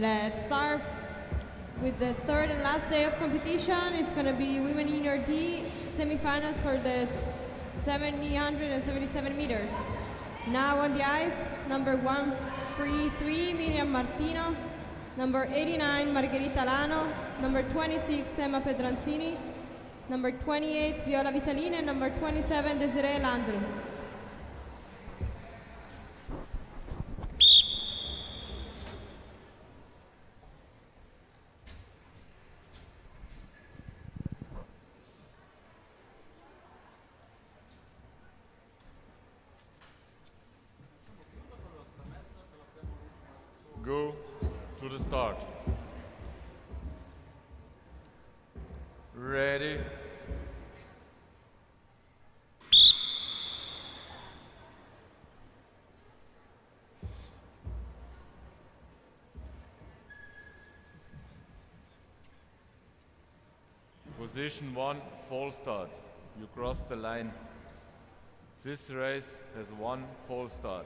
Let's start with the third and last day of competition. It's going to be women indoor D semifinals for the 777 meters. Now on the ice, number 133 Miriam Martino, number 89 Margherita Lano, number 26 Emma Pedranzini, number 28 Viola Vitalini, and number 27 Desiree Landry. Go to the start. Ready. Position one, false start. You cross the line. This race has one false start.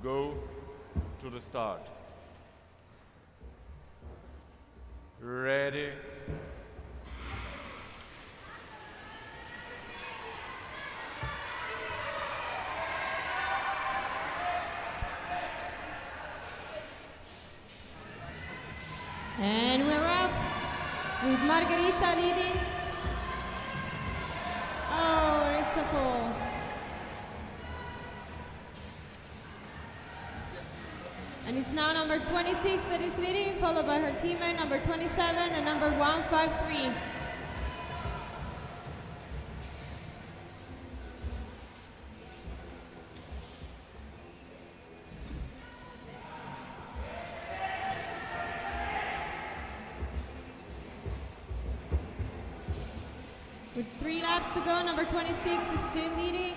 Go to the start. Ready. Leading. Oh, it's a fall. And it's now number 26 that is leading, followed by her teammate, number 27 and number 153. Number 26 is still leading.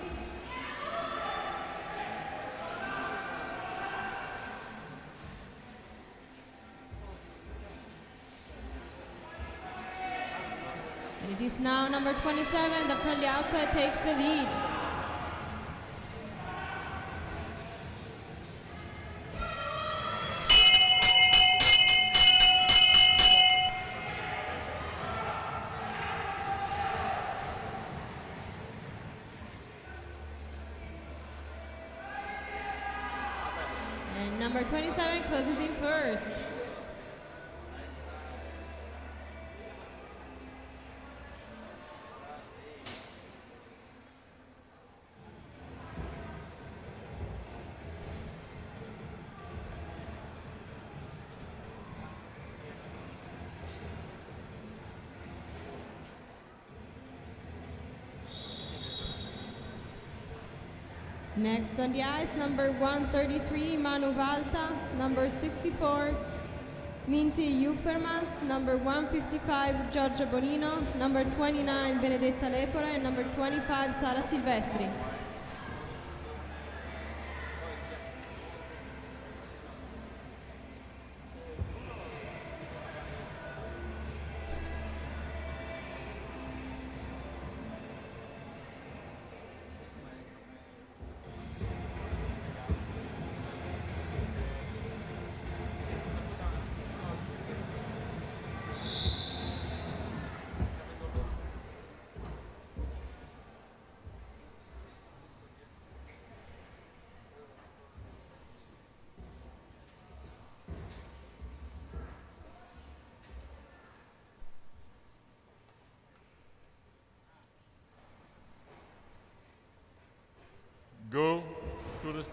And it is now number 27 that from the outside takes the lead. Next on the ice, number 133, Manu Valta, number 64, Minty Ufermans, number 155, Giorgia Bonino, number 29, Benedetta Lepore, and number 25, Sara Silvestri.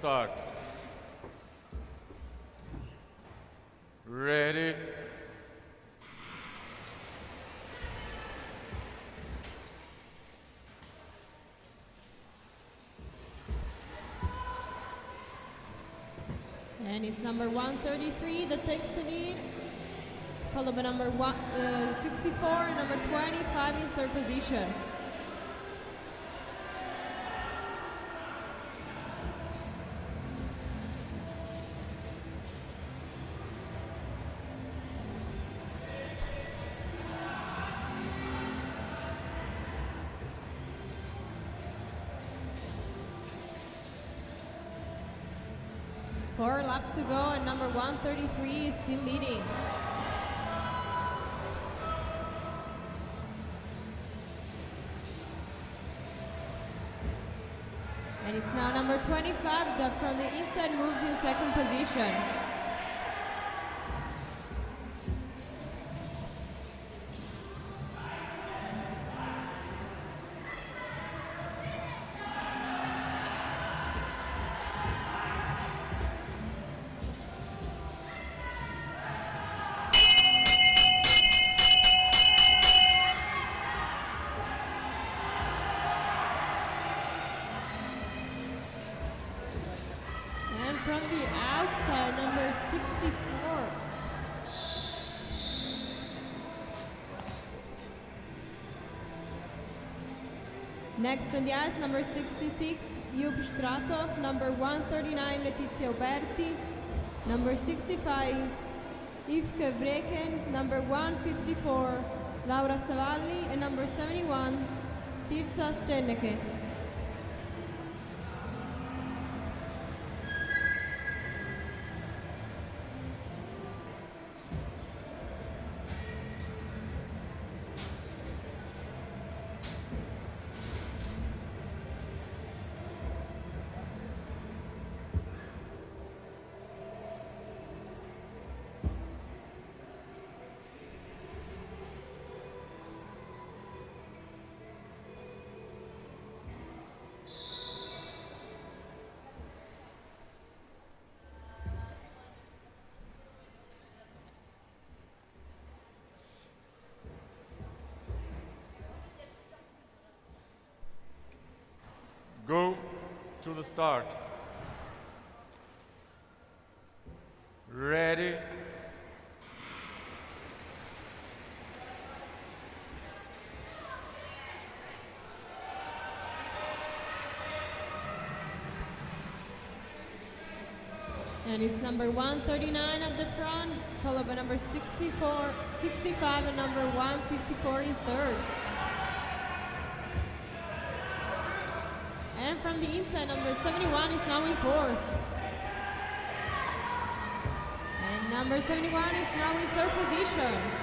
Start. Ready. And it's number 133 that takes the lead, followed by number one, uh, 64 and number 25 in third position. Number 133 is still leading. And it's now number 25 that from the inside moves in second position. Next on the ice, number 66, Yub Stratov. Number 139, Letizia Uberti. Number 65, Yvke Breken. Number 154, Laura Savalli. And number 71, Tirza Stenneke. Go to the start. Ready. And it's number 139 at the front, followed by number 64, 65, and number 154 in third. From the inside, number 71 is now in fourth. And number 71 is now in third position.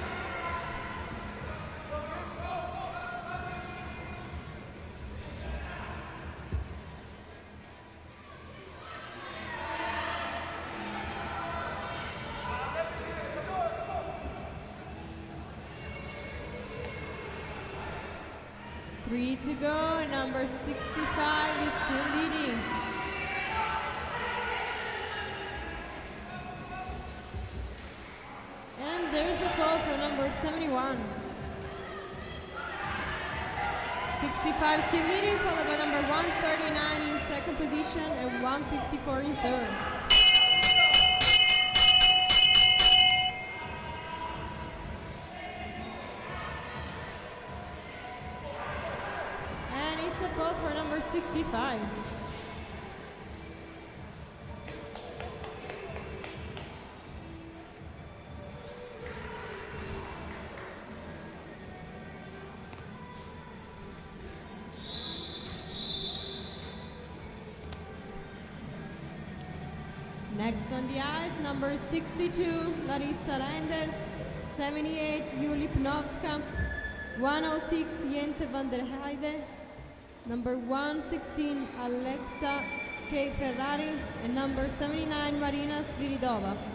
Next on the ice, number 62, Larissa Reinders, 78, Yuli Pnovska, 106, Jente van der Heide, number 116, Alexa K. Ferrari, and number 79, Marina Sviridova.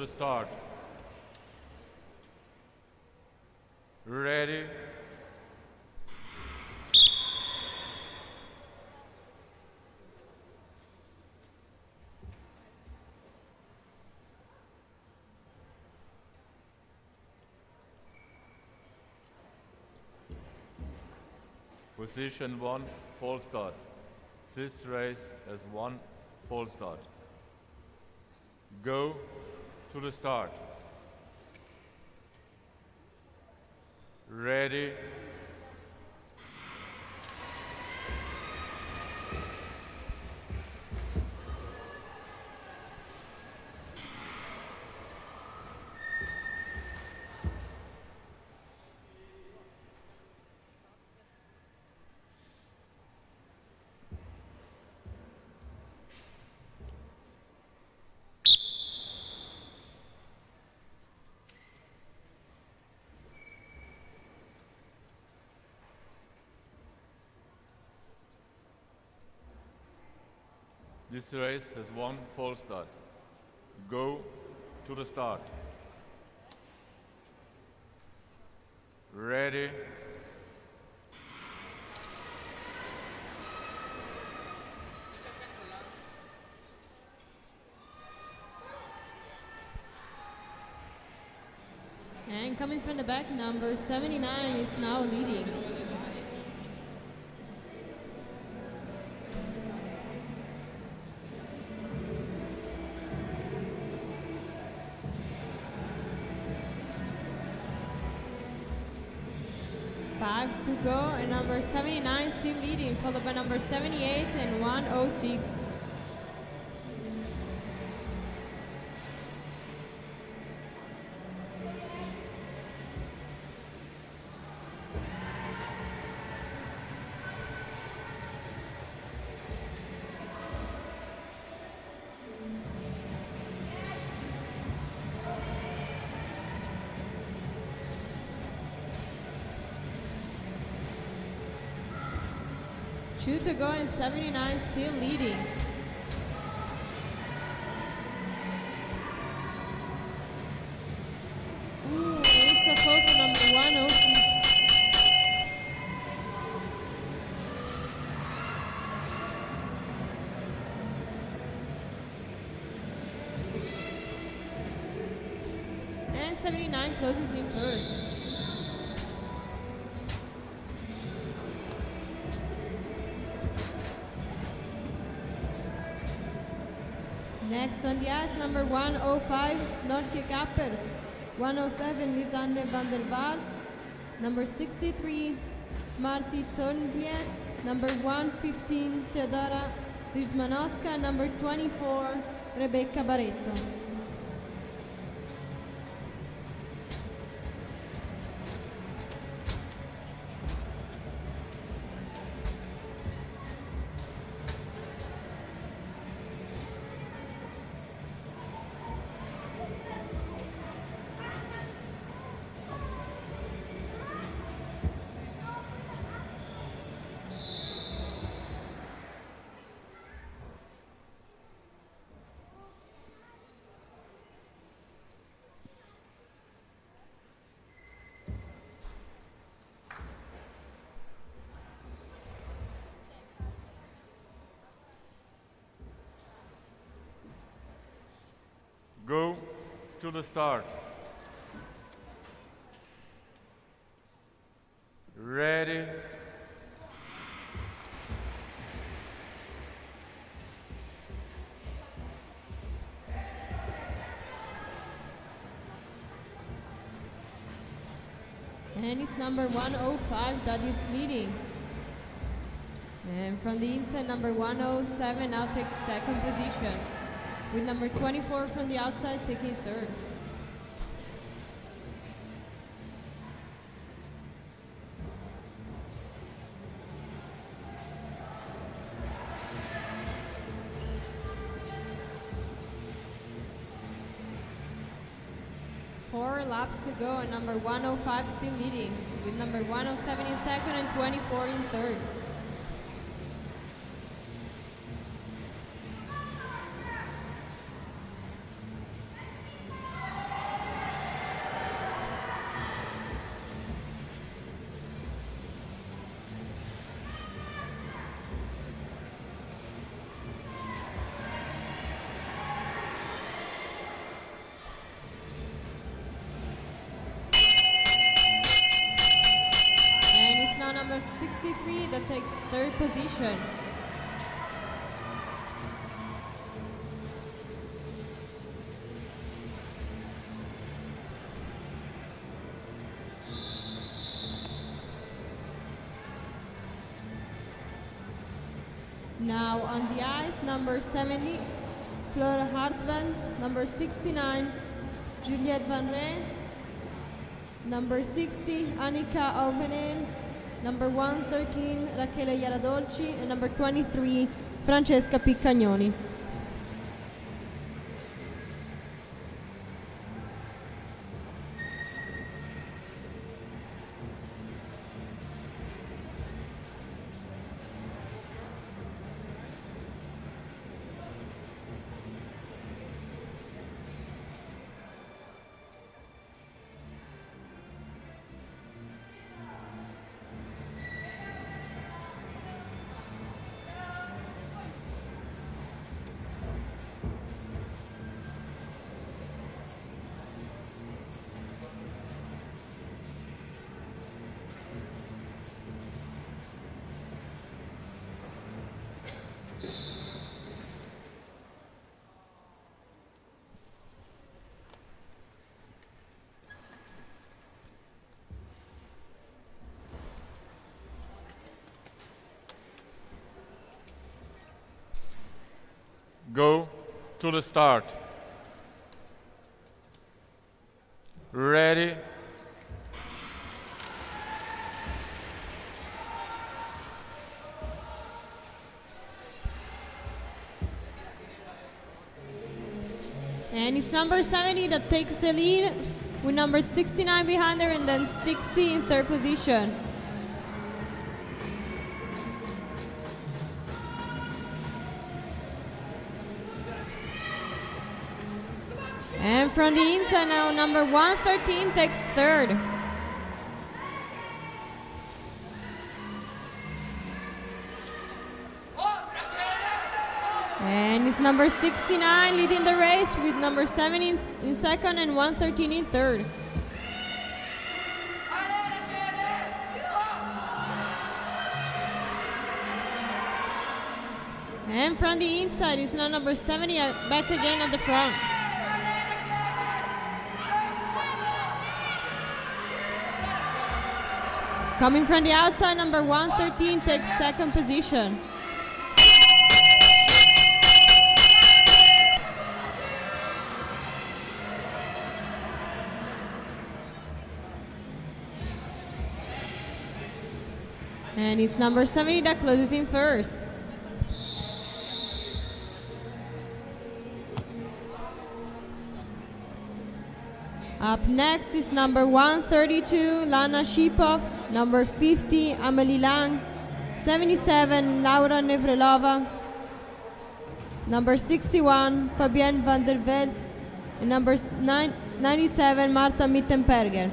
The start. Ready? Position one, false start. This race has one false start. Go to the start. Ready? This race has one false start. Go to the start. Ready? And coming from the back, number 79 is now leading. 79 still leading, followed by number 78 and 106. To go and 79 still leading. Number 105, Norke Kappers. 107, Lisanne van der Waal. Number 63, Marty Thornblier. Number 115, Teodora Rizmanowska. Number 24, Rebecca Barretto. To the start. Ready? And it's number 105 that is leading. And from the inside, number 107 now takes second position. With number 24 from the outside taking third. Four laps to go and number 105 still leading with number 107 in second and 24 in third. Now on the ice, number 70, Flora Hartwell, number 69, Juliette Van Rey, number 60, Annika Ovenen, number 113, Rachele Iaradolci, and number 23, Francesca Piccagnoni. Go to the start. Ready. And it's number 70 that takes the lead with number 69 behind her and then 60 in third position. From the inside now, number 113 takes third. And it's number 69 leading the race with number 7 in, second and 113 in third. And from the inside is now number 70 uh, back again at the front. Coming from the outside, number 113 takes second position. And it's number 70 that closes in first. Up next is number 132, Lana Shipov, number 50, Amelie Lang, 77, Laura Nevrelova, number 61, Fabienne van der Velde, and number nine, 97, Marta Mittenberger.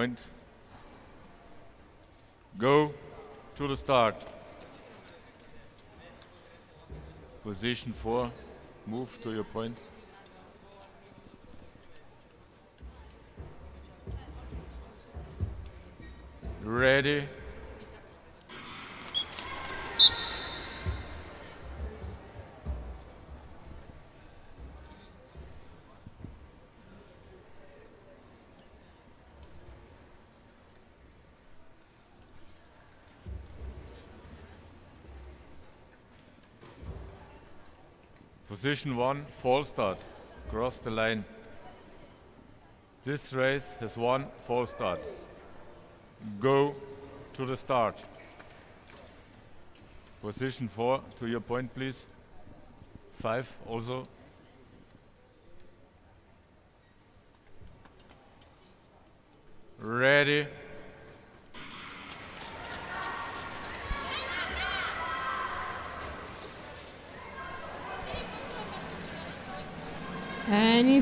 Point. Go to the start. Position four. Move to your point. Ready. Position one, false start. Cross the line. This race has one false start. go to the start. Position four, to your point, please. Five, also. Ready.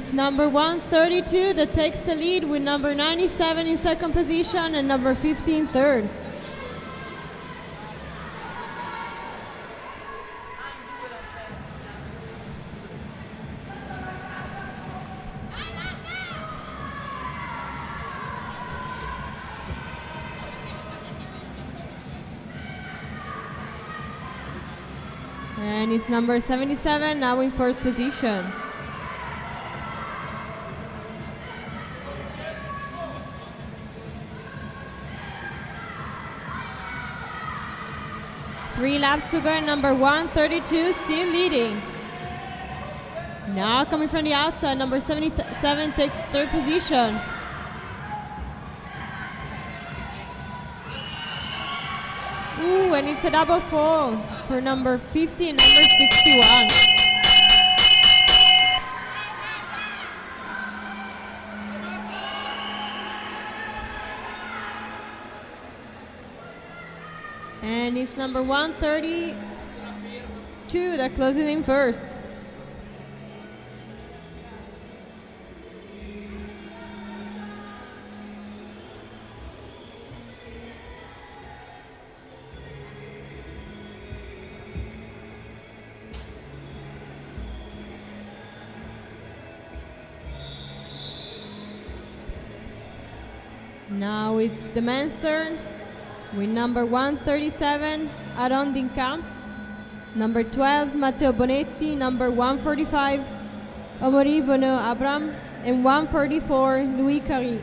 It's number 132 that takes the lead with number 97 in second position and number 15 third. And it's number 77 now in fourth position. Three laps to go, number 132 still leading. Now coming from the outside, number 77 takes third position. Ooh, and it's a double fall for number 50 and number 61. It's number 132 that closes in first. Now it's the men's turn with number 137, Aaron Dinkamp, number 12, Matteo Bonetti, number 145, Amaury Bono Abram, and 144, Louis Carry.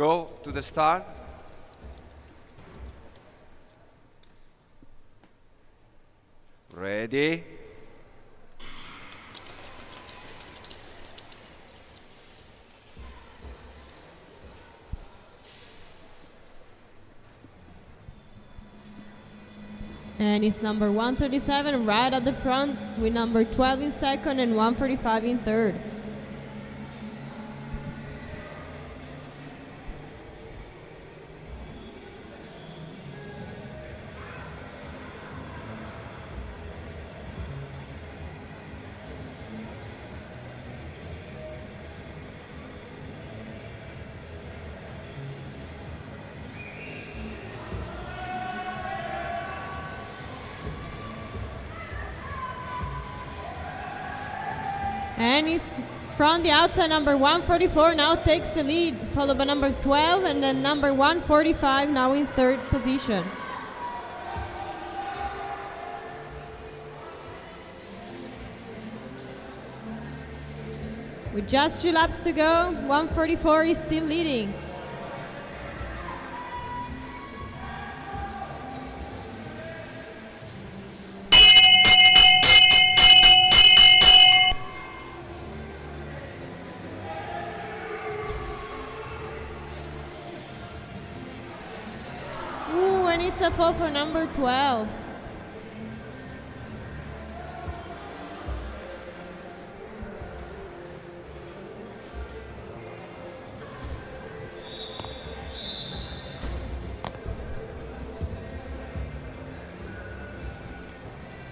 Go to the start. Ready? And it's number 137 right at the front with number 12 in second and 145 in third. From the outside, number 144 now takes the lead, followed by number 12 and then number 145 now in third position. With just two laps to go, 144 is still leading. gonna fall for number 12.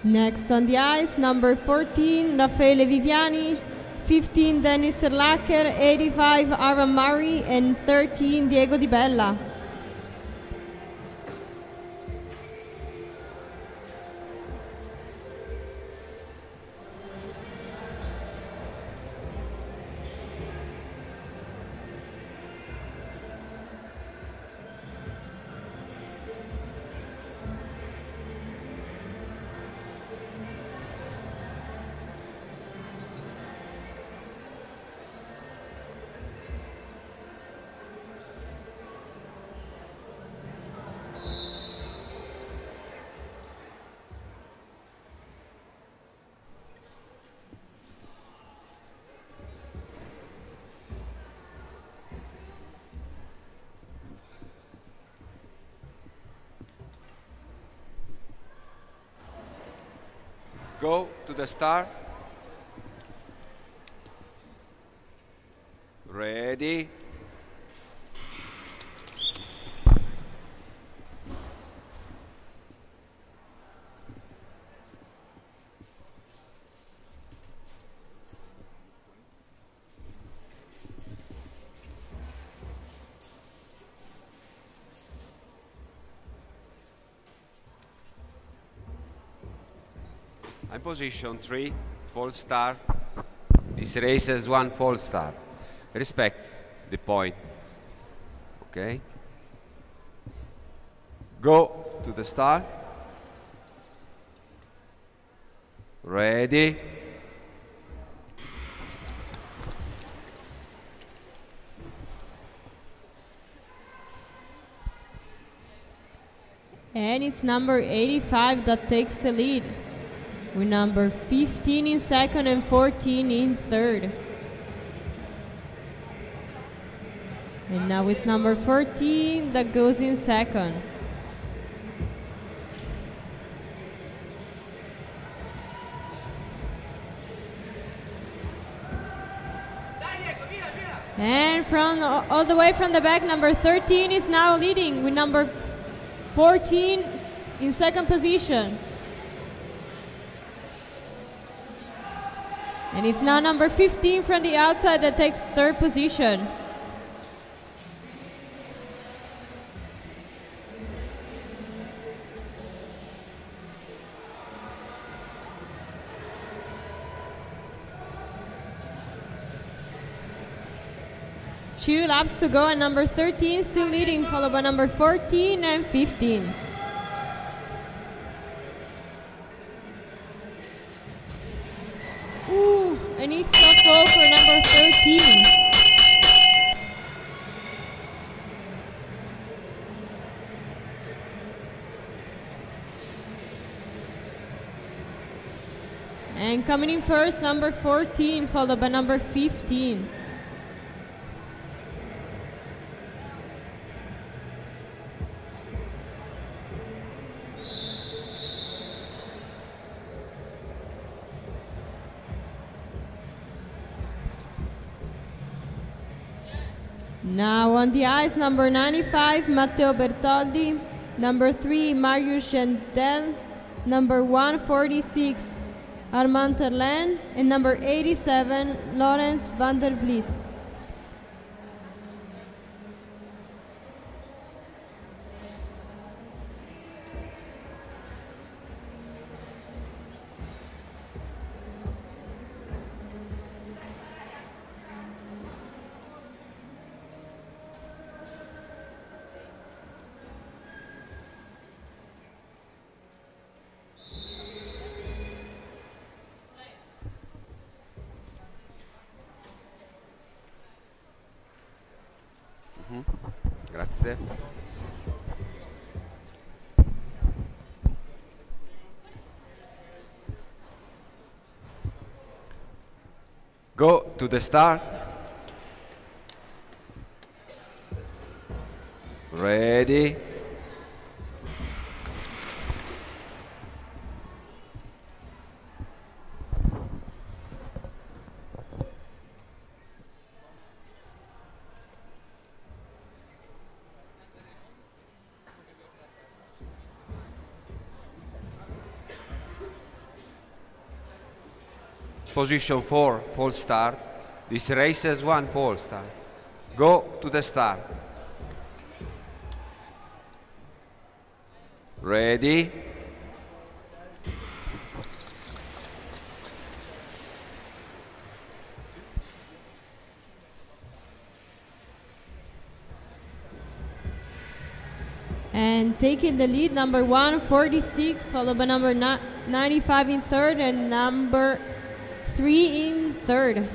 Next on the ice, number 14, Raffaele Viviani, 15, Dennis Erlacher, 85, Aaron Murray, and 13, Diego Di Bella. The start. Ready. Position three, false start. This race has one false start. Respect the point. Okay? Go to the start. Ready. And it's number 85 that takes the lead. With number 15 in second and 14 in third. And now it's number 14 that goes in second. And from all the way from the back, number 13 is now leading with number 14 in second position. And it's now number 15 from the outside that takes third position. Two laps to go, and number 13 still leading, followed by number 14 and 15. Coming in first, number 14, followed by number 15. Now on the ice, number 95, Matteo Bertoldi. Number 3, Marius Gentel. Number 146, Armand Terlen. And number 87, Lawrence van der Vliest. To the start. Ready. position 4, false start. This race has one false start. Go to the start. Ready? And taking the lead, number 146, followed by number 95 in third, and number 3 in third.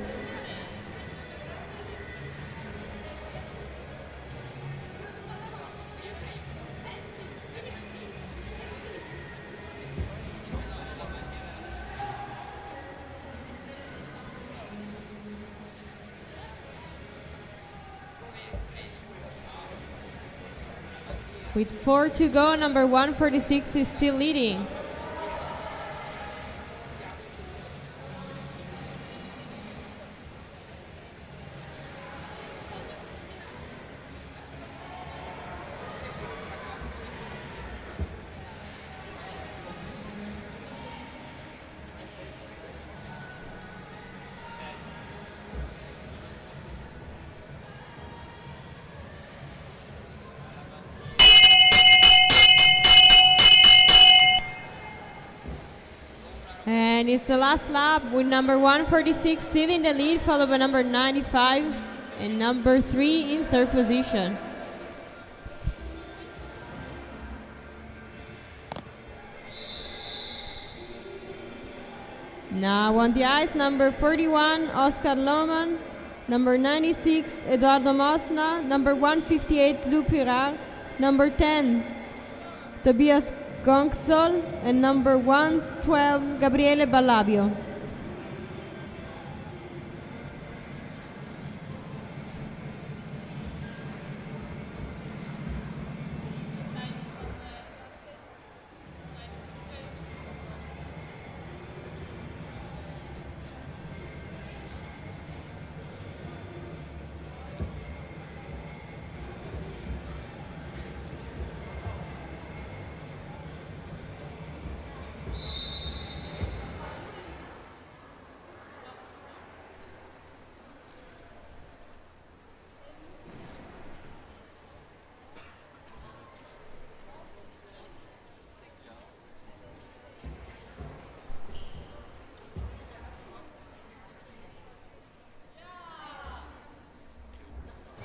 With four to go, number 146 is still leading. And it's the last lap with number 146 still in the lead, followed by number 95 and number 3 in third position. Now on the ice, number 41, Oscar Lohmann, number 96, Eduardo Mosna, number 158, Lou Pirar, number 10, Tobias Gongzol, and number 112, Gabriele Ballabio.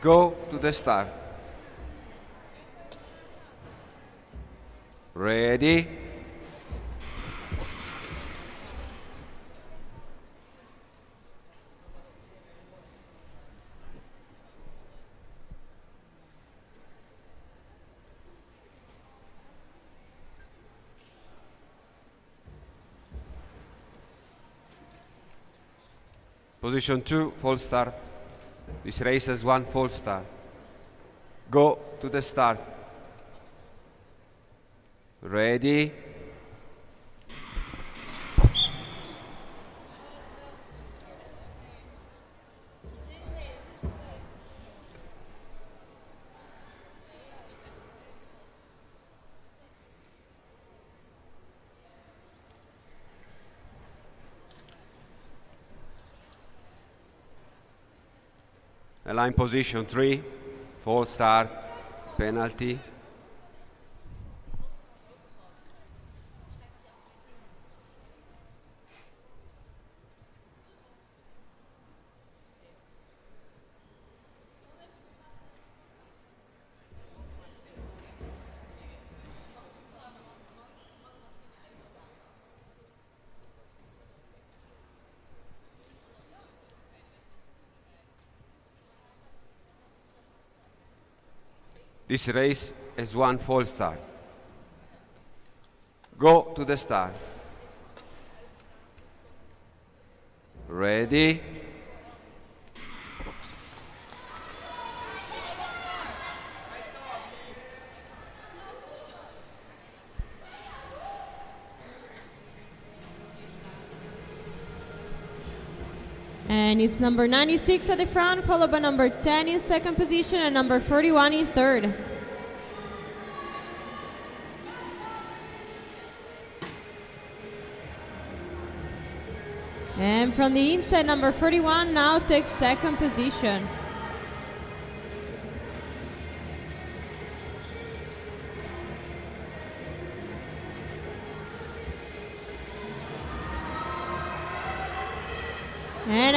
Go to the start. Ready? Position 2, false start. This race has one false start. Go to the start. Ready? Line position 3, false start, penalty. This race has one false start. Go to the start. Ready? And it's number 96 at the front, followed by number 10 in second position and number 41 in third. And from the inside, number 41 now takes second position.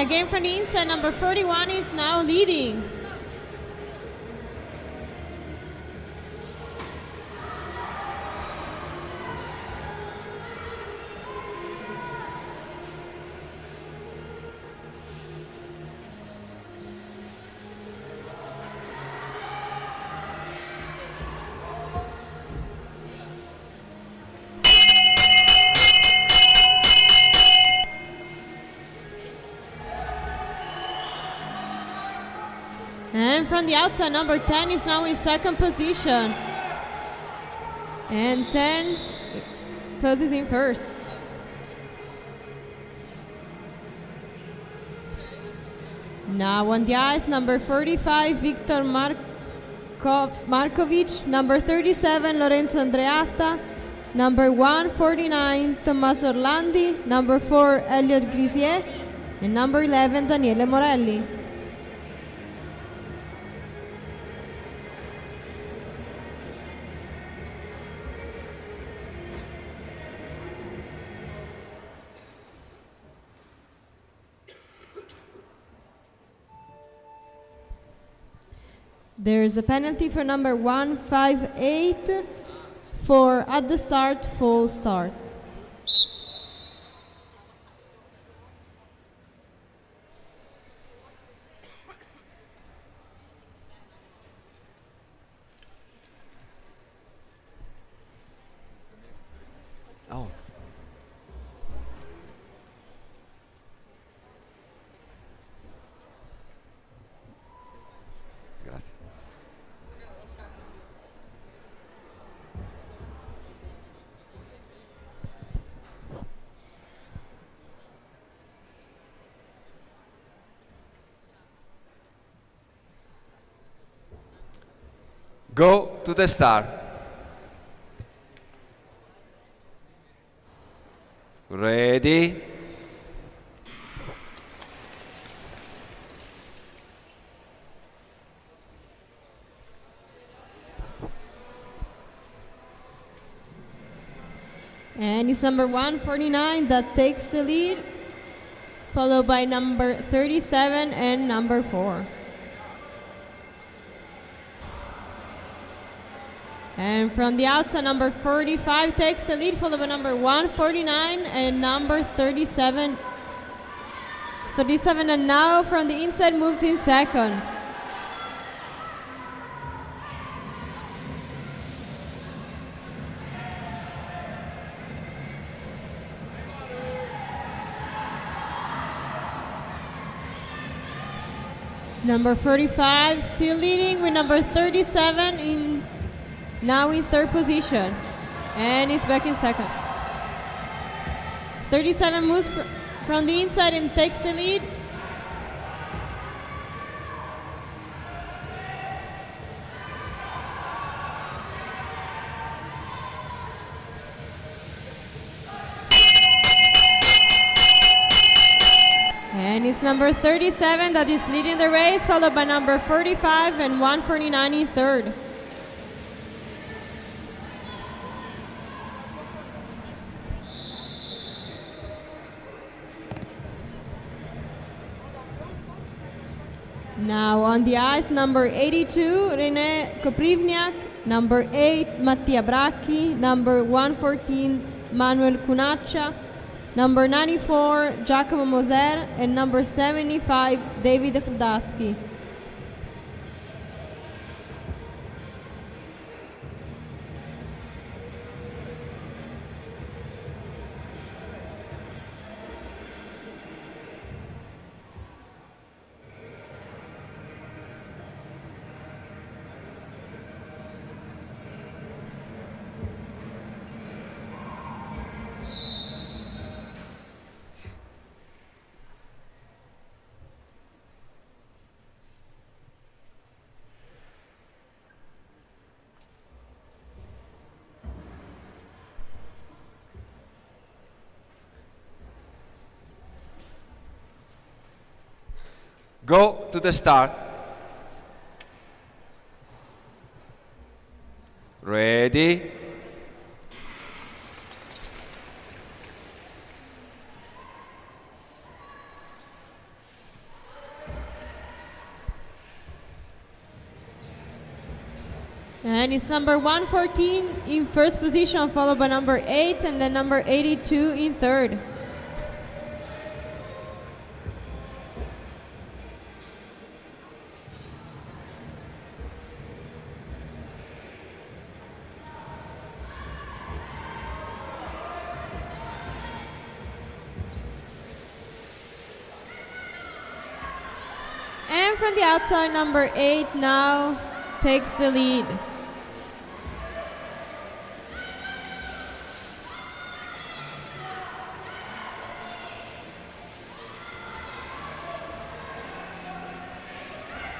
Again the inside, number 41 is now leading. From the outside, number 10 is now in second position. And 10 closes in first. Now on the ice, number 45, Victor Marko- Markovic. Number 37, Lorenzo Andreatta. Number 149, Tommaso Orlandi. Number 4, Elliot Grisier. And number 11, Daniele Morelli. There's a penalty for number 158 for at the start, false start. Oh. Grazie. Go to the start. Ready? And it's number 149 that takes the lead, followed by number 37 and number 4. And from the outside, number 45 takes the lead, followed by number 149 and number 37. 37 and now from the inside moves in second. Number 45 still leading with number 37 in now in third position. And he's back in second. 37 moves fr- from the inside and takes the lead. And it's number 37 that is leading the race, followed by number 45 and 149 in third. Now on the ice, number 82, Rene Koprivniak, number 8, Mattia Bracchi, number 114, Manuel Cunaccia, number 94, Giacomo Moser, and number 75, David Hdaski. Go to the start. Ready? And it's number 114 in first position, followed by number 8, and then number 82 in third. From number 8 now takes the lead.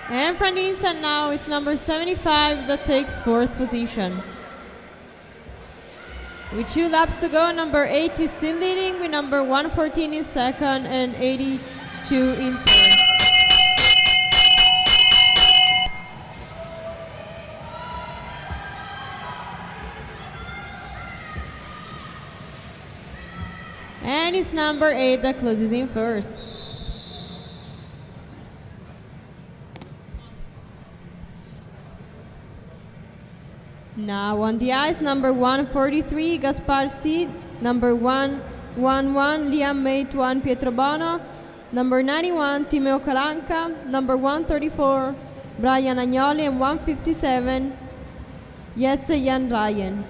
And the now, it's number 75 that takes fourth position. With two laps to go, number 8 is still leading with number 114 in second and 82 in third. Number 8 that closes in first. Now on the ice, number 143, Gaspar Seed. Number 111, Liam Meituan Pietrobono. Number 91, Timeo Kalanka. Number 134, Brian Agnoli. And 157, Jesse Jan Ryan.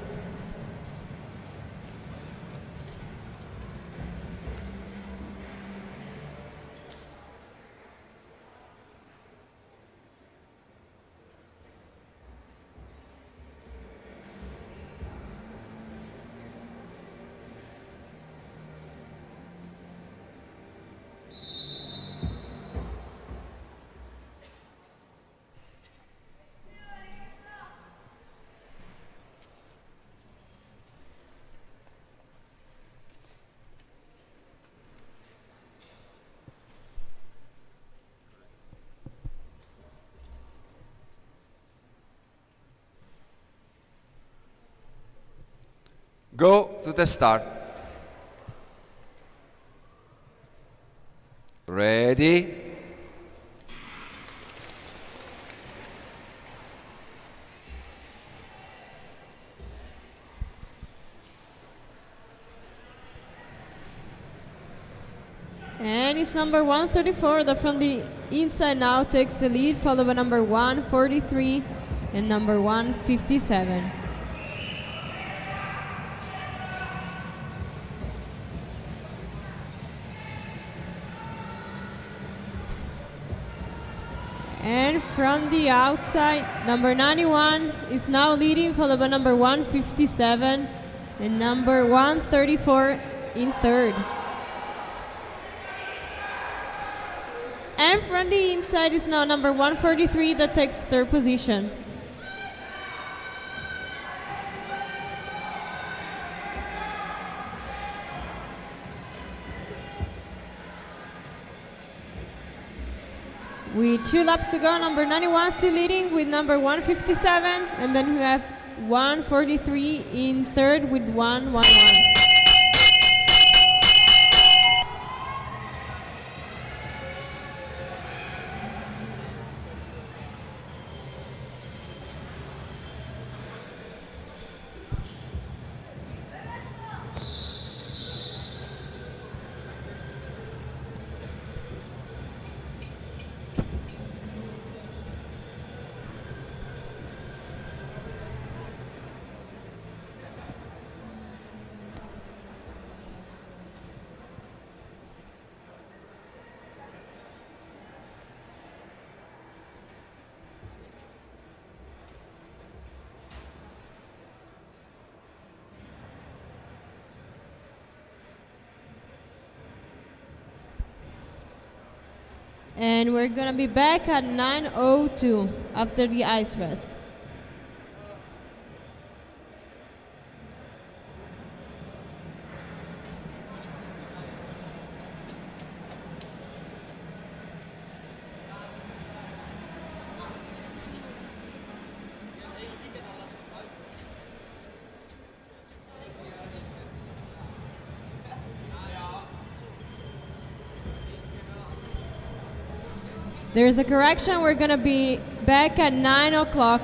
Go to the start. Ready? And it's number 134 that from the inside now takes the lead, followed by number 143 and number 157. And from the outside, number 91 is now leading, followed by number 157 and number 134 in third. And from the inside is now number 143 that takes third position. Two laps to go, number 91 still leading with number 157, and then we have 143 in third with 111. And we're gonna be back at 9.02 after the ice rest. There is a correction. We're going to be back at 9 o'clock.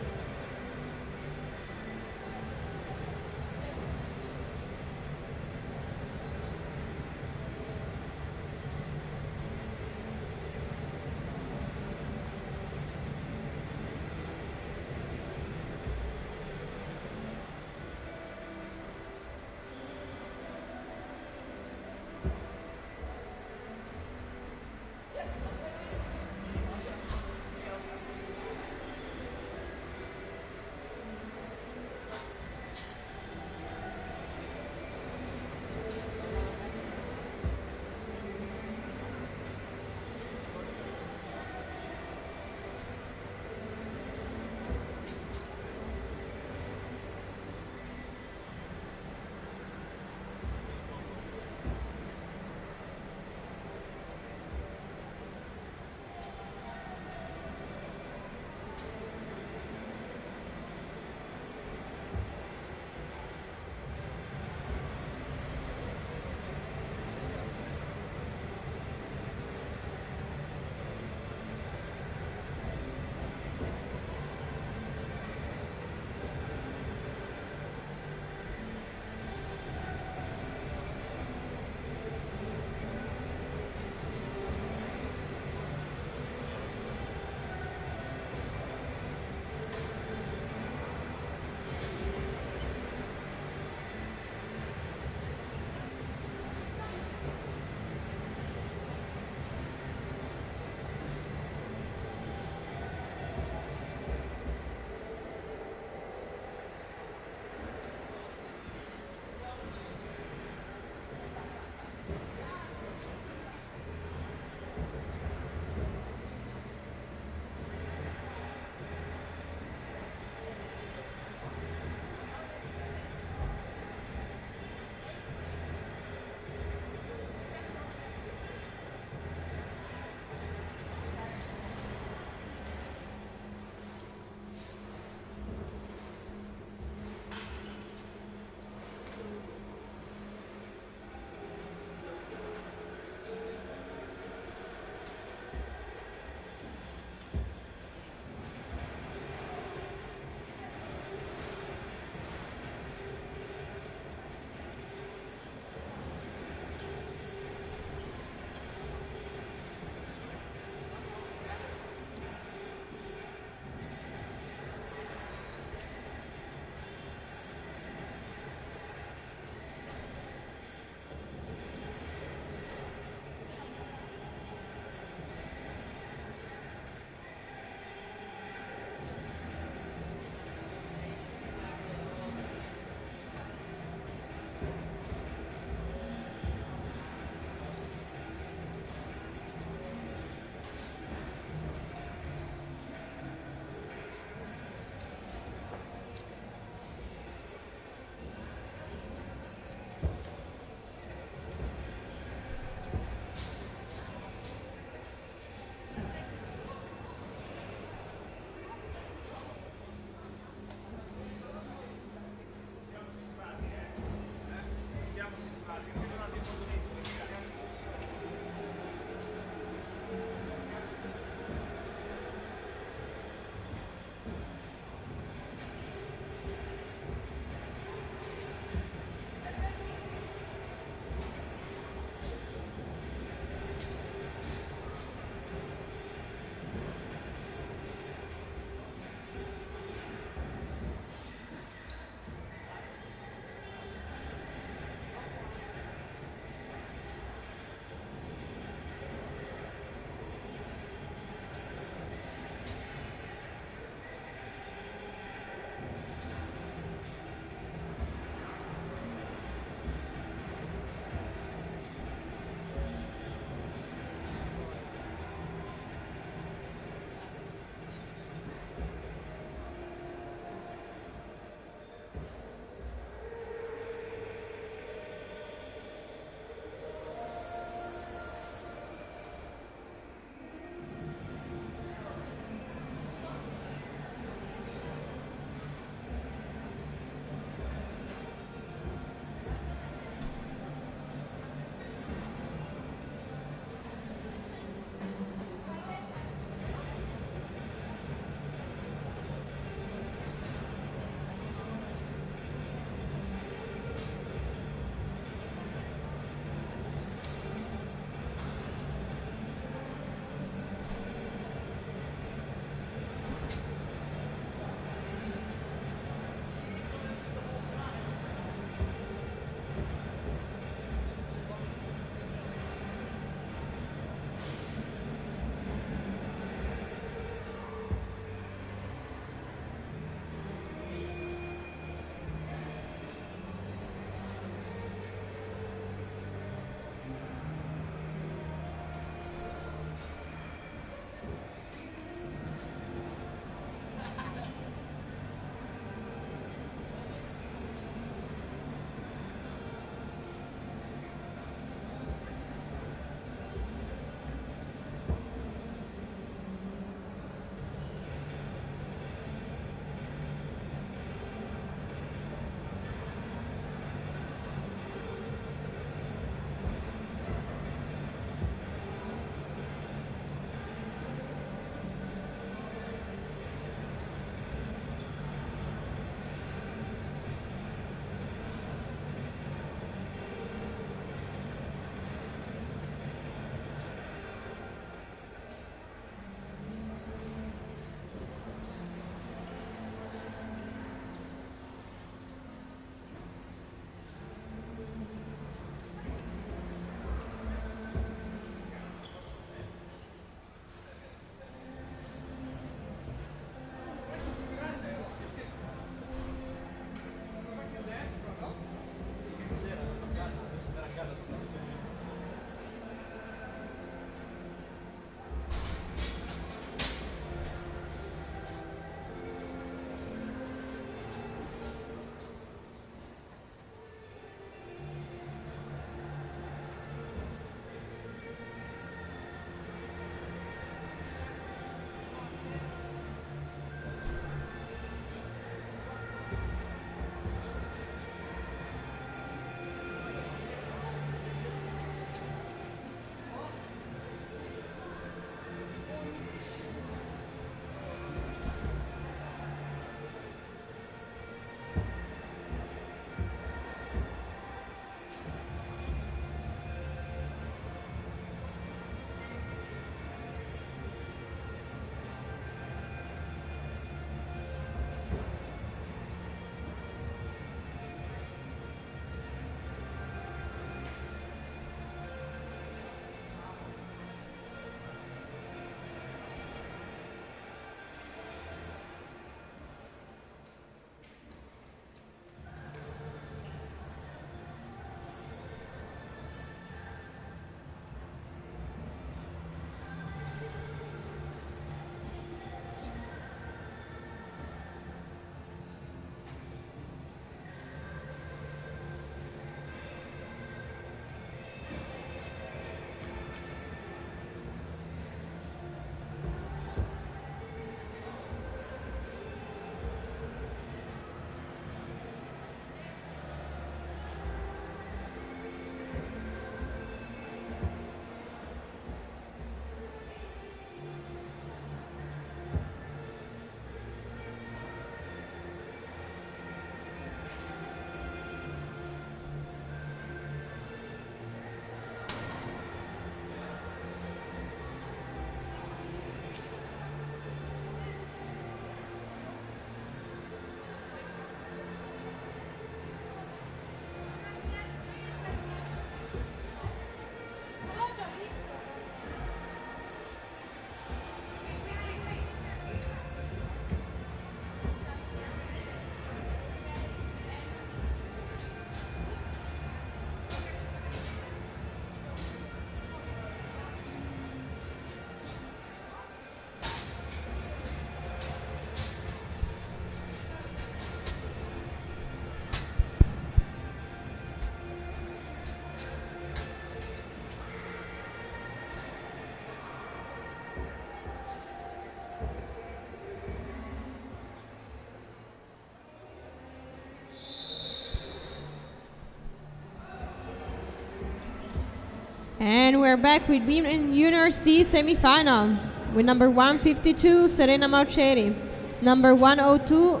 And we're back with Women University semifinal with number 152 Serena Mauceri, number 102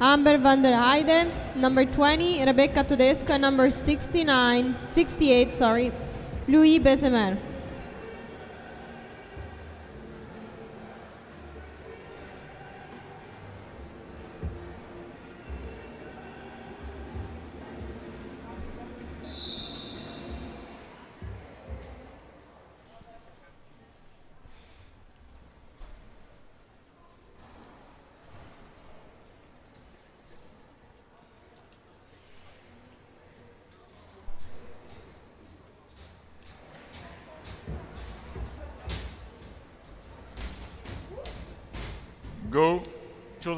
Amber van der Heide, number 20 Rebecca Todesco, and number 69, 68, sorry, Louis Bezemer.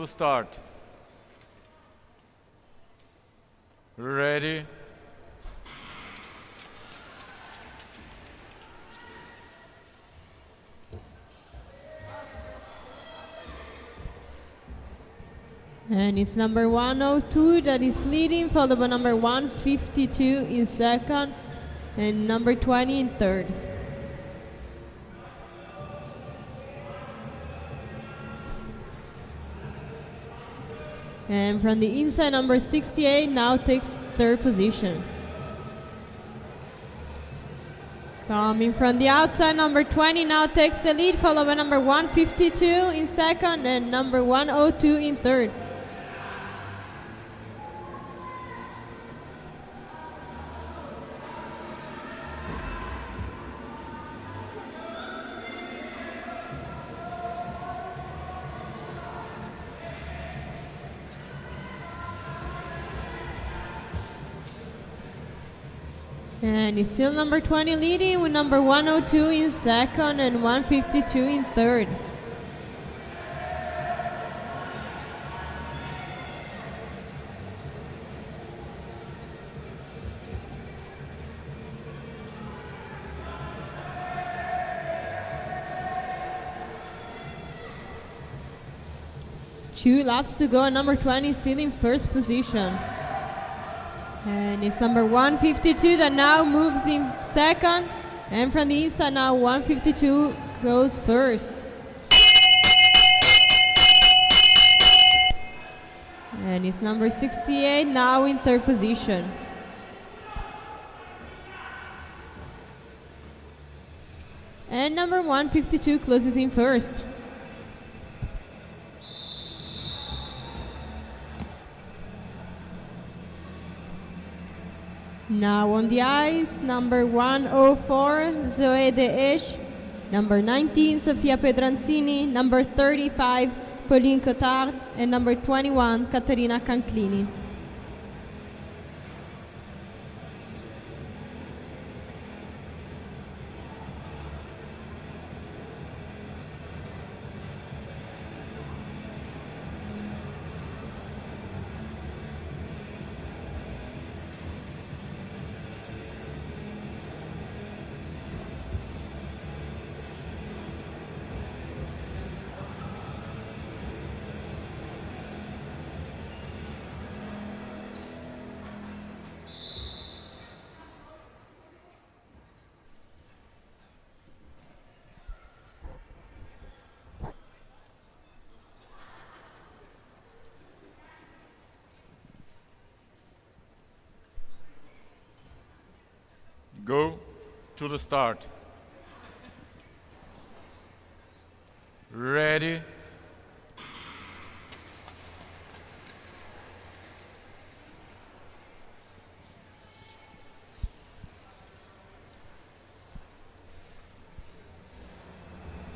Start. Ready? And it's number 102 that is leading, followed by number 152 in second, and number 20 in third. And from the inside, number 68 now takes third position. Coming from the outside, number 20 now takes the lead, followed by number 152 in second and number 102 in third. It's still number 20 leading with number 102 in second and 152 in third. Two laps to go, and number 20 still in first position. And it's number 152 that now moves in second. And from the inside now, 152 goes first. And it's number 68 now in third position. And number 152 closes in first. On the ice, number 104, Zoe de Ish. Number 19, Sofia Pedranzini. Number 35, Pauline Cotard. And number 21, Caterina Canclini. To the start. Ready?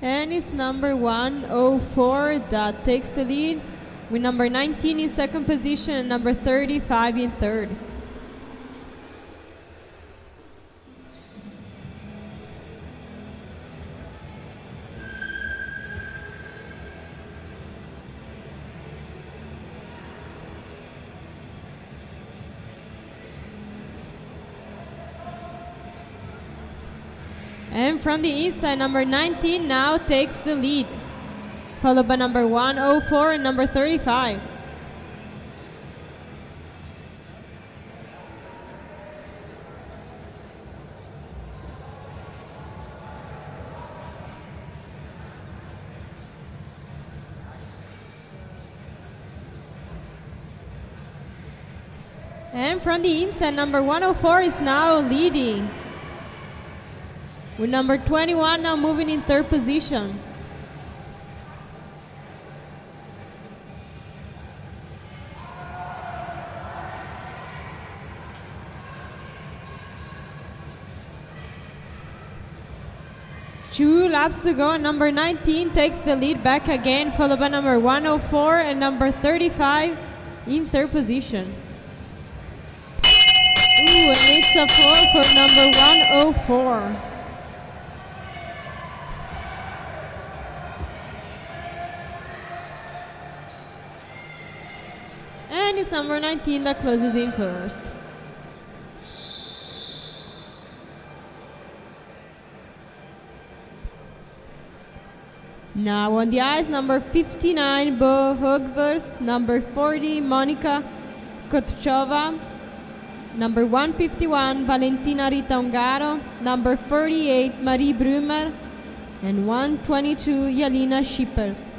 And it's number 104 that takes the lead, with number 19 in second position and number 35 in third. from the inside, number 19 now takes the lead, followed by number 104 and number 35. And from the inside, number 104 is now leading. With number 21 now moving in third position. Two laps to go, number 19 takes the lead back again, followed by number 104 and number 35 in third position. Ooh, and it's a fall for number 104. Number 19 that closes in first. Now on the ice, number 59, Bo Hogverst, number 40, Monica Kotchova, number 151, Valentina Rita Ungaro, number 48, Marie Brümer, and 122, Yalina Schippers.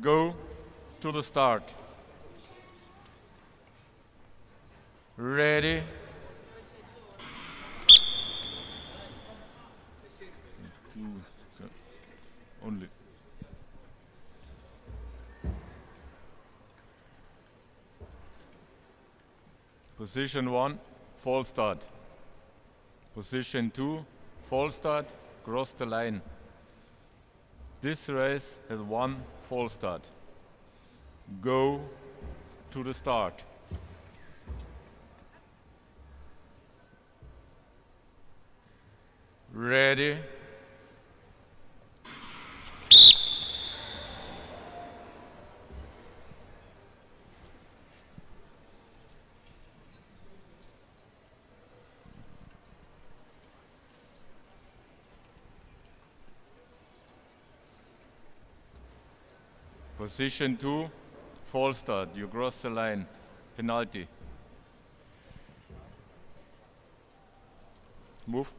Go to the start. Ready? Two, only. Position one, false start. Position two, false start, cross the line. This race has one false start. Go to the start. Ready? Position two, false start. You cross the line. Penalty. Move.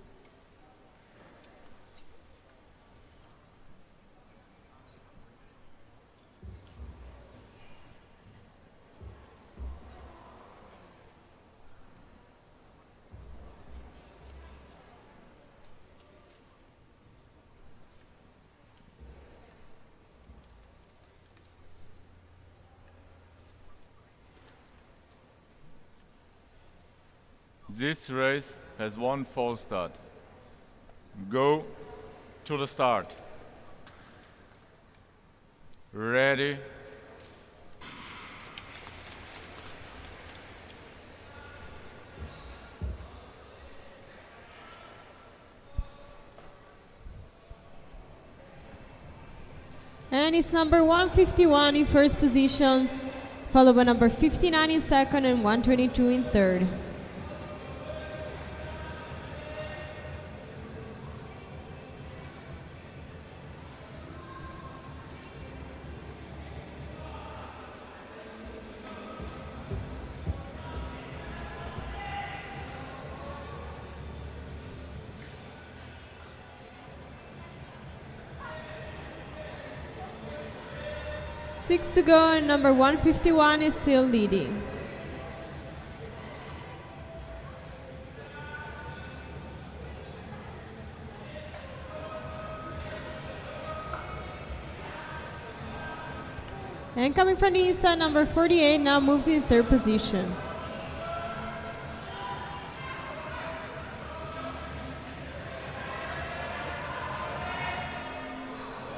This race has one false start. Go to the start. Ready? And it's number 151 in first position, followed by number 59 in second and 122 in third. To go, and number 151 is still leading. And coming from the inside, number 48 now moves in third position.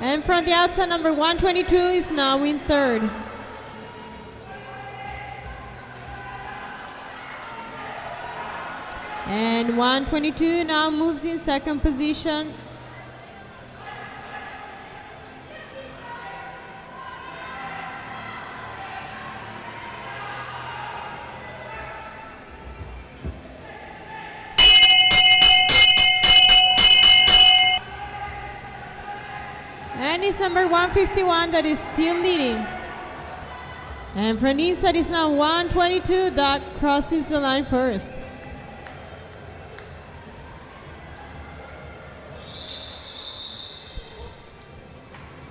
And from the outside, number 122 is now in third. And 122 now moves in second position. Number 151 that is still leading. And from inside is now 122 that crosses the line first.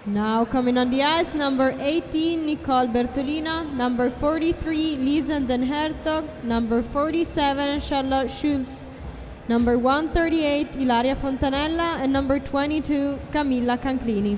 Now coming on the ice, number 18, Nicole Bertolina, number 43, Lisa Den Hertog, number 47, Charlotte Schultz, number 138, Ilaria Fontanella, and number 22, Camilla Canclini.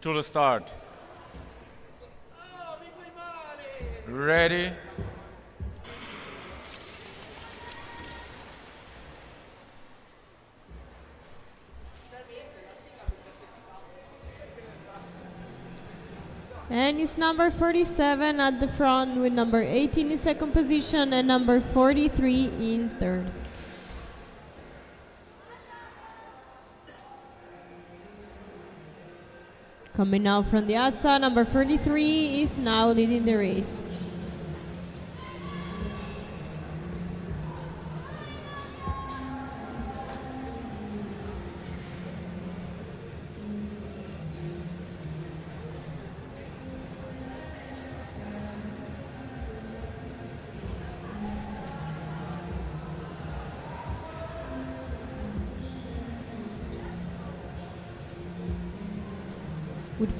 To the start. Ready? And it's number 47 at the front with number 18 in second position and number 43 in third. Coming out from the outside, number 33 is now leading the race.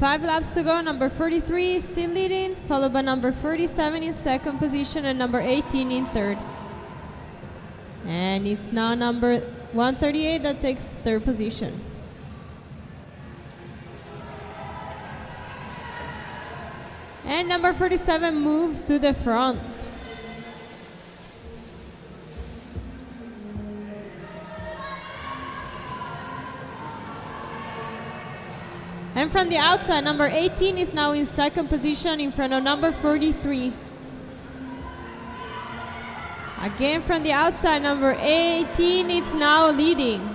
Five laps to go, number 43 is still leading, followed by number 47 in second position and number 18 in third. And it's now number 138 that takes third position. And number 47 moves to the front. And from the outside, number 18 is now in second position in front of number 43. Again from the outside, number 18 is now leading.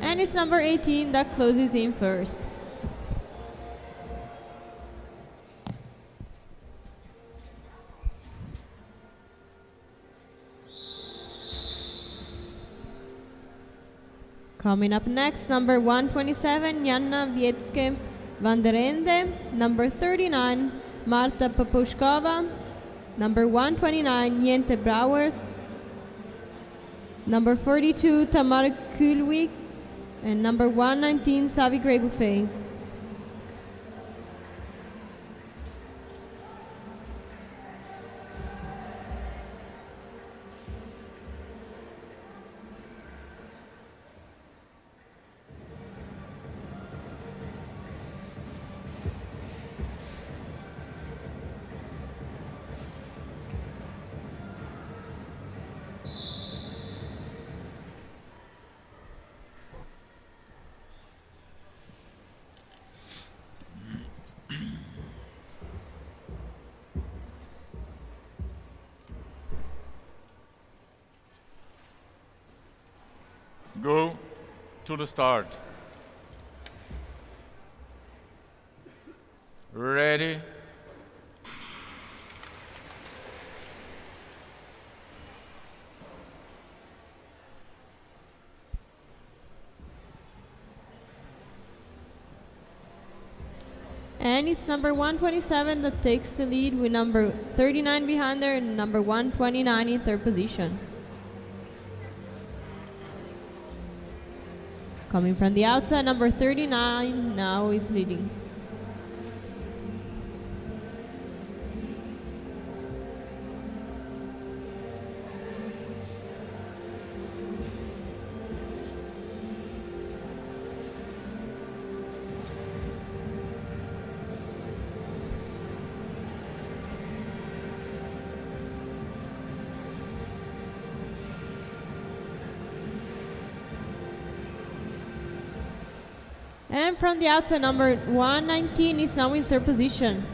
And it's number 18 that closes in first. Coming up next, number 127, Janna Wietske van der Ende. Number 39, Marta Papushkova. Number 129, Niente Browers. Number 42, Tamar Kulwik. And number 119, Savi Grey Buffet. To the start. Ready? And it's number 127 that takes the lead with number 39 behind her and number 129 in third position. Coming from the outside, number 39 now is leading. From the outside, number 119 is now in third position.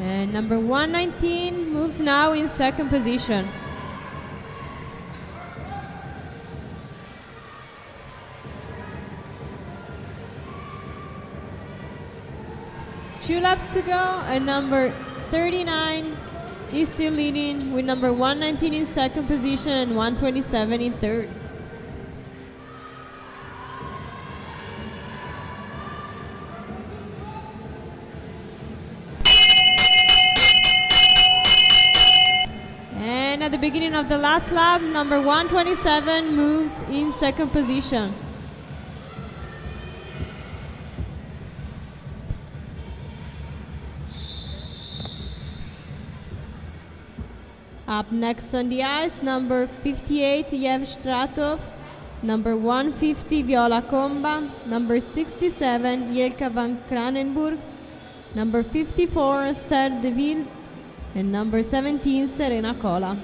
And number 119 moves now in second position. Two laps to go, and number 39 is still leading with number 119 in second position and 127 in third. The last lap, number 127 moves in second position. Up next on the ice, number 58, Yev Stratov. Number 150, Viola Comba. Number 67, Jelka van Kranenburg. Number 54, Esther Deville. And number 17, Serena Cola.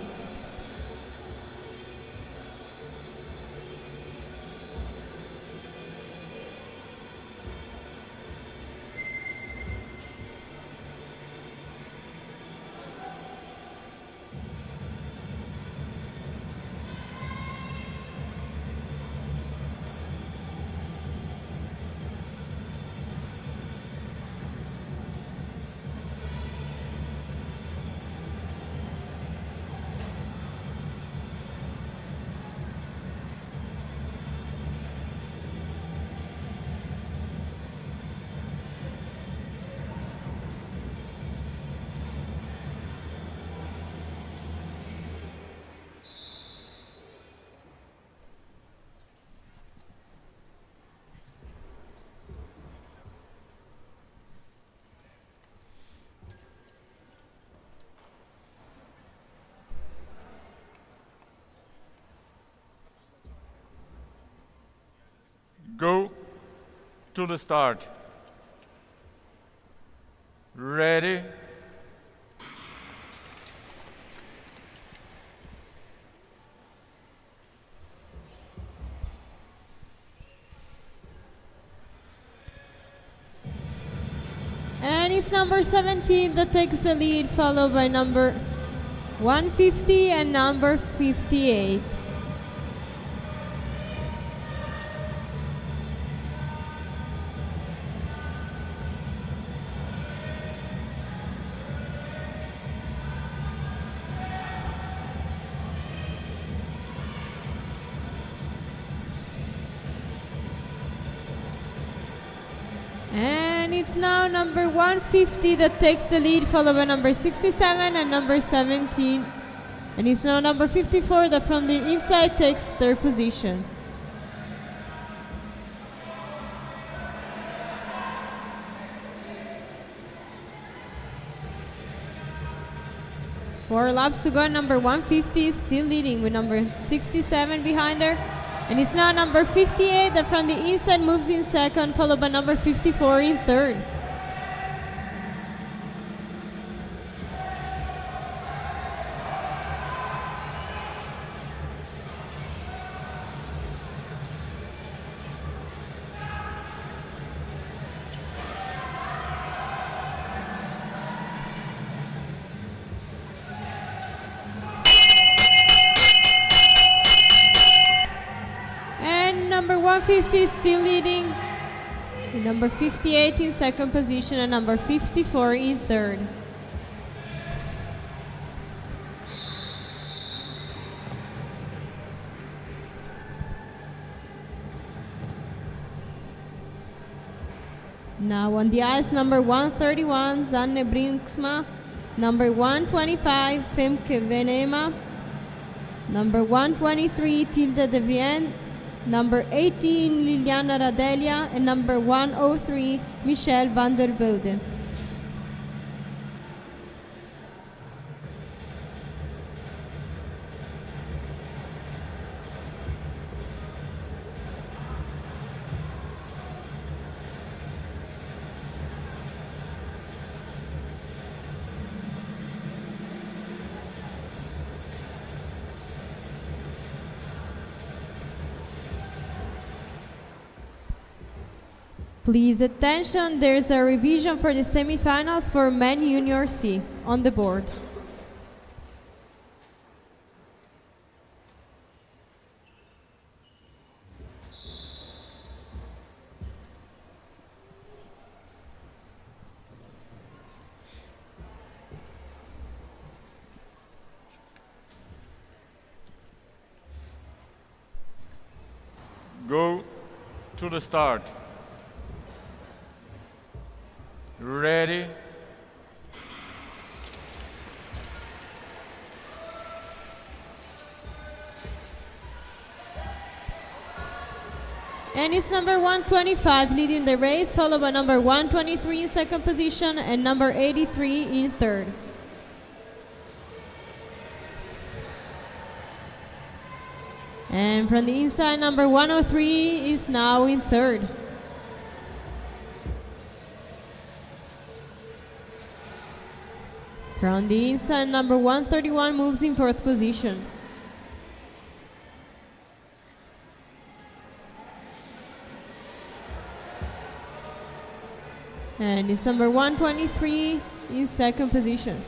Go to the start. Ready? And it's number 17 that takes the lead, followed by number 150 and number 58. 50 that takes the lead, followed by number 67 and number 17. And it's now number 54 that from the inside takes third position. Four laps to go, number 150 is still leading with number 67 behind her. And it's now number 58 that from the inside moves in second, followed by number 54 in third. Still leading. Number 58 in second position and number 54 in third. Now on the ice, number 131, Zanne Brinksma. Number 125, Femke Venema. Number 123, Tilde de Vriend. Number 18, Liliana Radelia. And number 103, Michelle van der Velde. Please attention, there's a revision for the semifinals for Men Junior C on the board. Go to the start. Ready? And it's number 125 leading the race, followed by number 123 in second position and number 83 in third. And from the inside, number 103 is now in third. From the inside, number 131 moves in fourth position. And it's number 123 in second position.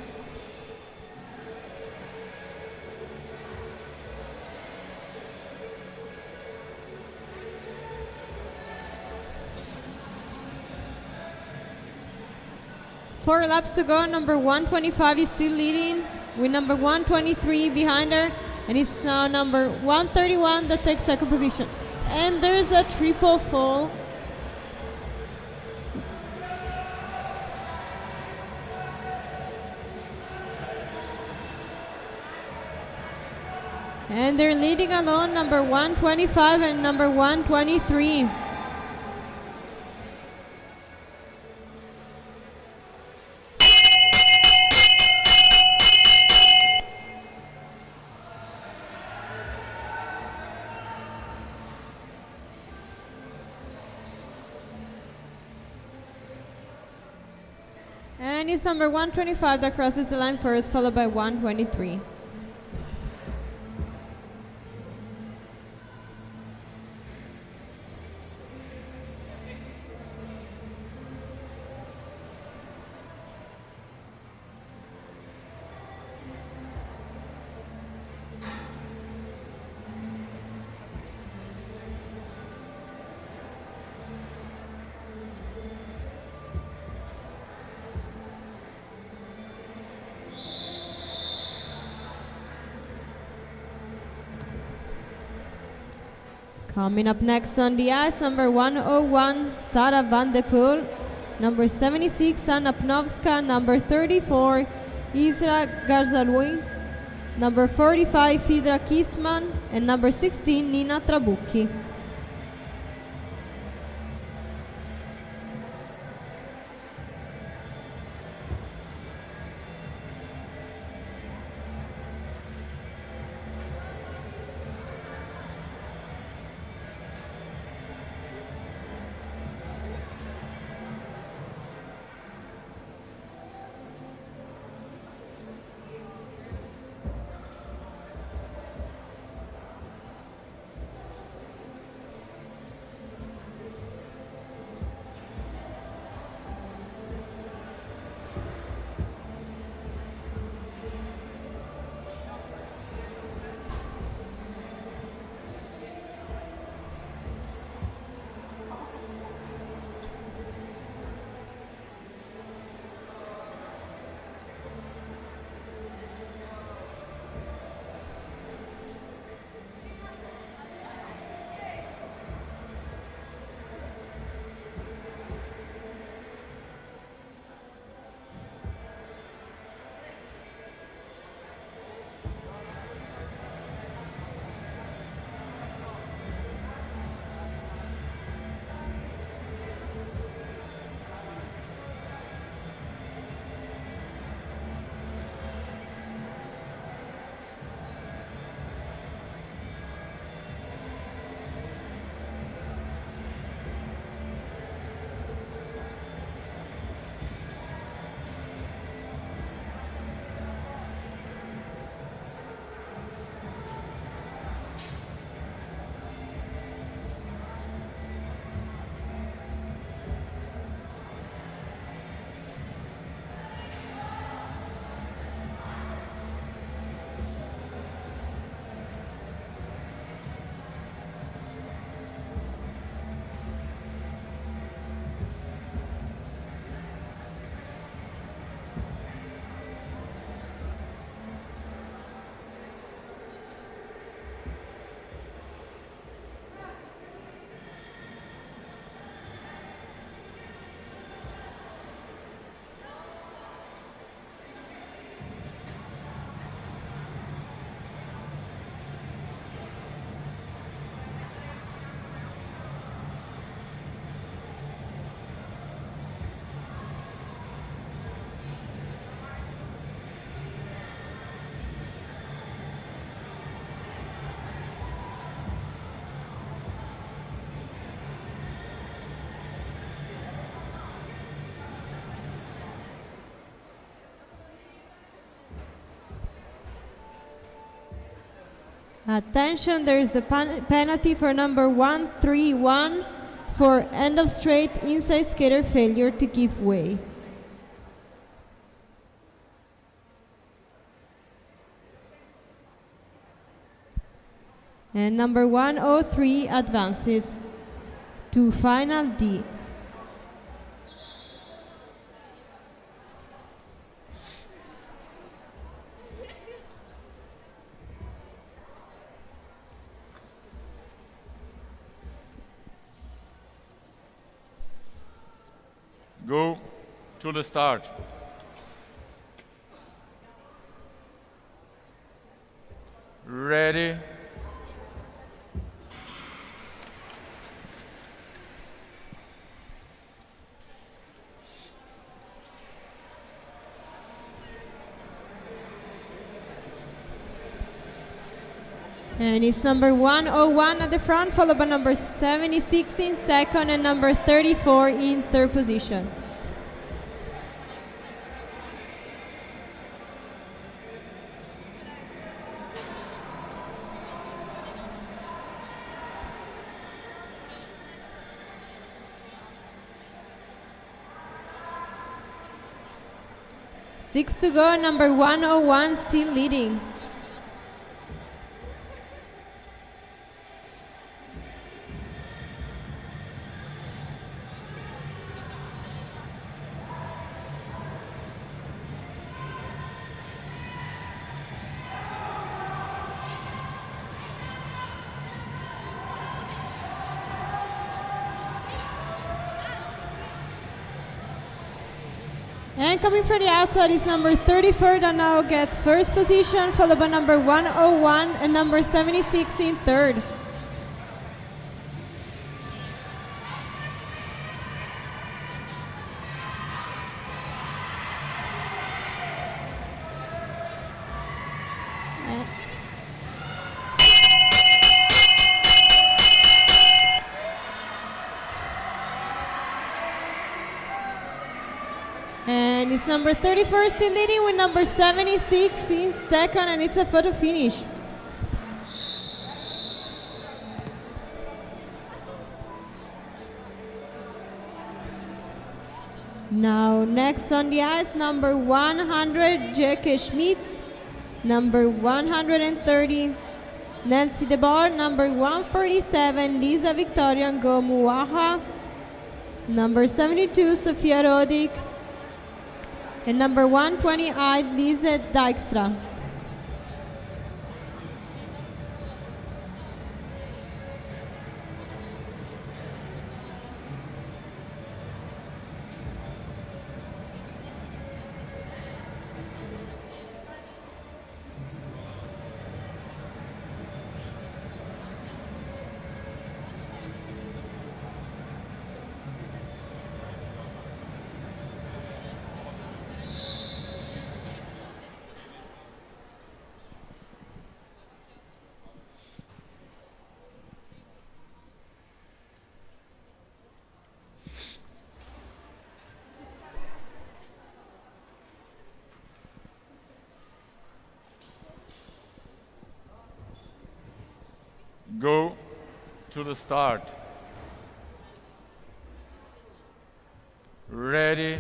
Four laps to go. Number 125 is still leading with number 123 behind her. And it's now number 131 that takes second position. And there's a triple fall. And they're leading alone number 125 and number 123. It's number 125 that crosses the line first, followed by 123. Coming up next on the ice, number 101, Sarah Van de Poel. Number 76, Anna Pnovska. Number 34, Isra Garzalui. Number 45, Fidra Kisman. And number 16, Nina Trabucchi. Attention, there is a pen- penalty for number 131 for end of straight inside skater failure to give way. And number 103 advances to final D. to the start. Ready. And it's number 101 at the front, followed by number 76 in second and number 34 in third position. Six to go, number 101 still leading. Coming from the outside is number 34 that now gets first position, followed by number 101 and number 76 in third. Number 34 still leading with number 76 in second, and it's a photo finish. Now, next on the ice, number 100, Jeke Schmitz. Number 130, Nancy DeBar. Number 147, Lisa Victoria Ngomuaha. Number 72, Sofia Rodik. And number 128, Lise Dijkstra. To the start. Ready.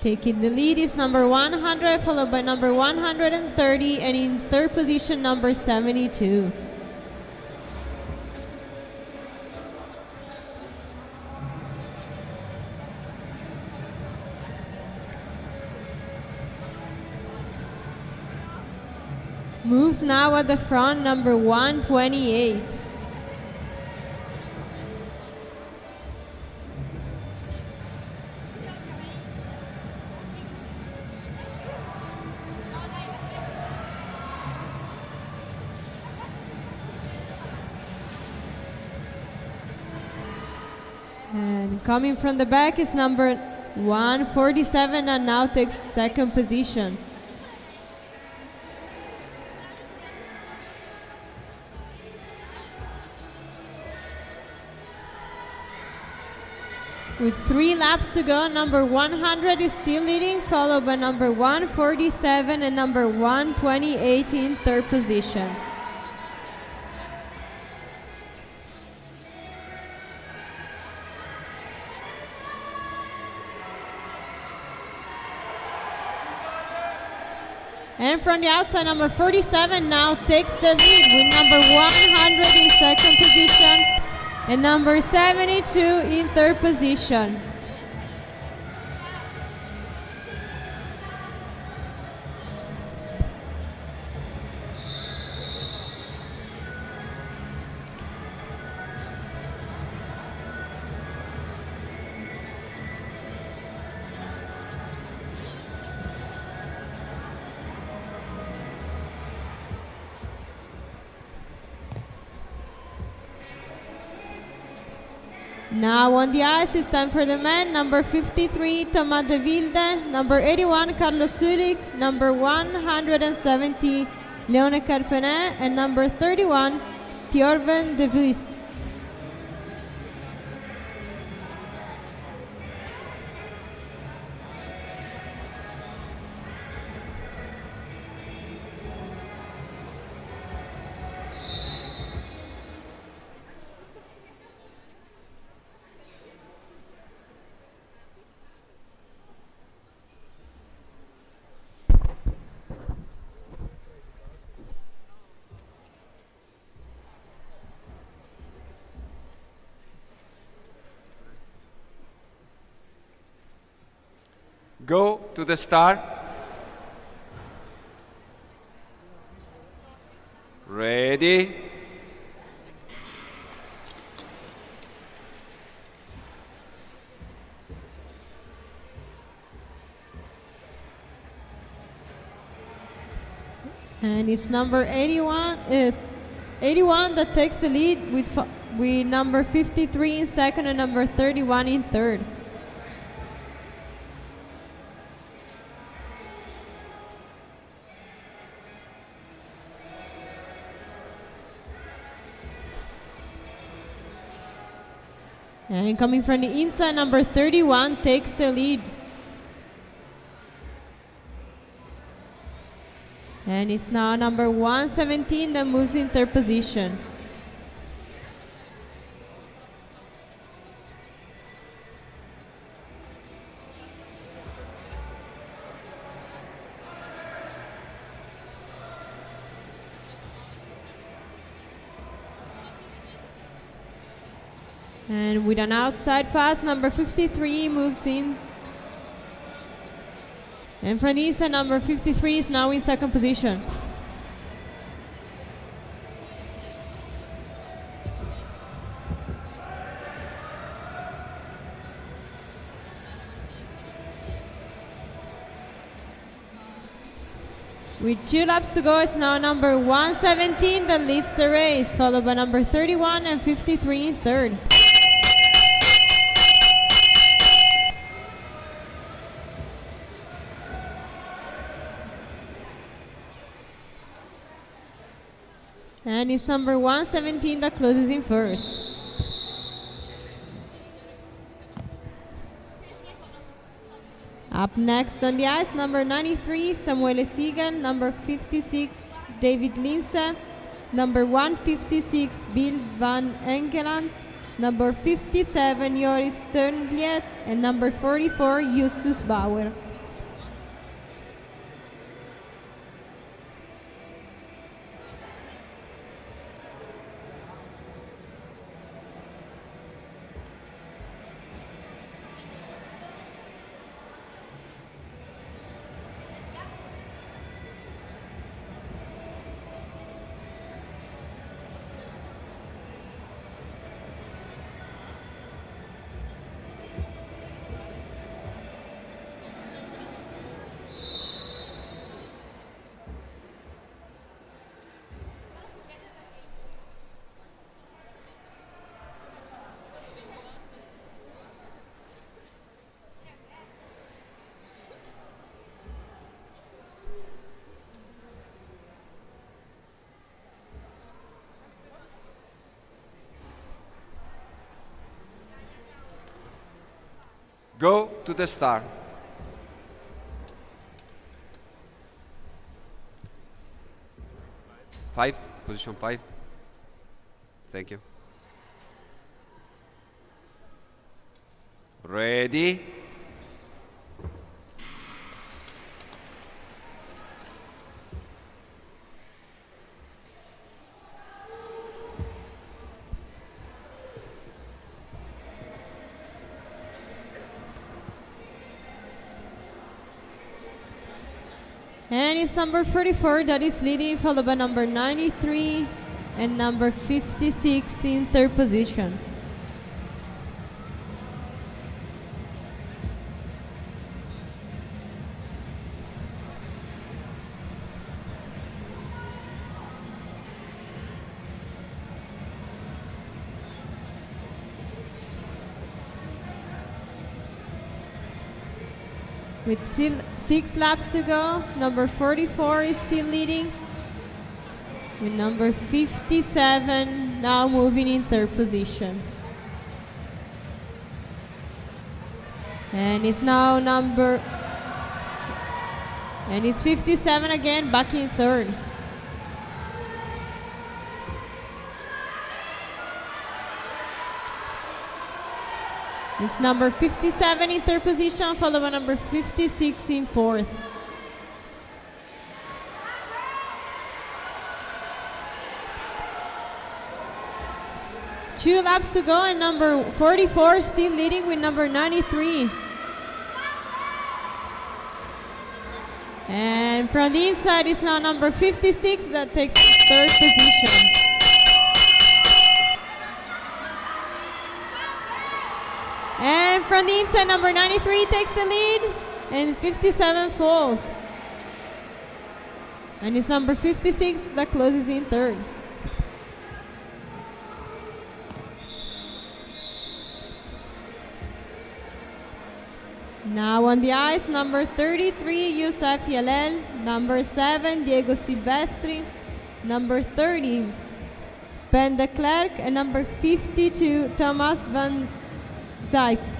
Taking the lead is number 100, followed by number 130, and in third position, number 72. Moves now at the front, number 128. And coming from the back is number 147 and now takes second position. With three laps to go, number 100 is still leading, followed by number 147 and number 128 in third position. And from the outside, number 47 now takes the lead with number 100 in second position and number 72 in third position. Now on the ice, it's time for the men. Number 53, Thomas de Wilde. Number 81, Carlos Sulik. Number 170, Leone Carpenet. And number 31, Thjorven de Vuist. The start. Ready? And it's number 81, uh, 81 that takes the lead with, with number 53 in second and number 31 in third. And coming from the inside, number 31 takes the lead. And it's now number 117 that moves in third position. With an outside pass, number 53 moves in. And the number 53 is now in second position. With two laps to go, it's now number 117 that leads the race, followed by number 31 and 53 in third. And it's number 117 that closes in first. Up next on the ice, number 93, Samuele Sigan, number 56, David Linse, number 156, Bill Van Engeland, number 57, Joris Sternvliet, and number 44, Justus Bauer. Go to the start. Five, position five. Thank you. Ready? Number 44 that is leading, followed by number 93 and number 56 in third position. With still six laps to go, number 44 is still leading. With number 57 now moving in third position. And it's now number. And it's 57 again, back in third. It's number 57 in third position, followed by number 56 in fourth. Two laps to go, and number 44 still leading with number 93. And from the inside is now number 56 that takes third position. Inside, number 93 takes the lead, and 57 falls. And it's number 56 that closes in third. Now on the ice, number 33, Youssef Yalel. Number 7, Diego Silvestri. Number 30, Ben de Klerk. And number 52, Thomas van Zijk.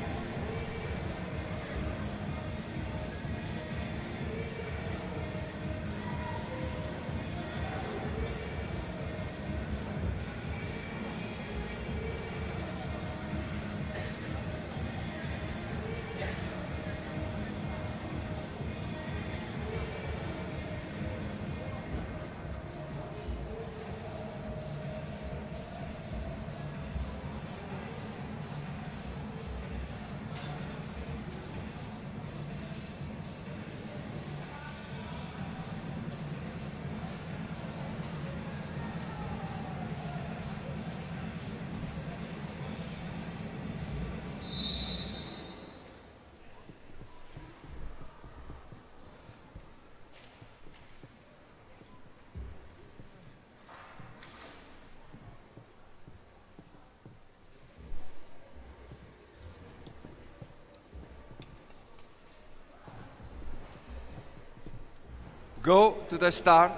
Go to the start.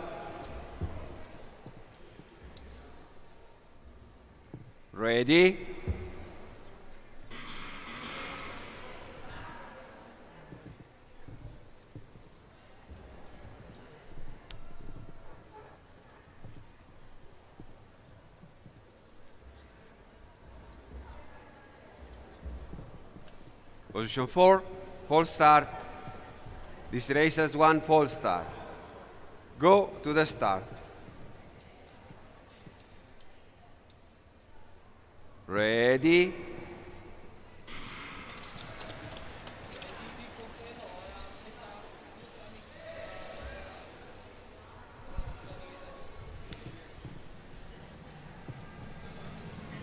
Ready? Position 4, false start. This race has one false start. Go to the start. Ready?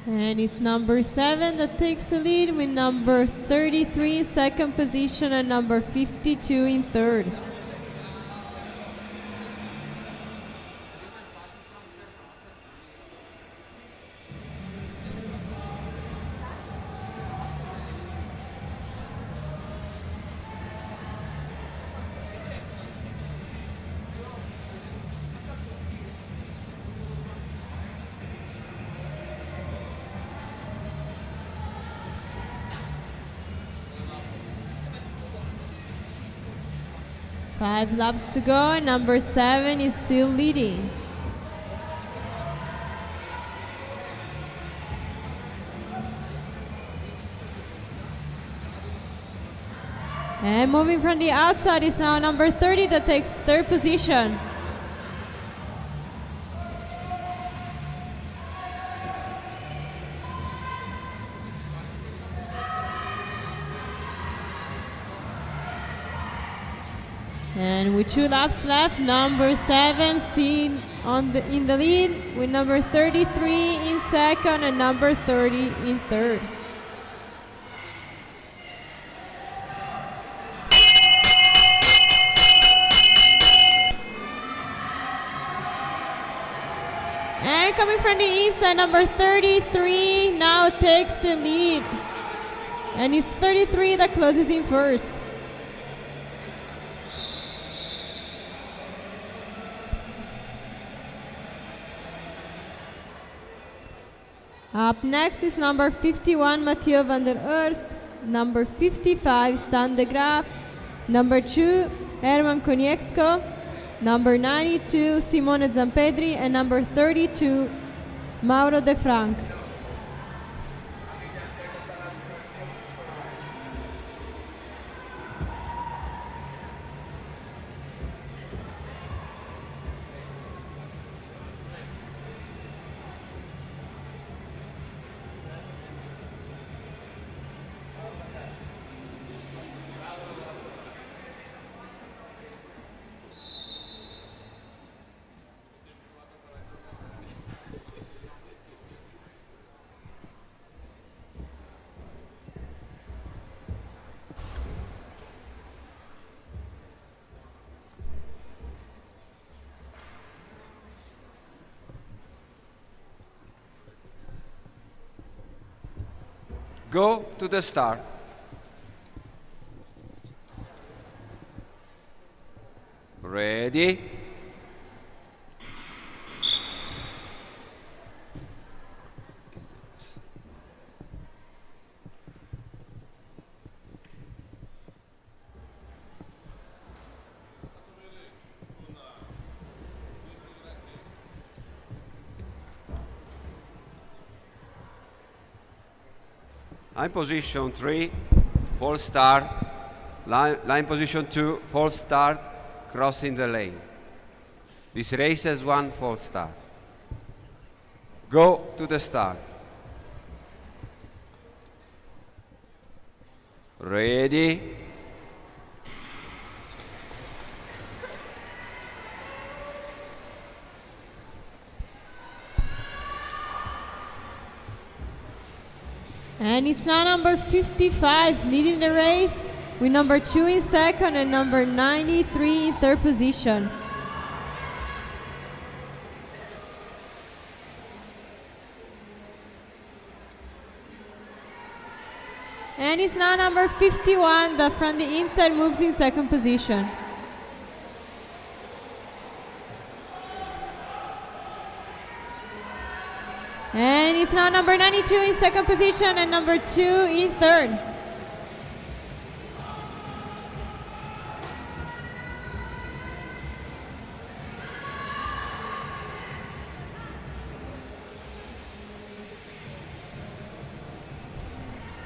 And it's number 7 that takes the lead with number 33 in second position and number 52 in third. Five laps to go, and number seven is still leading. And moving from the outside is now number 30 that takes third position. Two laps left, number seven still on the in the lead with number 33 in second and number 30 in third. And coming from the inside, number 33 now takes the lead. And it's 33 that closes in first. Up next is number 51, Mathieu van der Erst. Number 55, Stan de Graaf. Number 2, Herman Konietzko. Number 92, Simone Zampedri. And number 32, Mauro De Frank. Go to the start. Ready? Line position three, false start. Line, line position two, false start, crossing the lane. This race has one false start. Go to the start. Ready? And it's now number 55 leading the race with number 2 in second and number 93 in third position. And it's now number 51 that from the inside moves in second position. It's now number 92 in second position and number 2 in third.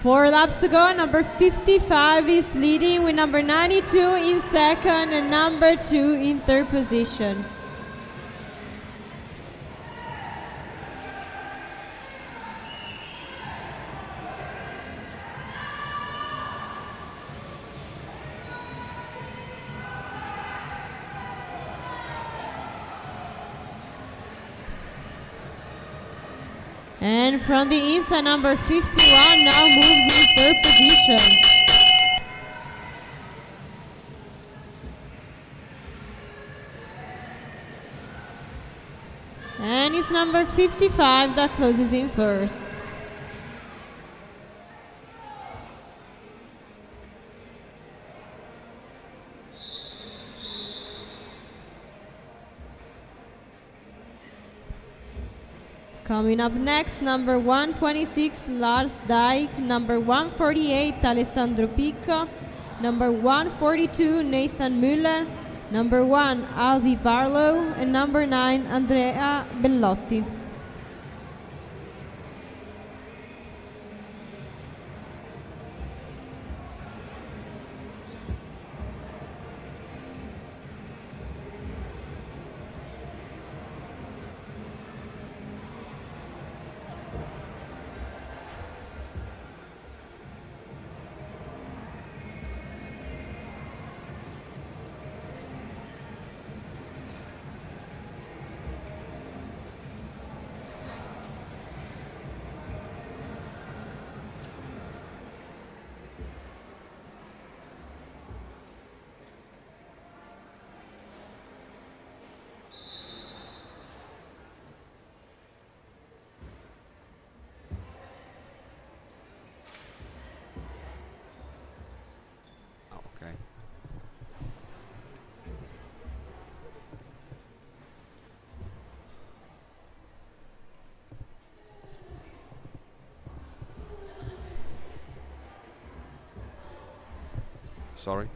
Four laps to go. Number 55 is leading with number 92 in second and number 2 in third position. From the inside, number 51 now moves in third position. And it's number 55 that closes in first. Coming up next, number 126, Lars Dyke. Number 148, Alessandro Pico. Number 142, Nathan Müller. Number 1, Alvi Barlow. And number 9, Andrea Bellotti. Sorry.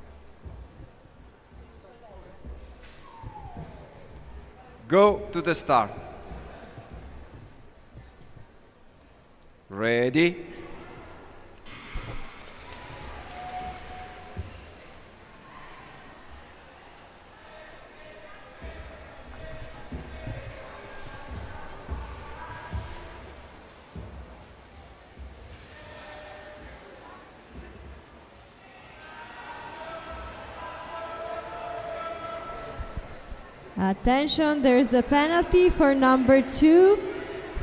Go to the start. Ready? Attention, there's a penalty for number 2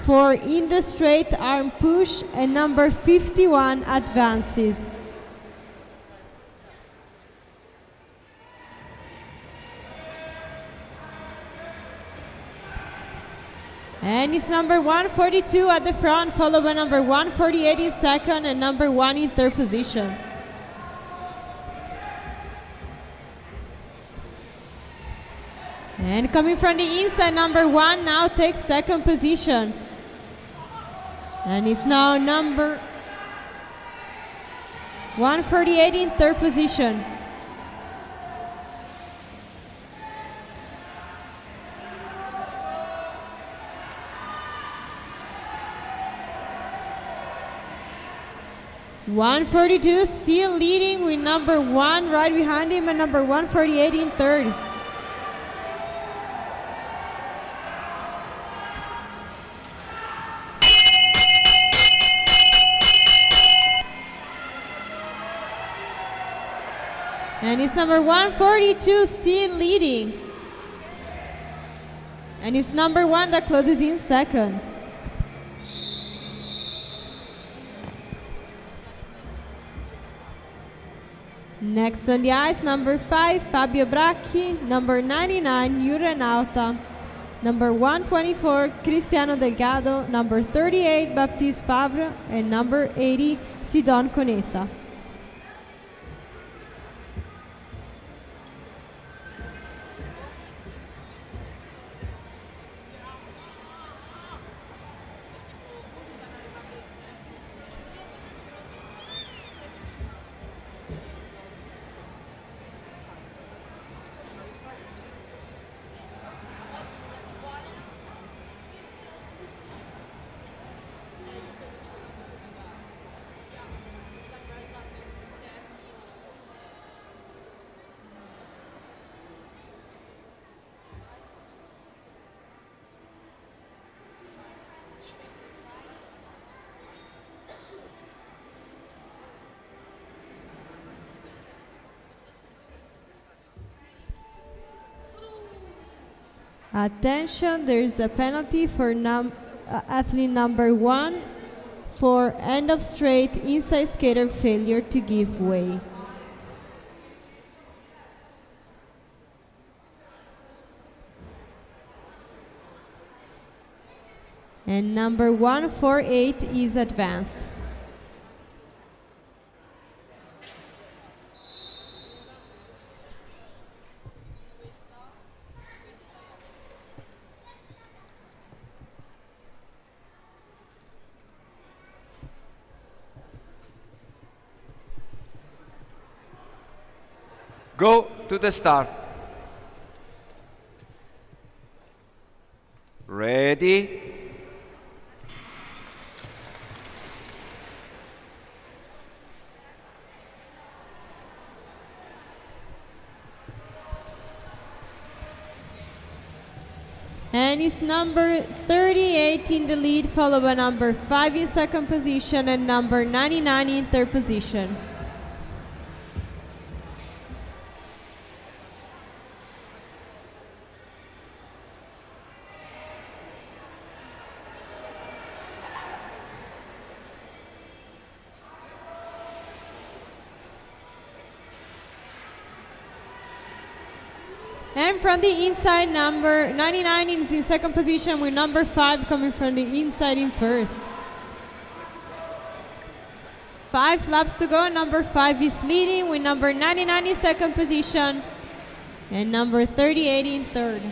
for in the straight arm push, and number 51 advances. And it's number 142 at the front, followed by number 148 in second and number 1 in third position. Coming from the inside, number 1 now takes second position. And it's now number 148 in third position. One forty-two still leading with number one right behind him and number one forty-eight in third. It's number 142 still leading. And it's number one that closes in second. Next on the ice, number 5, Fabio Bracchi. Number 99, Yure Nauta. Number 124, Cristiano Delgado. Number 38, Baptiste Favre. And number 80, Sidon Conesa. Attention, there is a penalty for num- uh, athlete number one for end of straight inside skater failure to give way. And number 148 is advanced. Go to the start. Ready? And it's number 38 in the lead, followed by number 5 in second position and number 99 in third position. The inside, number 99 is in second position with number 5 coming from the inside in first. Five laps to go. Number 5 is leading with number 99 in second position and number 38 in third.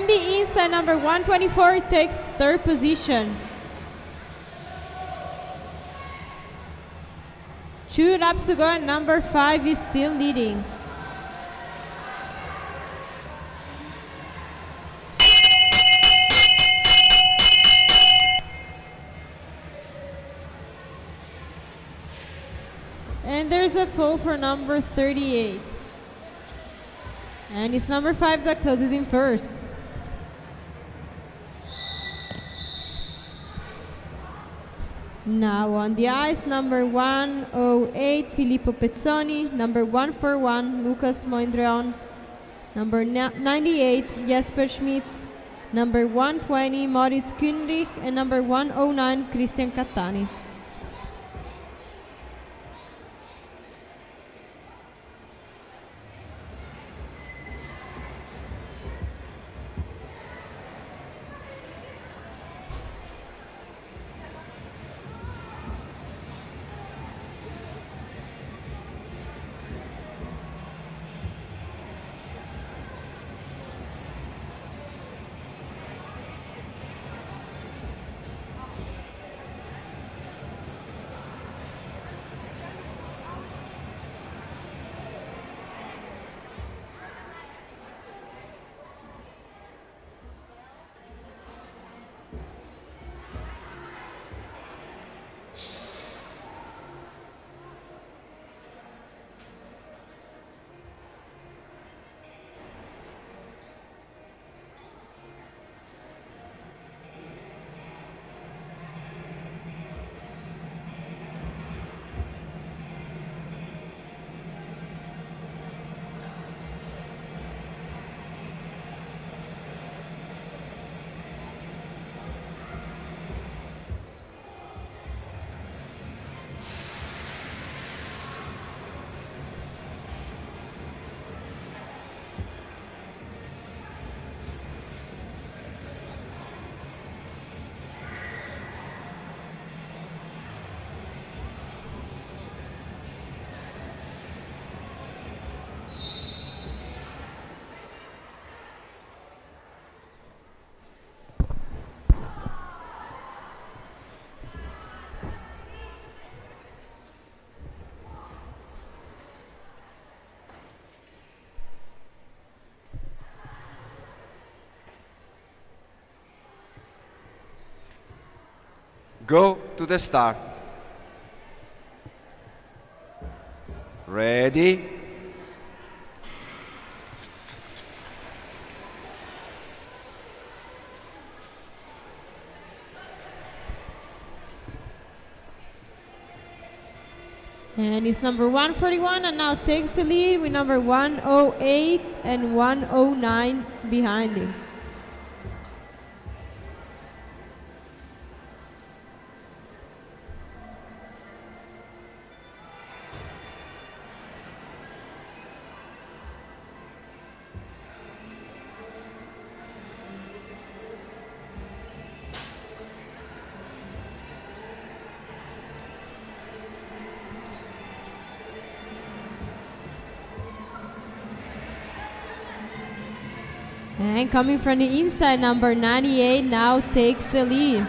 From the inside, number 124 takes third position. Two laps to go, and number five is still leading. And there's a fall for number 38. And it's number five that closes in first. Now on the ice, number 108, Filippo Pezzoni. Number 141, Lucas Moindreon. Number 98, Jesper Schmitz. number 120 Moritz Kühnrich, and number 109 Christian Cattani. Go to the start. Ready? And it's number 141 and now takes the lead with number 108 and 109 behind him. And coming from the inside, number 98 now takes the lead.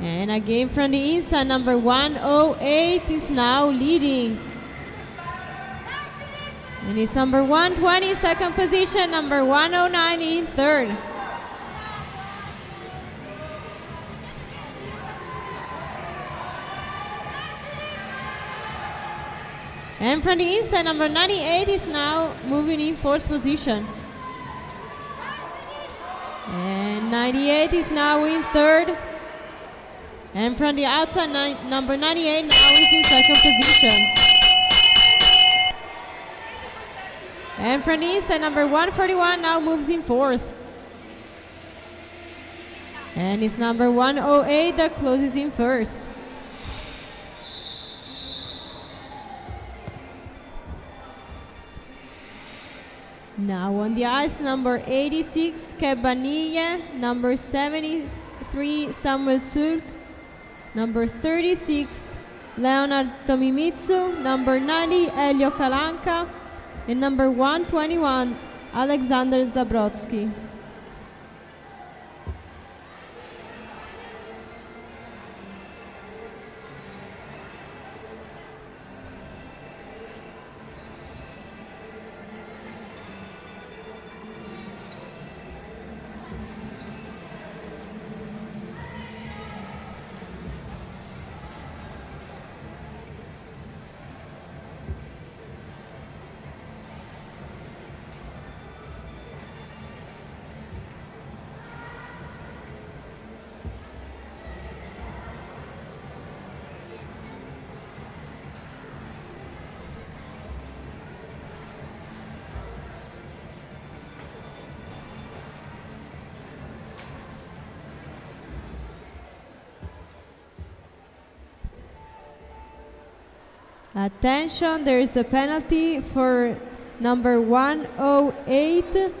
And again from the inside, number 108 is now leading. And it's number 120, second position, number 109 in third. And from the inside, number 98 is now moving in fourth position. 98 is now in third. And from the outside, number 98 now is in second position. And from the inside, number 141 now moves in fourth. And it's number 108 that closes in first. The ice, number 86, Kebanilla, number 73, Samuel Sulk, number 36, Leonard Tomimitsu, number 90, Elio Kalanka, and number 121, Alexander Zabrodsky. Attention, there is a penalty for number 108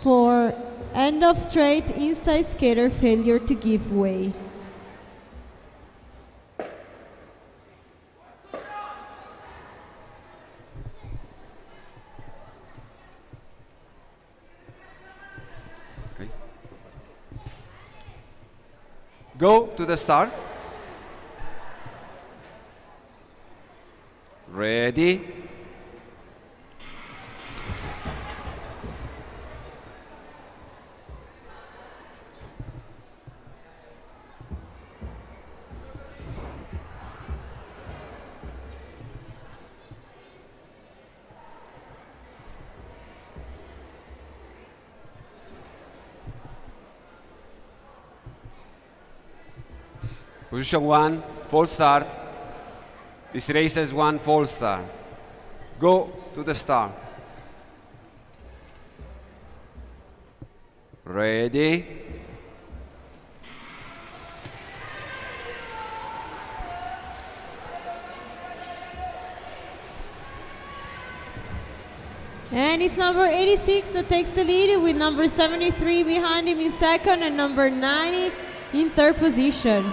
for end of straight inside skater failure to give way. Go to the start. Ready? Position one, false start. This race has one false star. Go to the star. Ready? And it's number 86 that takes the lead with number 73 behind him in second and number 90 in third position.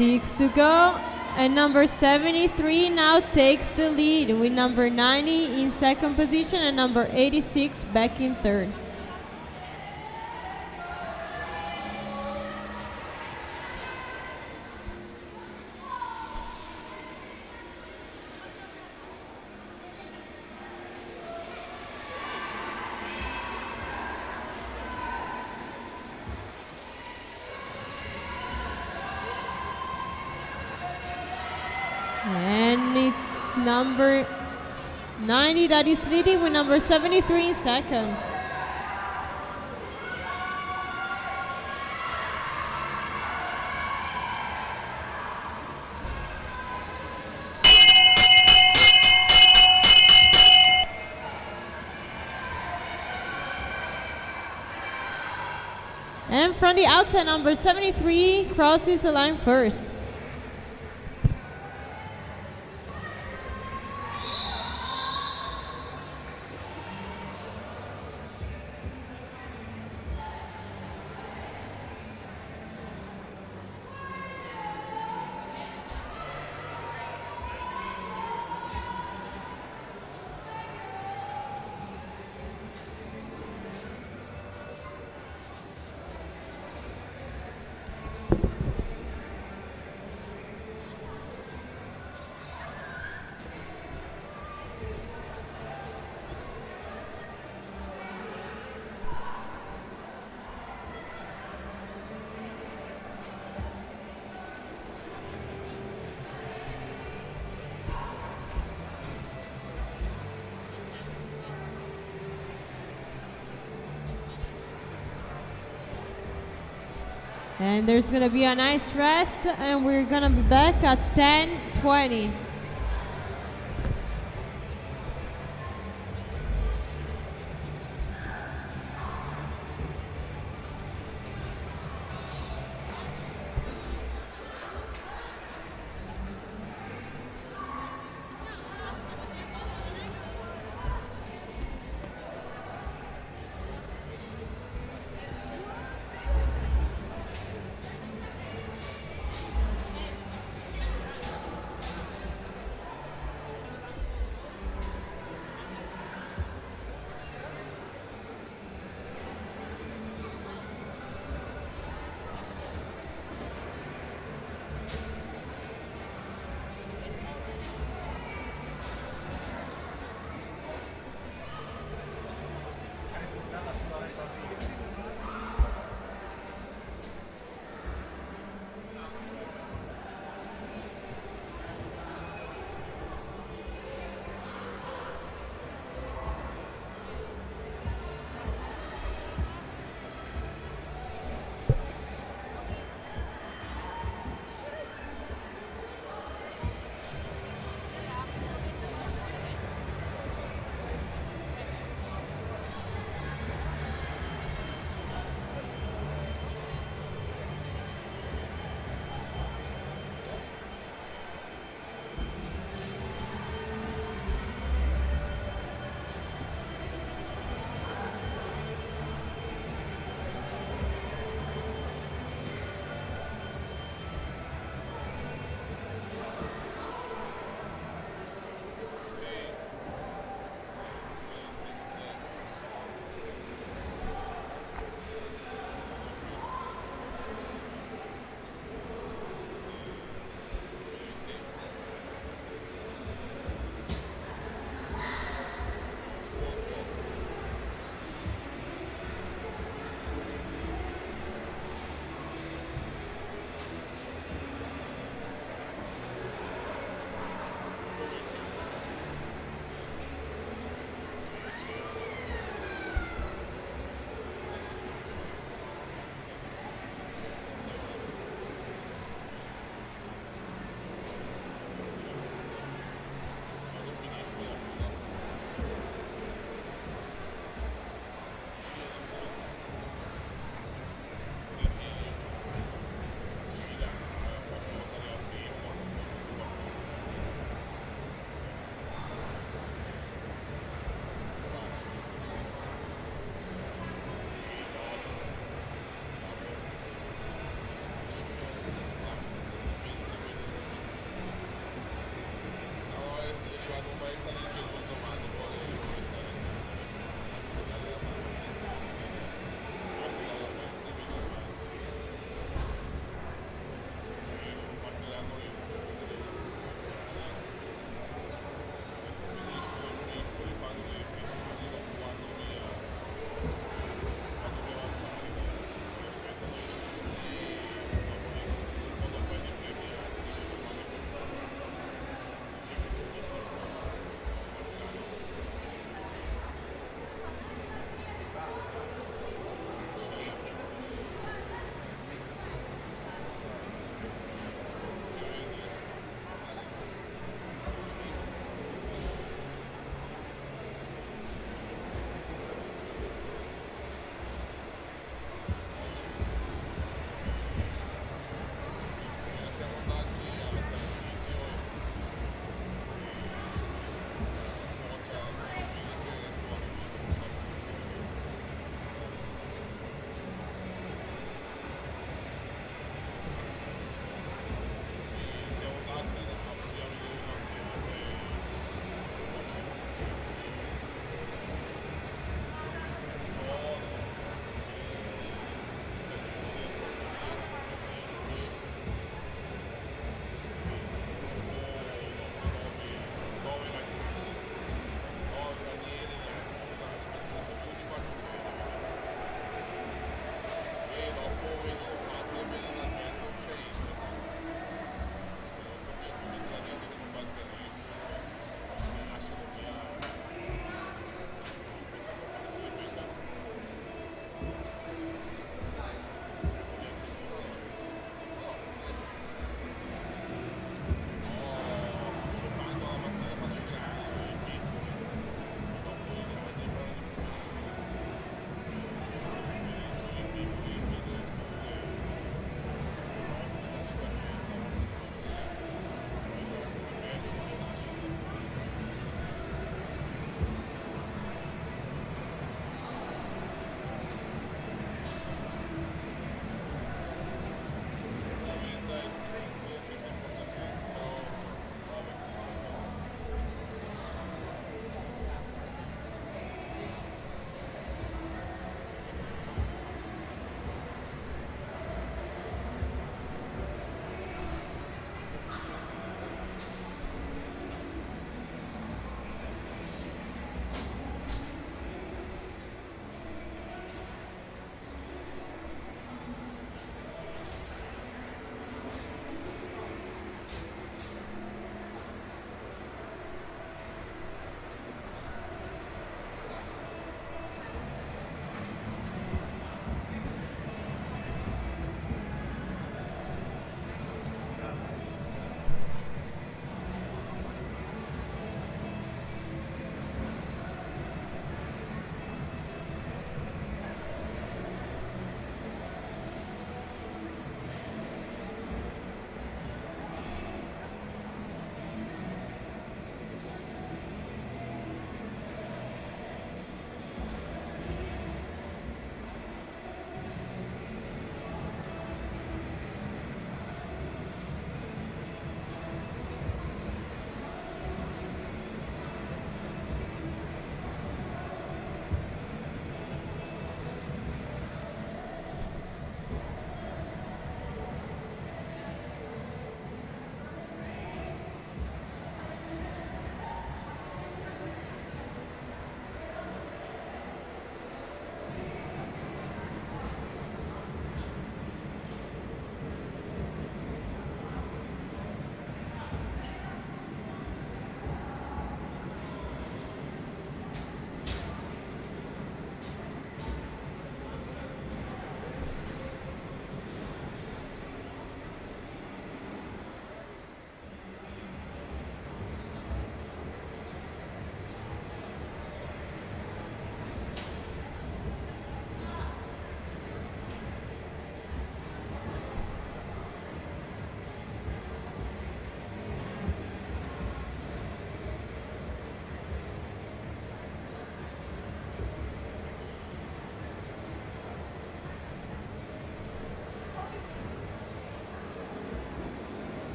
Six to go. And number 73 now takes the lead with number 90 in second position and number 86 back in third. That is leading with number 73 in second. And from the outside, number 73 crosses the line first. And there's to be a nice rest, and we're to be back at 10:20.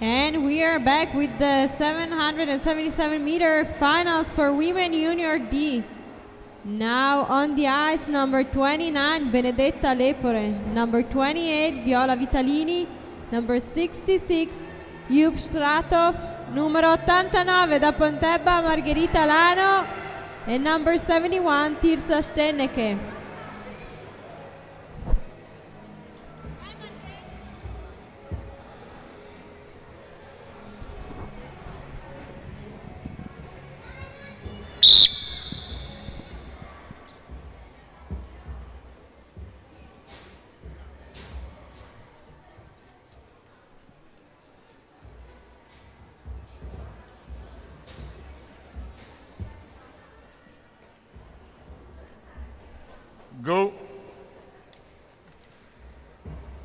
And we are back with the 777 meter finals for women junior D. Now on the ice, number 29, Benedetta Lepore. Number 28, Viola Vitalini. Number 66, Yup Stratov. Numero 89 da Pontebba, Margherita Lano. And number 71, Tirza Stenneke.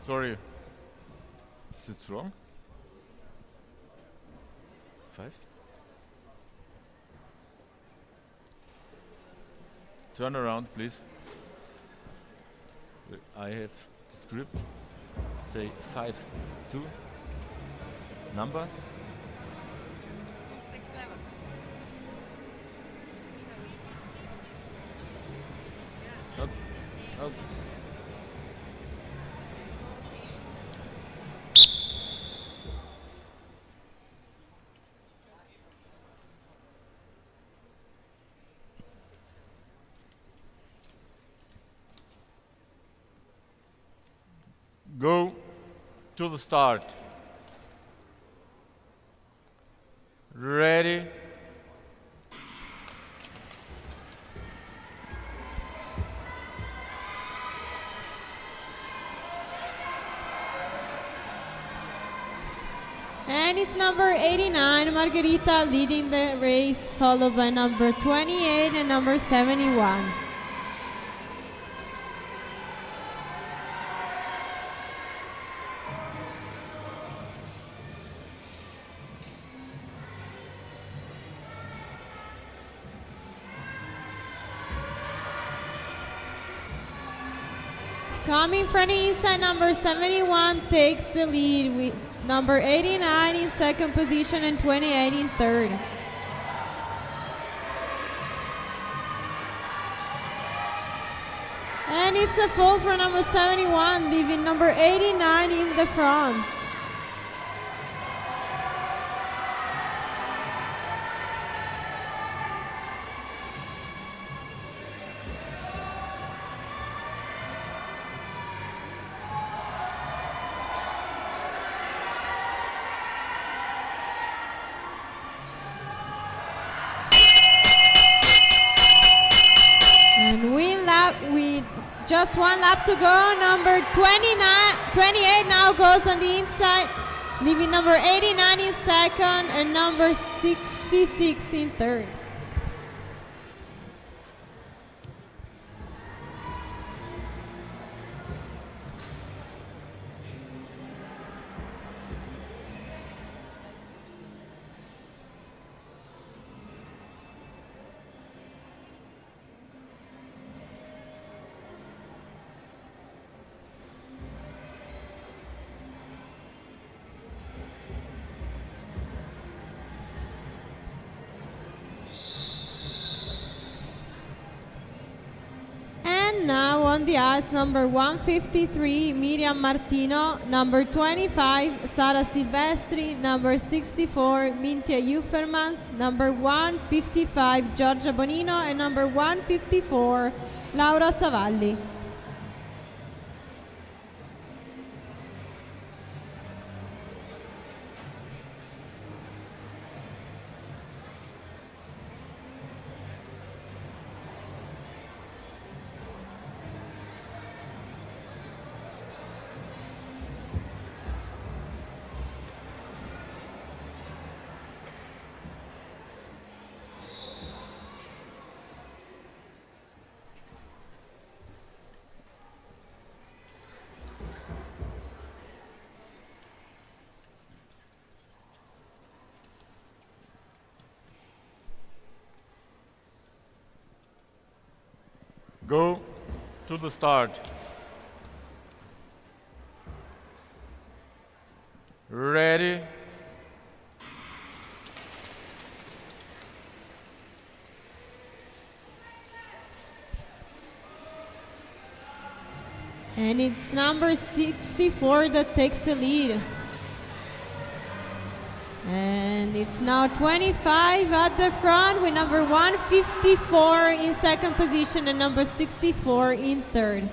Sorry. Is it wrong? Five? Turn around, please. I have the script. Say five, two. Number? To the start. Ready? And it's number 89, Margherita, leading the race, followed by number 28 and number 71. Inside, number 71 takes the lead with number 89 in second position and 28 in third. And it's a fall for number 71, leaving number 89 in the front. To go. Number 29, 28 now goes on the inside, leaving number 89 in second and number 66 in third. On the ice, number 153, Miriam Martino, number 25, Sara Silvestri, number 64, Mintia Ufermans, number 155, Giorgia Bonino, and number 154, Laura Savalli. Go to the start. Ready. And it's number 64 that takes the lead. And it's now 25 at the front with number 154 in second position and number 64 in third.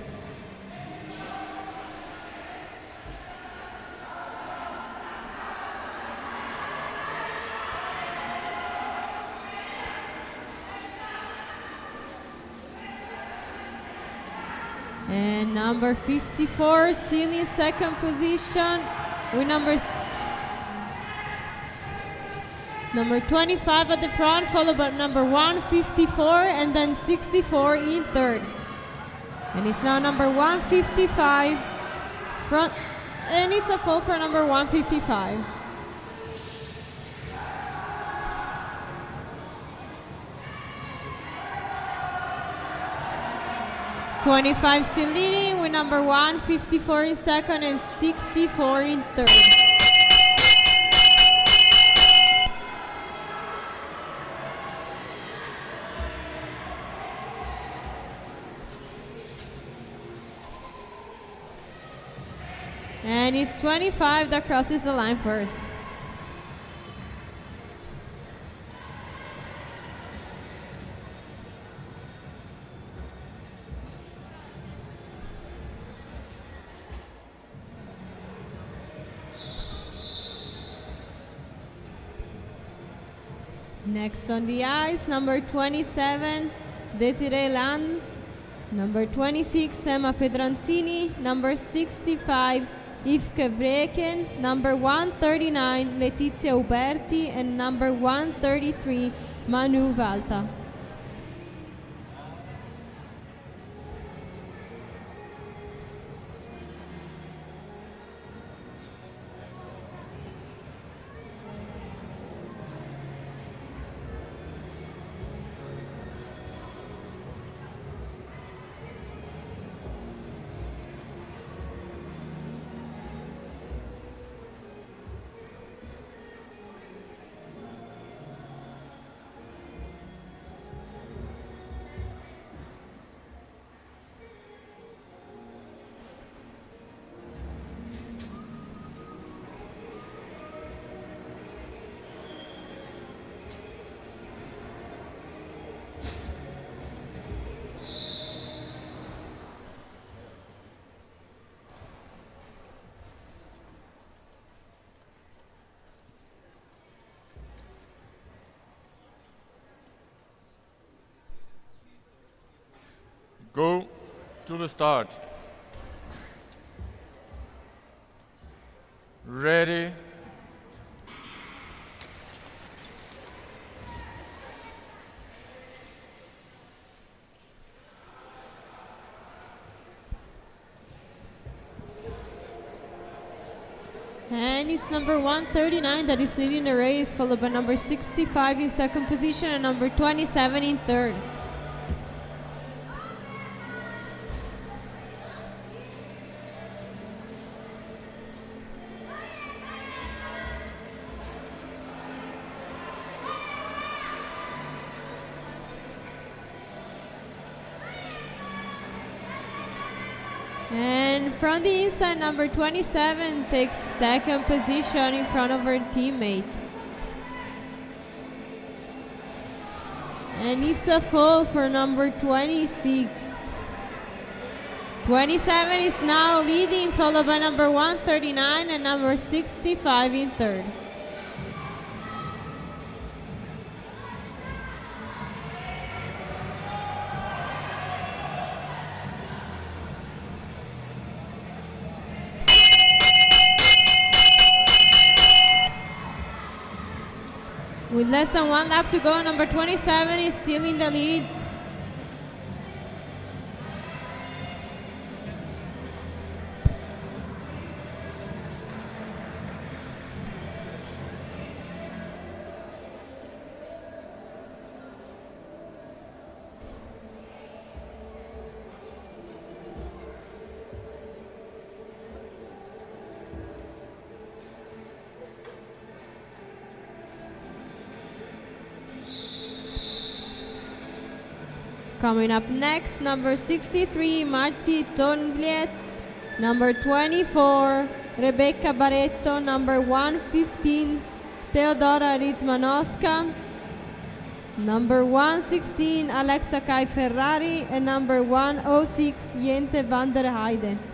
And number 54 still in second position with number number 25 at the front, followed by number 154 and then 64 in third. And it's now number 155 front, and it's a fall for number 155. Twenty-five still leading with number one, fifty-four in second, and 64 in third. It's 25 that crosses the line first. Next on the ice, number 27, Desiree Land. Number 26, Emma Pedranzini. Number 65, Yvke Breken. Number 139, Letizia Uberti. And number 133, Manu Valta. Go to the start. Ready. And it's number 139 that is leading the race, followed by number 65 in second position and number 27 in third. From the inside, number 27 takes second position in front of her teammate. And it's a fall for number 26. 27 is now leading, followed by number 139 and number 65 in third. Less than one lap to go, number 27 is still in the lead. Coming up next, number 63, Marty Tongliet. Number 24, Rebecca Barretto. Number 115, Teodora Rizmanowska. Number 116, Alexa Kai Ferrari. And number 106, Jente van der Heide.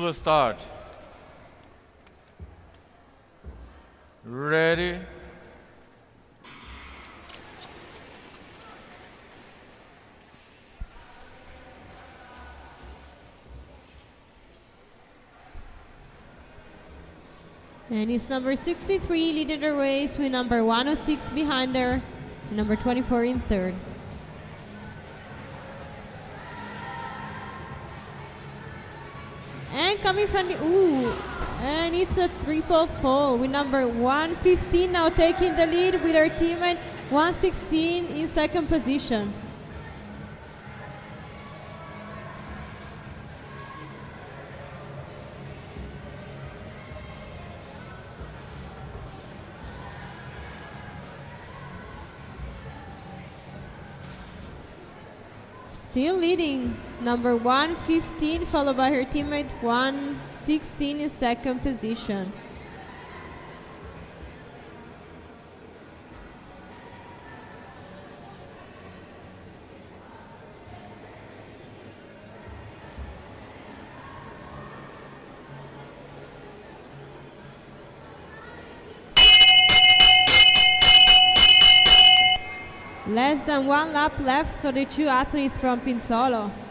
To the start. Ready? And it's number 63 leading the race with number 106 behind her, number 24 in third. Coming from the ooh, and it's a triple fall with number 115 now taking the lead with her teammate 116 in second position. Number 115, followed by her teammate 116 in second position. Less than one lap left for the two athletes from Pinzolo.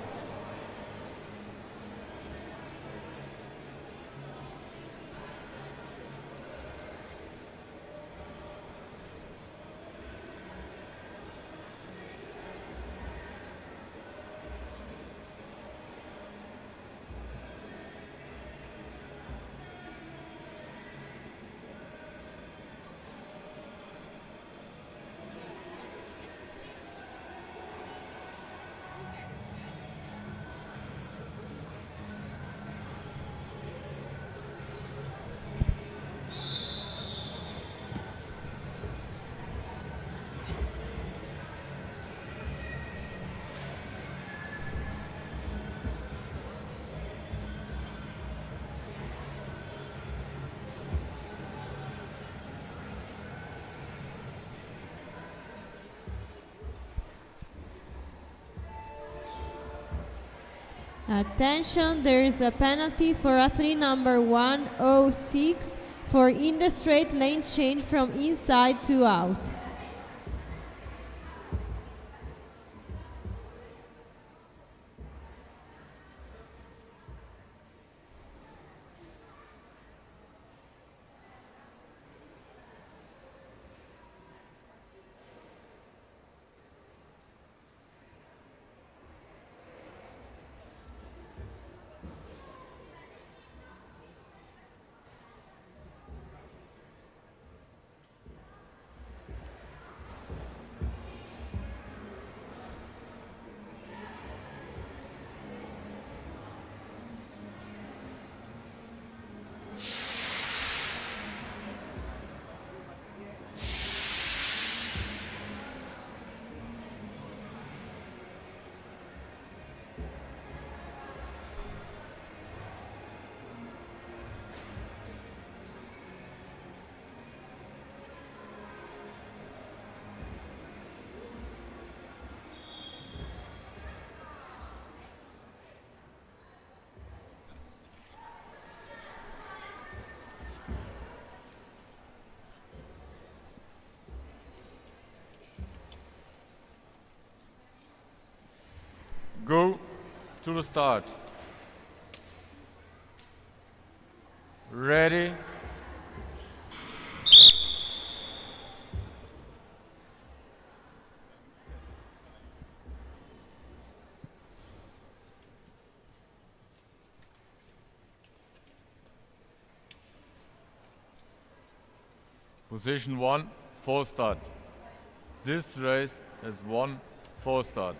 Attention, there is a penalty for athlete number 106 for in the straight lane change from inside to out. to the start. Ready? Position 1, full start. This race is 1, full start.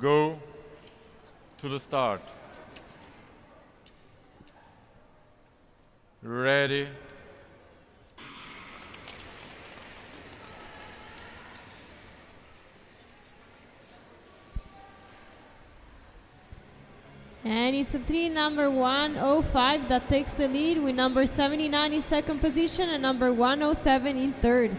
Go to the start. Ready? And it's a three number 105 that takes the lead with number 79 in second position and number 107 in third.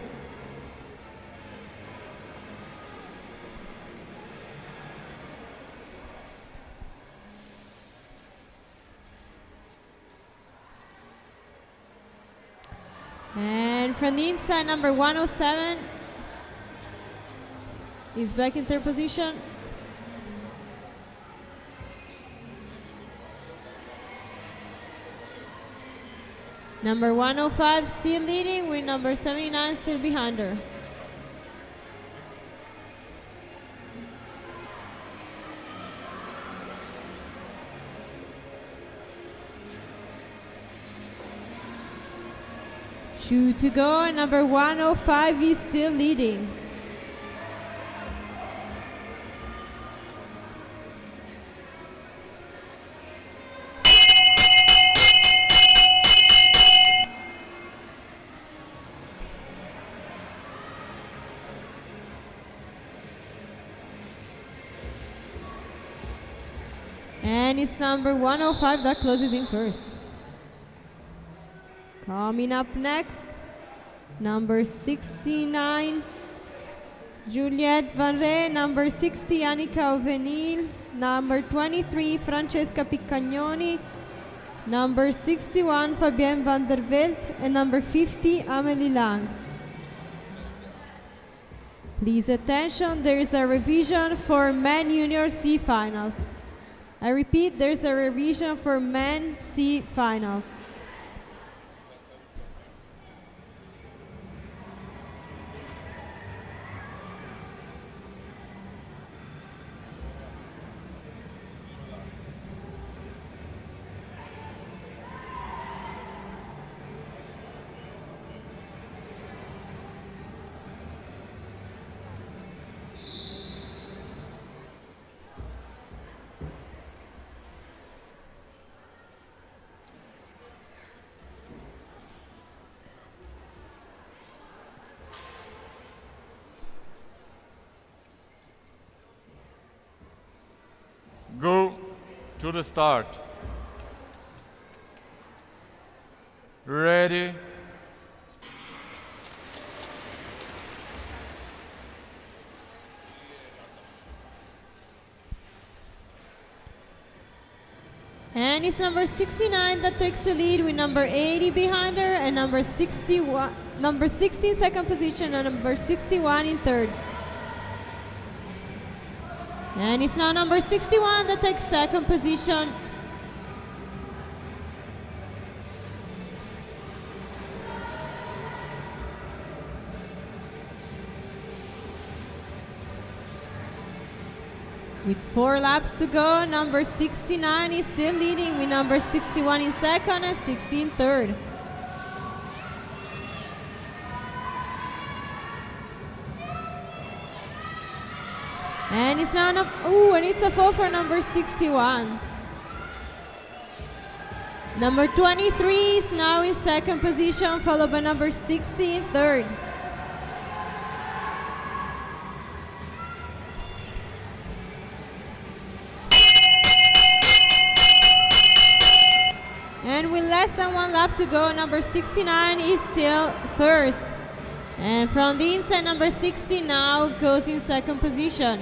The inside, number 107 is back in third position. Number 105 still leading with number 79 still behind her. Two to go, and number 105 is still leading. And it's number 105 that closes in first. Coming up next, number 69, Juliette Van Rey, number 60, Annika Ovenil, number 23, Francesca Piccagnoni, number 61, Fabienne van der Veld, and number 50, Amelie Lang. Please attention, there is a revision for men junior C finals. I repeat, there's a revision for men C finals. To the start. Ready? And it's number 69 that takes the lead with number 80 behind her and number 61, number 16 second position and number 61 in third. And it's now number 61 that takes second position. With four laps to go, number 69 is still leading with number 61 in second and 60 in third. Now up. Ooh, and it's a fall for number 61. Number 23 is now in second position, followed by number 60 in third. And with less than one lap to go, number 69 is still first. And from the inside, number 60 now goes in second position.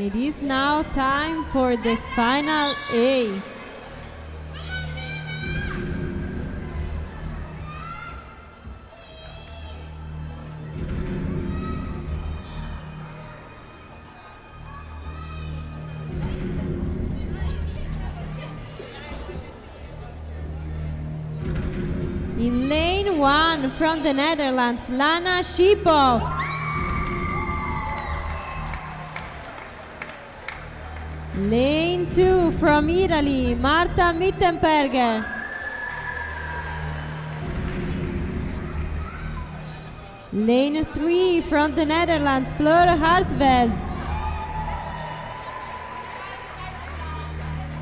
And it is now time for the final A. In lane one from the Netherlands, Lana Shipov. Lane two from Italy, Marta Mittenberger. Lane three from the Netherlands, Fleur Hartveld.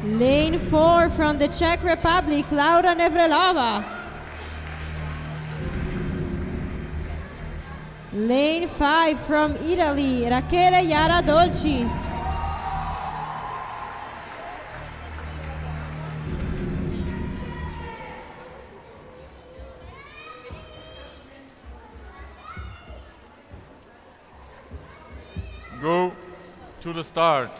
Lane four from the Czech Republic, Laura Nevrelova. Lane 5 from Italy, Rachele Yara Dolci. Start.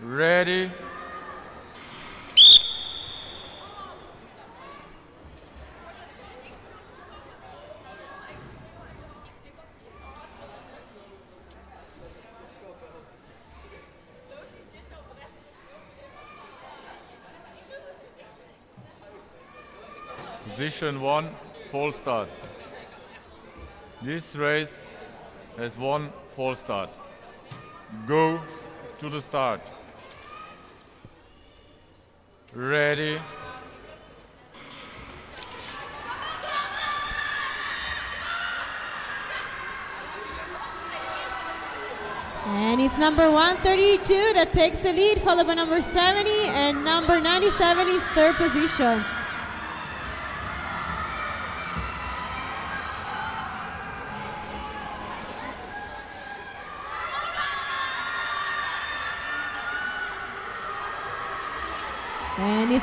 Ready? Position one, false start. This race has one false start. Go to the start. Ready? And it's number 132 that takes the lead, followed by number 70 and number 97 in third position.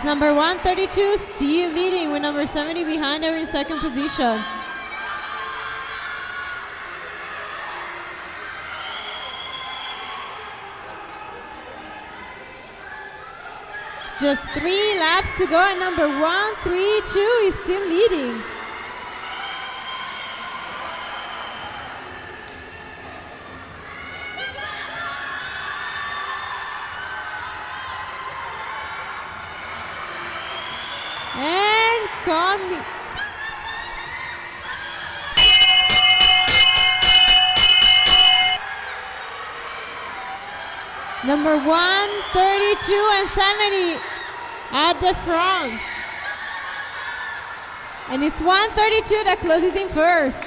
It's number 132 still leading with number 70 behind her in second position. Just three laps to go, and number one, three, two is still leading. 132 70 at the front. And it's 132 that closes in first.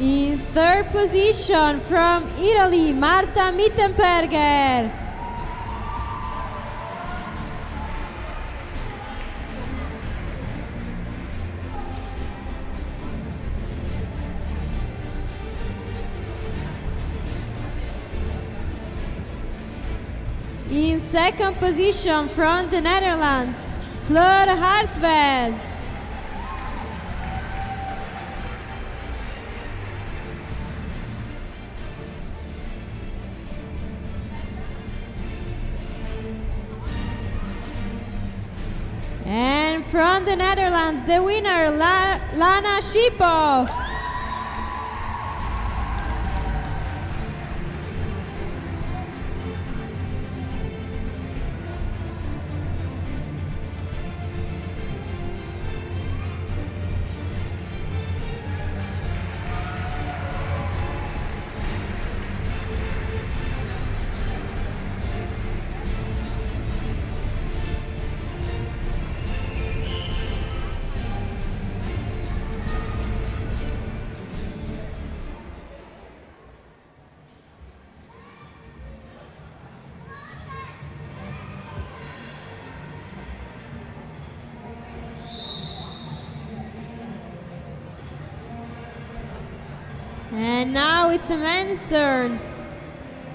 In third position from Italy, Marta Mittenberger. In second position from the Netherlands, Fleur Hartveld. Netherlands, the winner, La- Lana Shipov. It's a turn.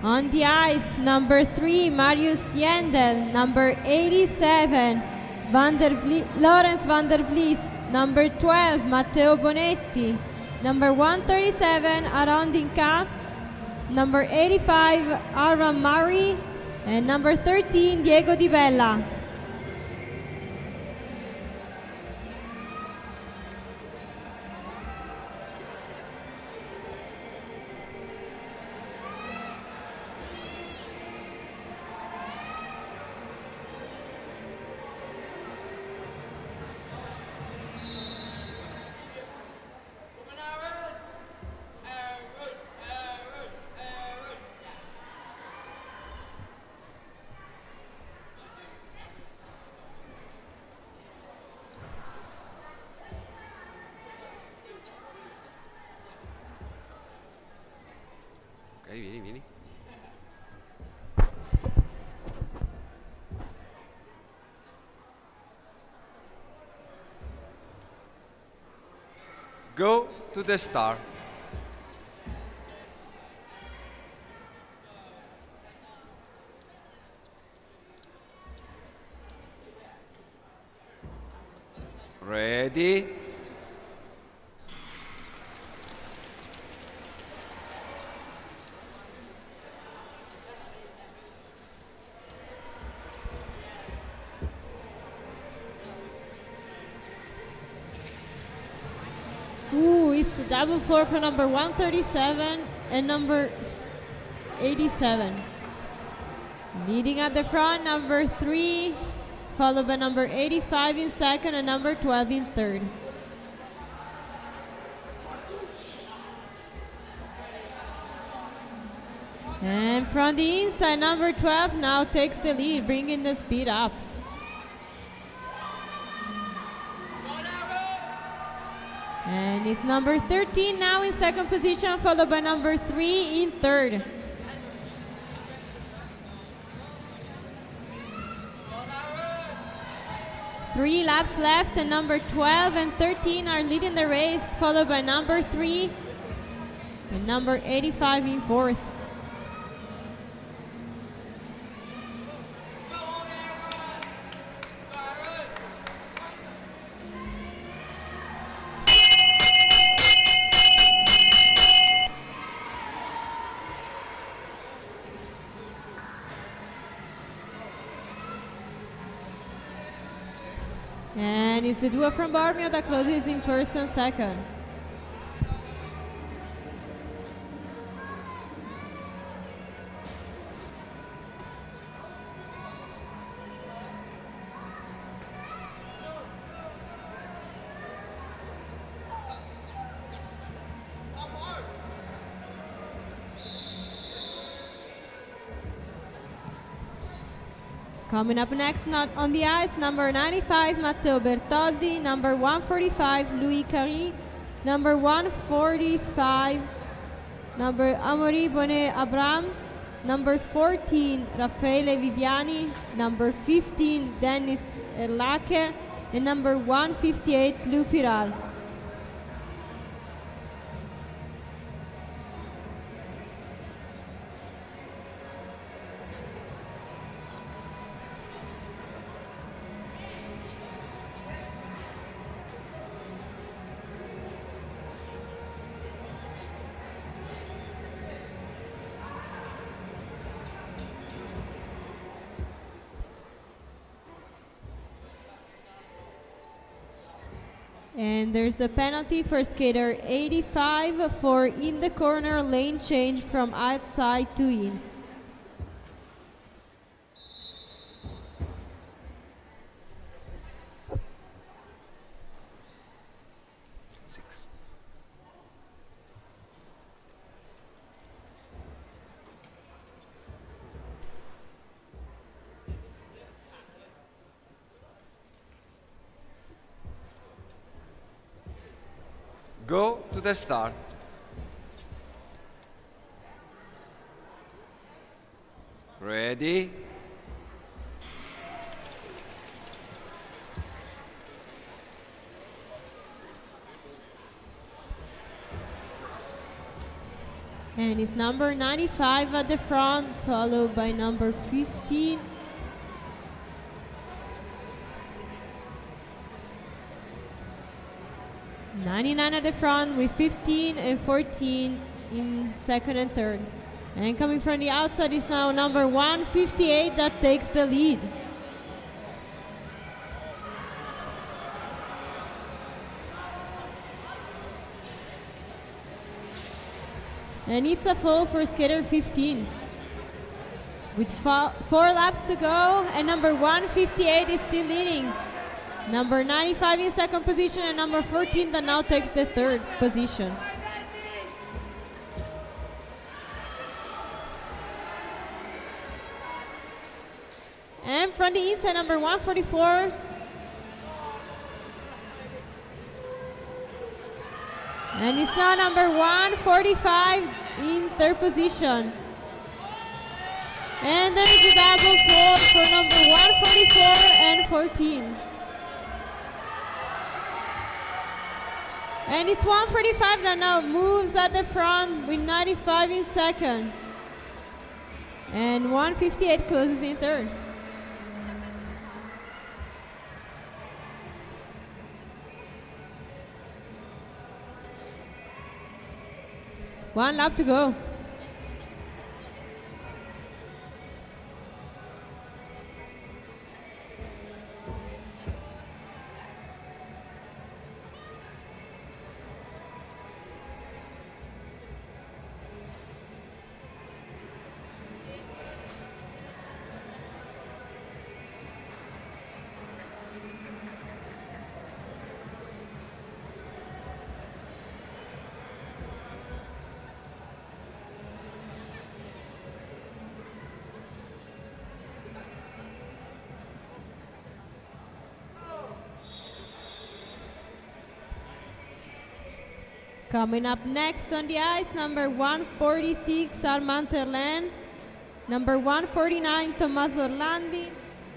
On the ice, number three, Marius Yendel. Number 87, Van der Lawrence van der Vlies. Number 12, Matteo Bonetti. Number 137, Arondin Camp. Number 85, Aaron Murray. And number 13, Diego Di Bella. To the star. It's a for number 137 and number 87. Leading at the front, number three, followed by number 85 in second and number 12 in third. And from the inside, number 12 now takes the lead, bringing the speed up. It's number 13 now in second position, followed by number 3 in third. Three laps left, and number 12 and 13 are leading the race, followed by number 3 and number 85 in fourth. Duo from Bormio that closes in first and second. Coming up next, not on the ice, number 95, Matteo Bertoldi, number 145, Louis Carri, number 145, number Amaury Bonnet Abram, number 14, Raffaele Viviani, number 15, Dennis Erlacher, and number 158, Lou Piral. There's a penalty for skater 85 for in the corner lane change from outside to in. Six. Go to the start. Ready? And it's number 95 at the front, followed by number 15. Ninety-nine at the front with 15 and 14 in second and third. And coming from the outside is now number 158 that takes the lead. And it's a fall for skater 15. With four laps to go, and number 158 is still leading. Number 95 in second position, and number 14 that now takes the third position. And from the inside, number 144 And it's now number 145 in third position. And there is a double fall for number 144 and 14. And it's 145 that now moves at the front with 95 in second. And 158 closes in third. One lap to go. Coming up next on the ice, number 146, Armand Terlen. Number 149, Tommaso Orlandi.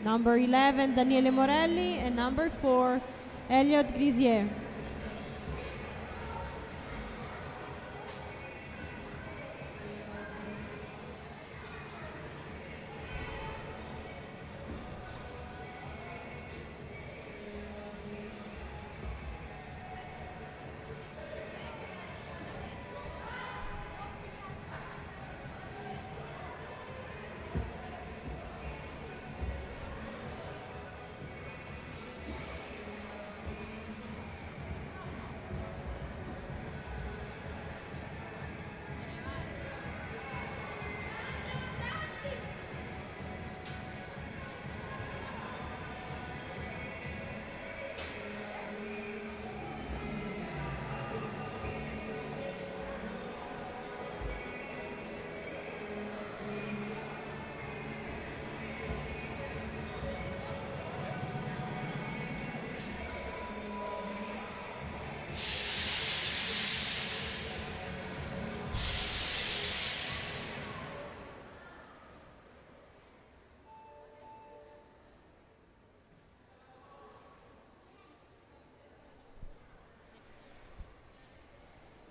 Number 11, Daniele Morelli. And number 4, Elliot Grisier.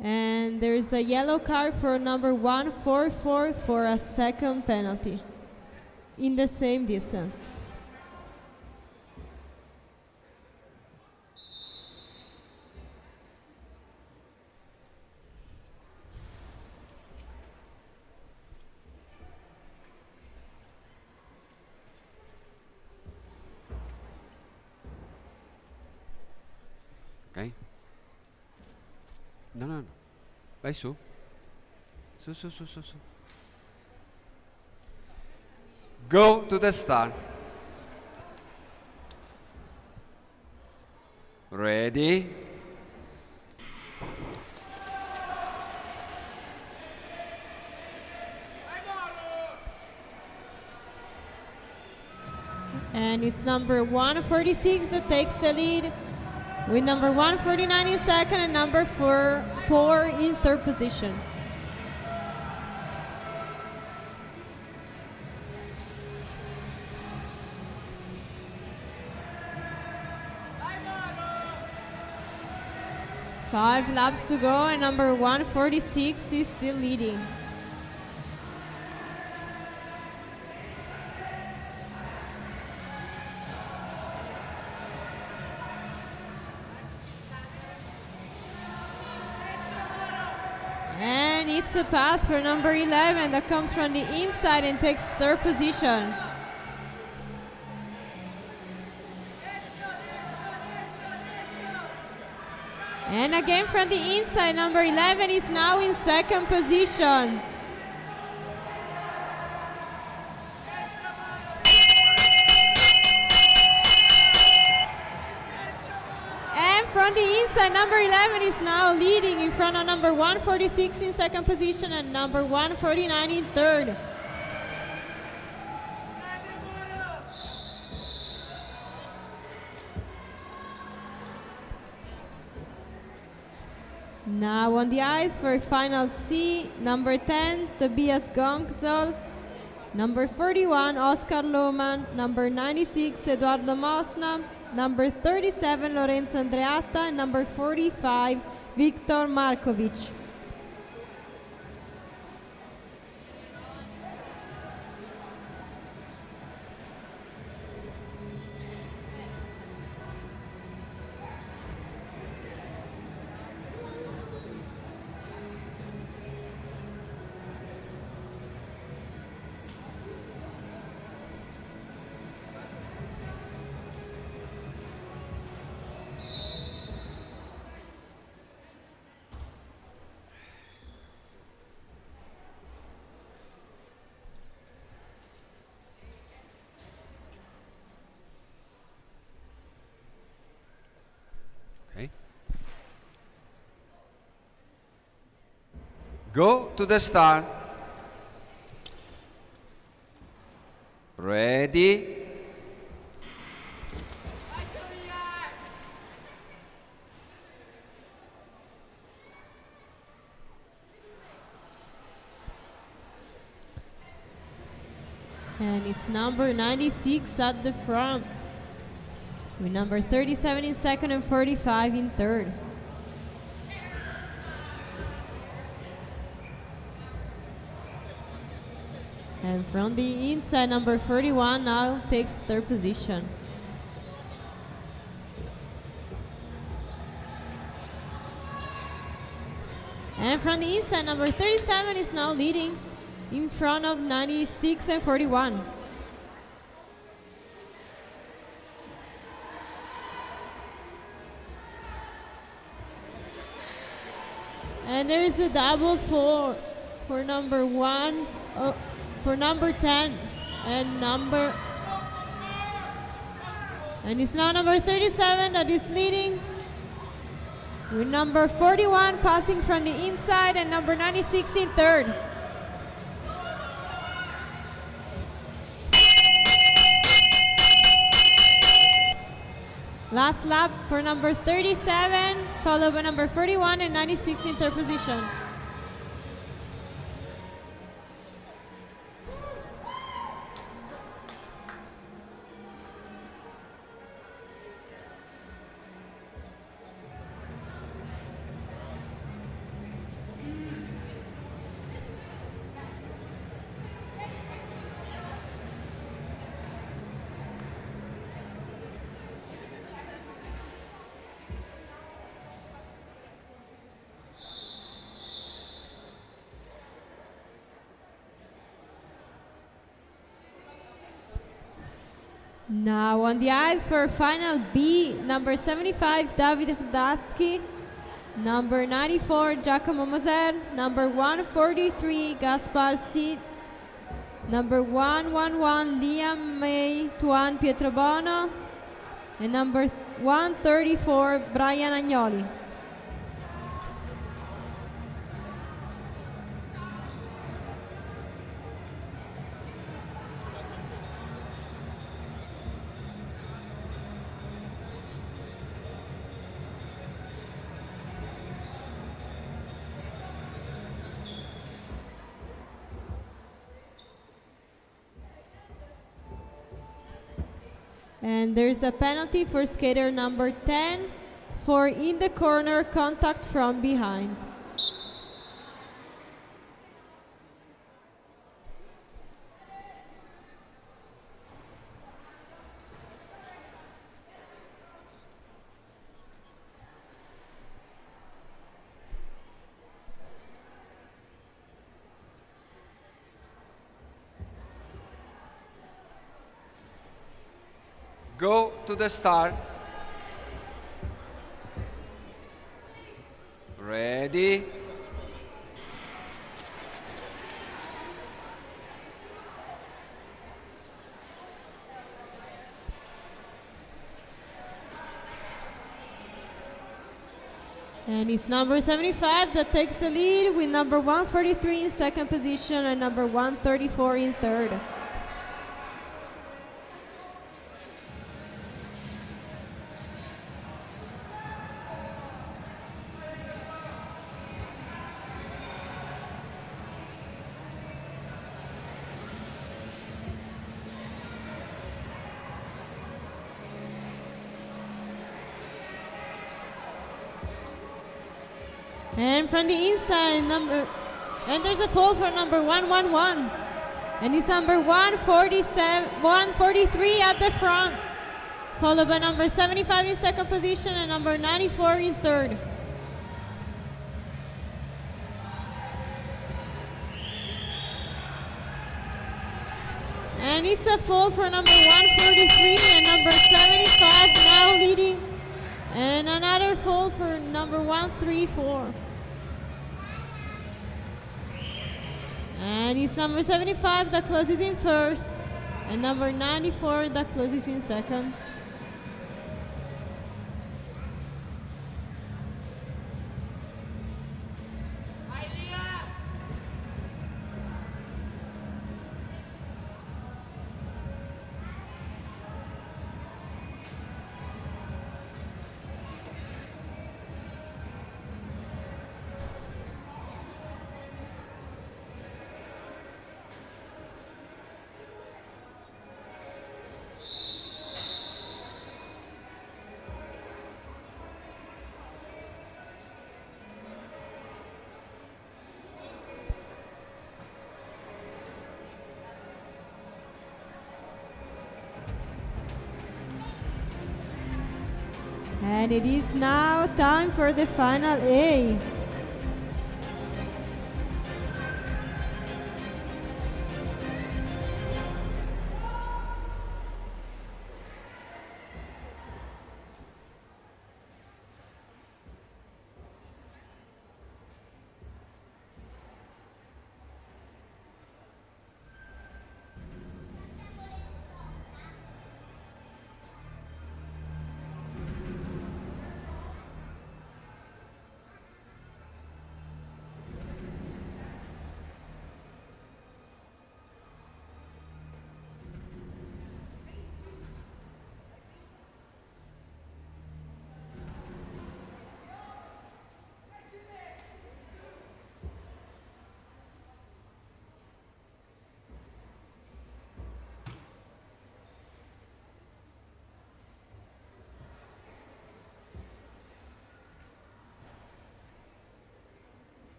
And there's a yellow card for number 144 for a second penalty in the same distance. Su, su, su, su, su. Go to the start. Ready? And it's number 146 that takes the lead, with number 149 in second and number four, four in third position. Five laps to go, and number 146 is still leading. It's a pass for number 11 that comes from the inside and takes third position. And again from the inside, number 11 is now in second position. Inside, number 11 is now leading in front of number 146 in second position and number 149 in third. Now on the ice for final C, number 10, Tobias Gongzol, number 41, Oscar Lohman, number 96, Eduardo Mosna, number 37, Lorenzo Andreatta, and number 45, Viktor Markovic. Go to the start. Ready? And it's number 96 at the front. With number 37 in second and 45 in third. And from the inside, number 31 now takes third position. And from the inside, number 37 is now leading in front of 96 and 41. And there's a double for for number one, uh, for number 10, and number. And it's now number 37 that is leading. With number 41 passing from the inside and number 96 in third. Last lap for number 37, followed by number 41 and 96 in third position. On the ice for final B, number 75, David Hdatsky. Number 94, Giacomo Moser. Number 143, Gaspar Sid. Number 111, Liam May Tuan Pietrobono. And number 134, Brian Agnoli. There's a penalty for skater number 10 for in the corner contact from behind. Go to the start. Ready. And it's number 75 that takes the lead with number 143 in second position and number 134 in third. And the inside, number and there's a fall for number 111. And it's number 147, 143 at the front, followed by number 75 in second position and number 94 in third. And it's a fall for number 143 and number 75 now leading and another fall for number 134. And it's number 75 that closes in first, and number 94 that closes in second. And it is now time for the final A.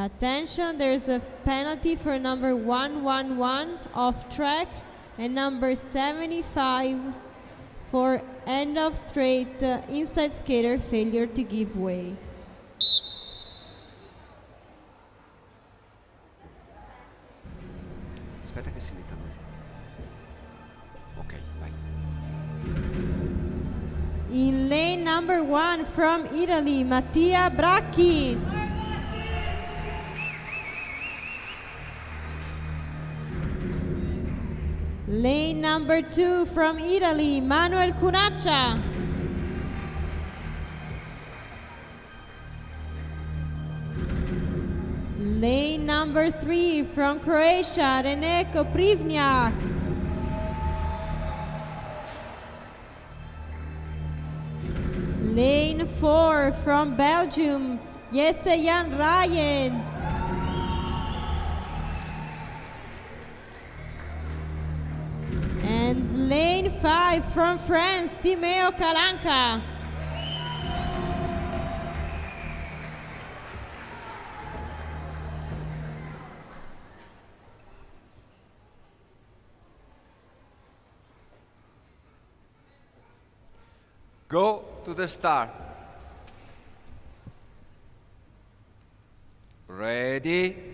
Attention, there's a penalty for number 111 off track and number 75 for end of straight uh, inside skater failure to give way. Aspetta che si mettano. Ok, vai. In lane number one from Italy, Mattia Bracchi. Lane number two from Italy, Manuel Cunaccia. Lane number three from Croatia, Rene Koprivniak. Lane 4 from Belgium, Jesse Jan Ryan. From France, Timeo Kalanka. Go to the start. Ready?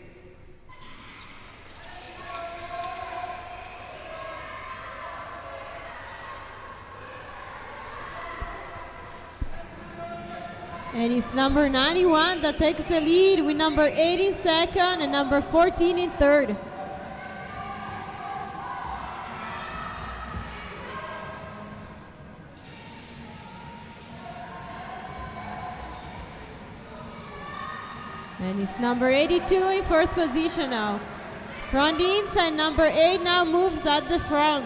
And it's number 91 that takes the lead with number 8 in second and number 14 in third. And it's number 82 in fourth position now. From the inside, number 8 now moves at the front.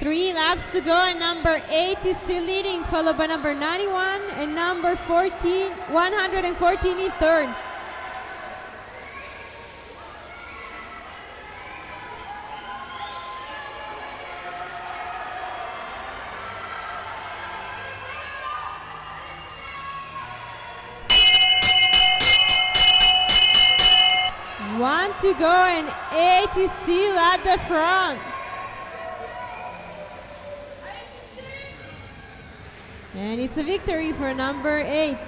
Three laps to go, and number 8 is still leading, followed by number 91 and number 14, 114 in third. One to go, and 8 is still at the front. And it's a victory for number 8.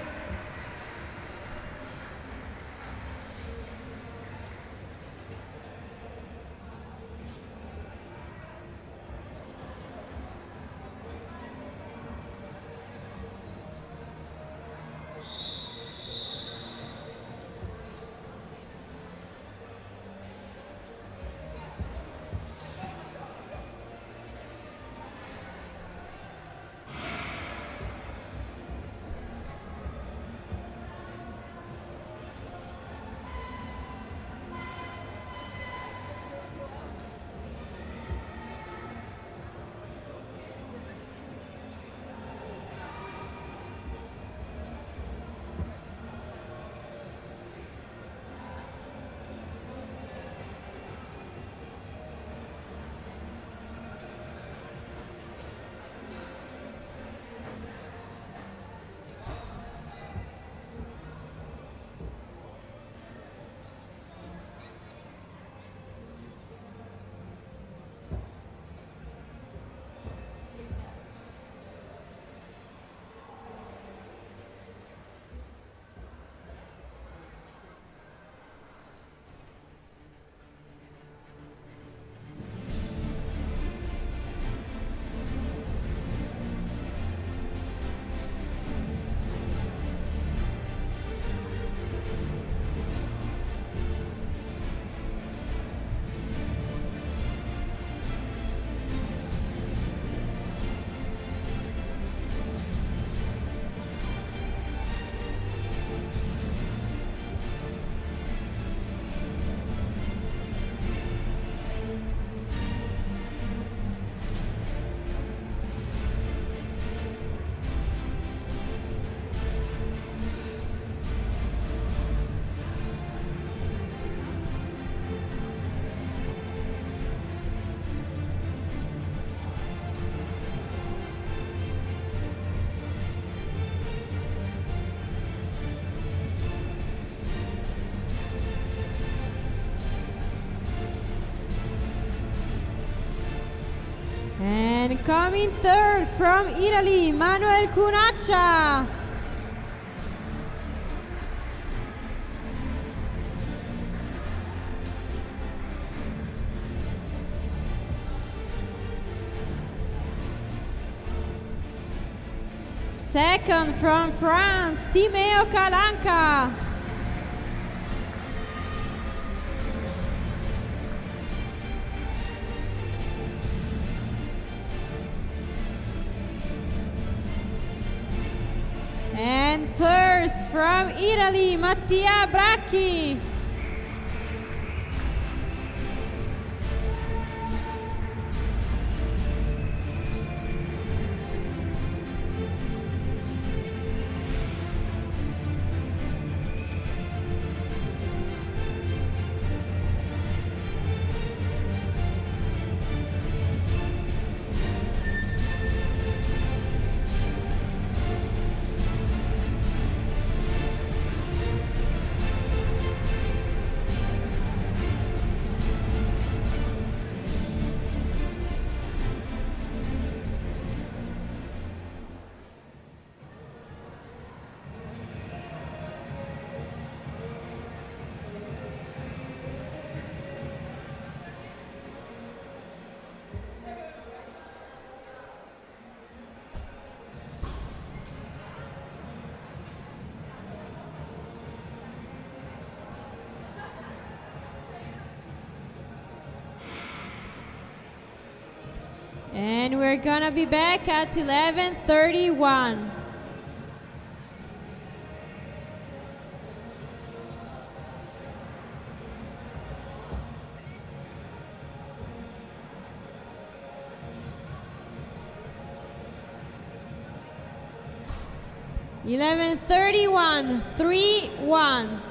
Coming third from Italy, Manuel Cunaccia. Second from France, Timeo Kalanka. From Italy, Mattia Bracchi. Gonna be back at 11:31. Eleven thirty-one, three one.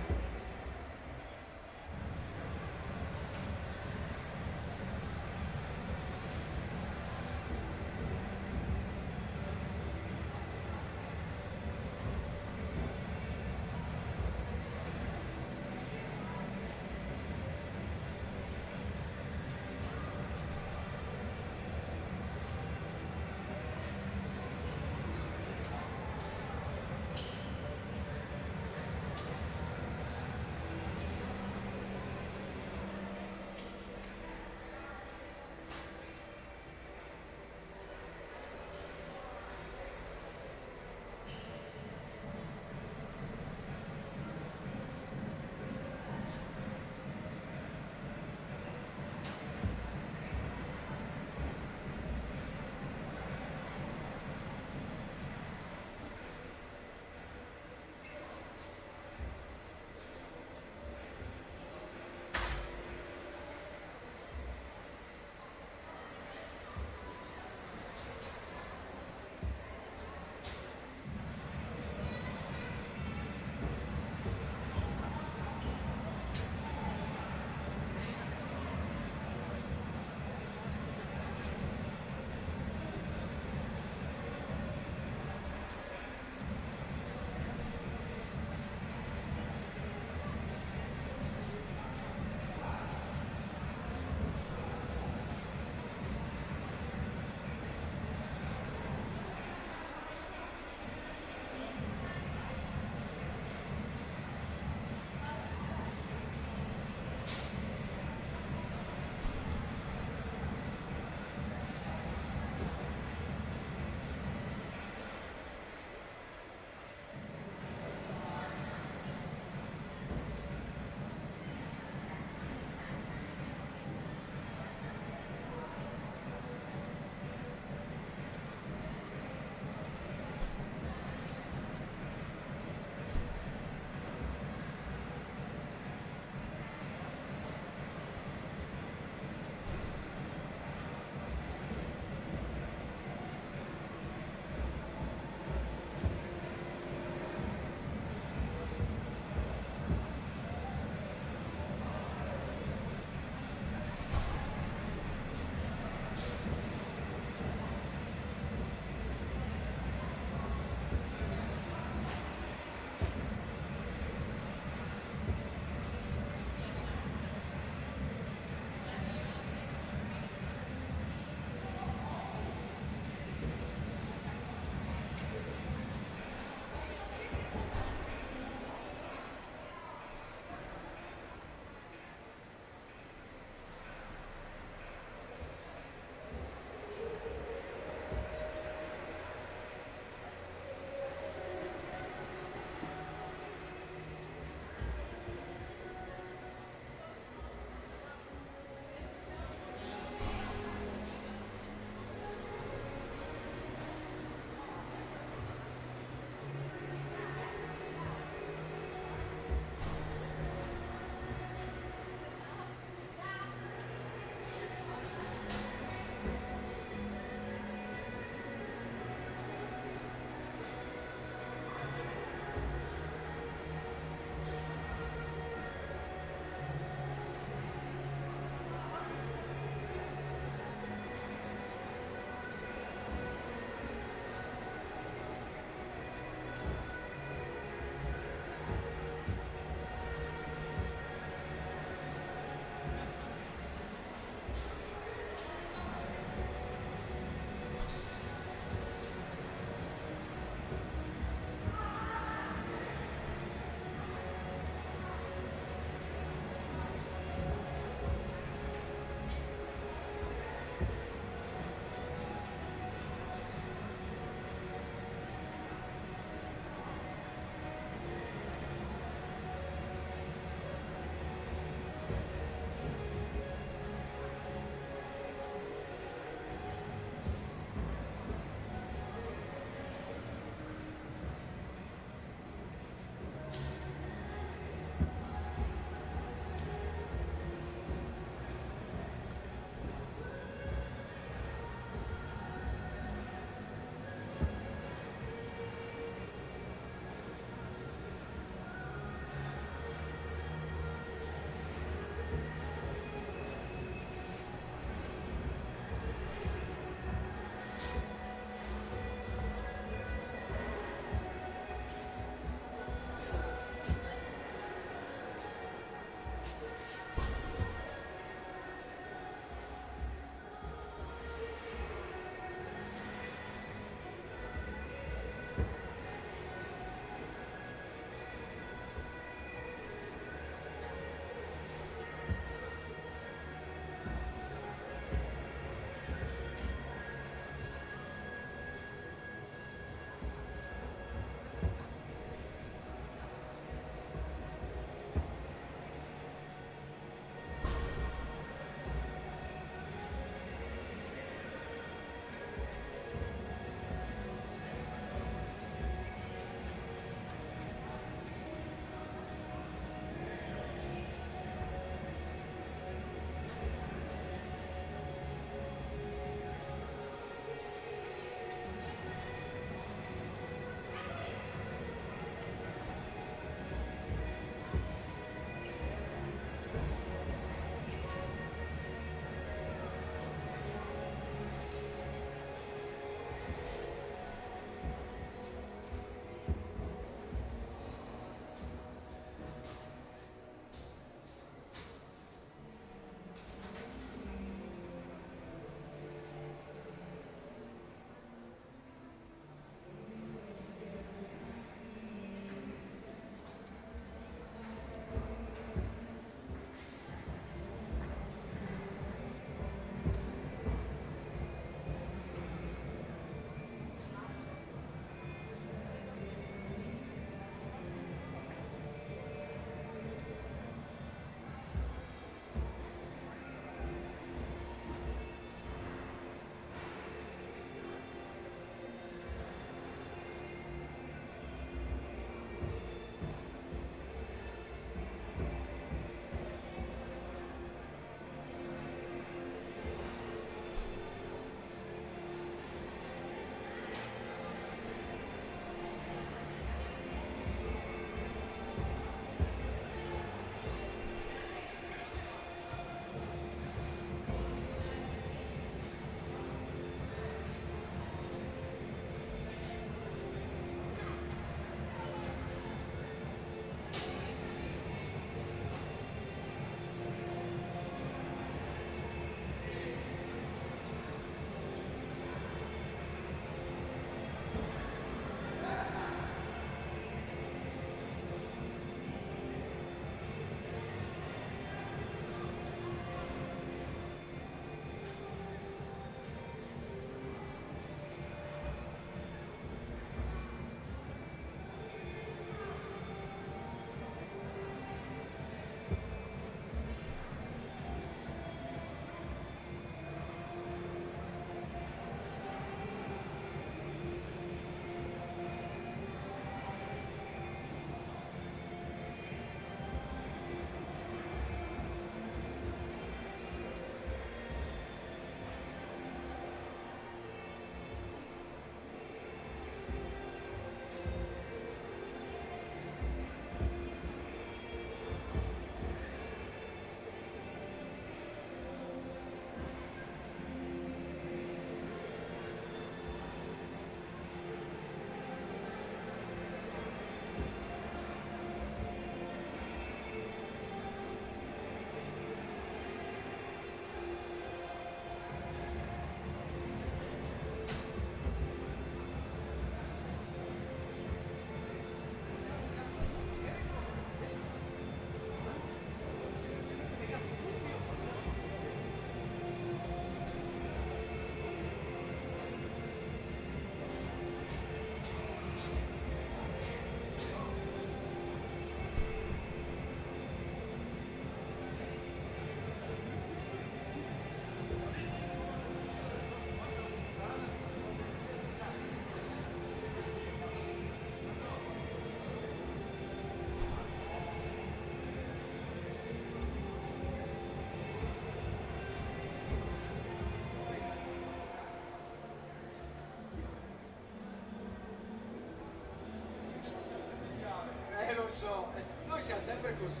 so, eh, noi siamo sempre così.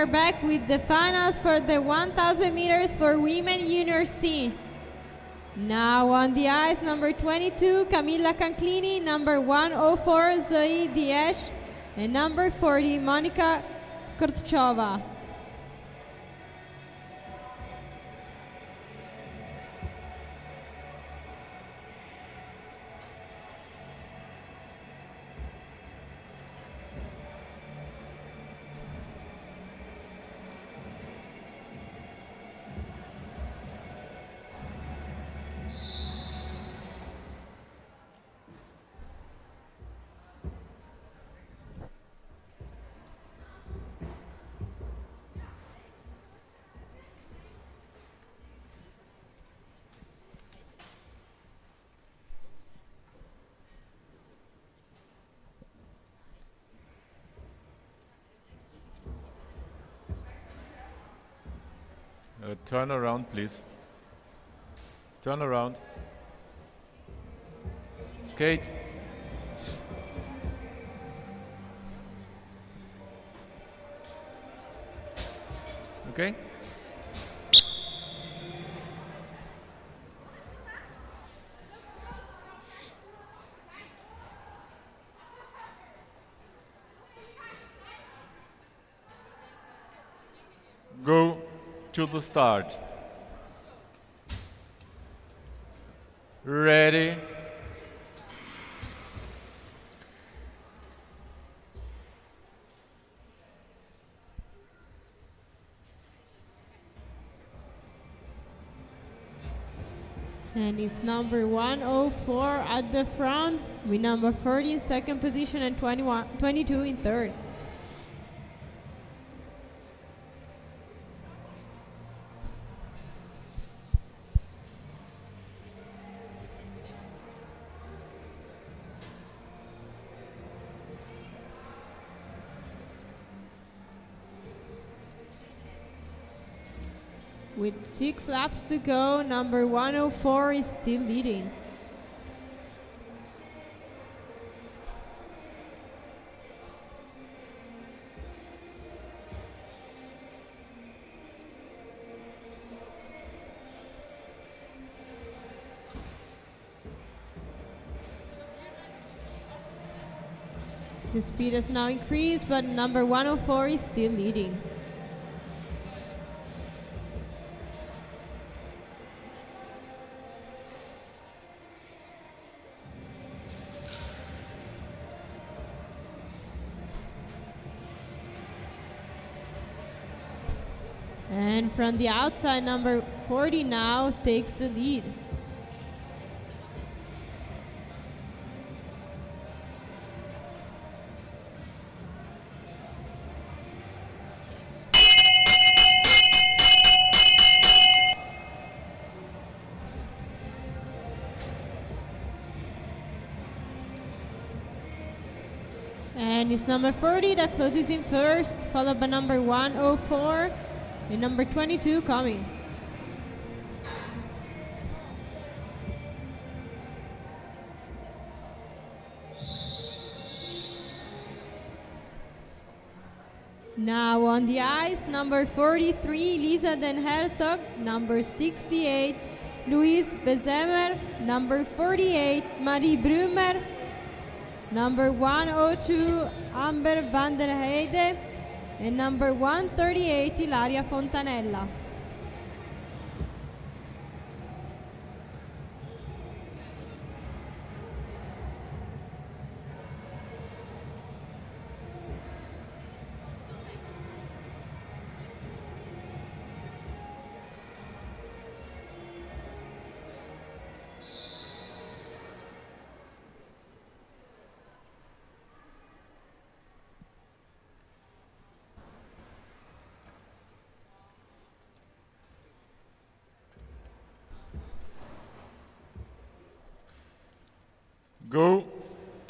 We're back with the finals for the 1,000 meters for women junior C. Now on the ice, number 22, Camilla Canclini, number 104, Zoe Diaz, and number 40, Monica Kortchova. Turn around, please. Turn around. Skate. To the start. Ready? And it's number 104 at the front with number 30 in second position and 21, 22 in third. Six laps to go, number 104 is still leading. The speed has now increased, but number 104 is still leading. From the outside, number 40 now takes the lead. And it's number 40 that closes in first, followed by number 104 and number 22 coming. Now on the ice, number 43, Lisa Den Hertog, number 68, Luis Bezemer, number 48, Marie Brumer, number 102, Amber van der Heide, and number 138, Ilaria Fontanella.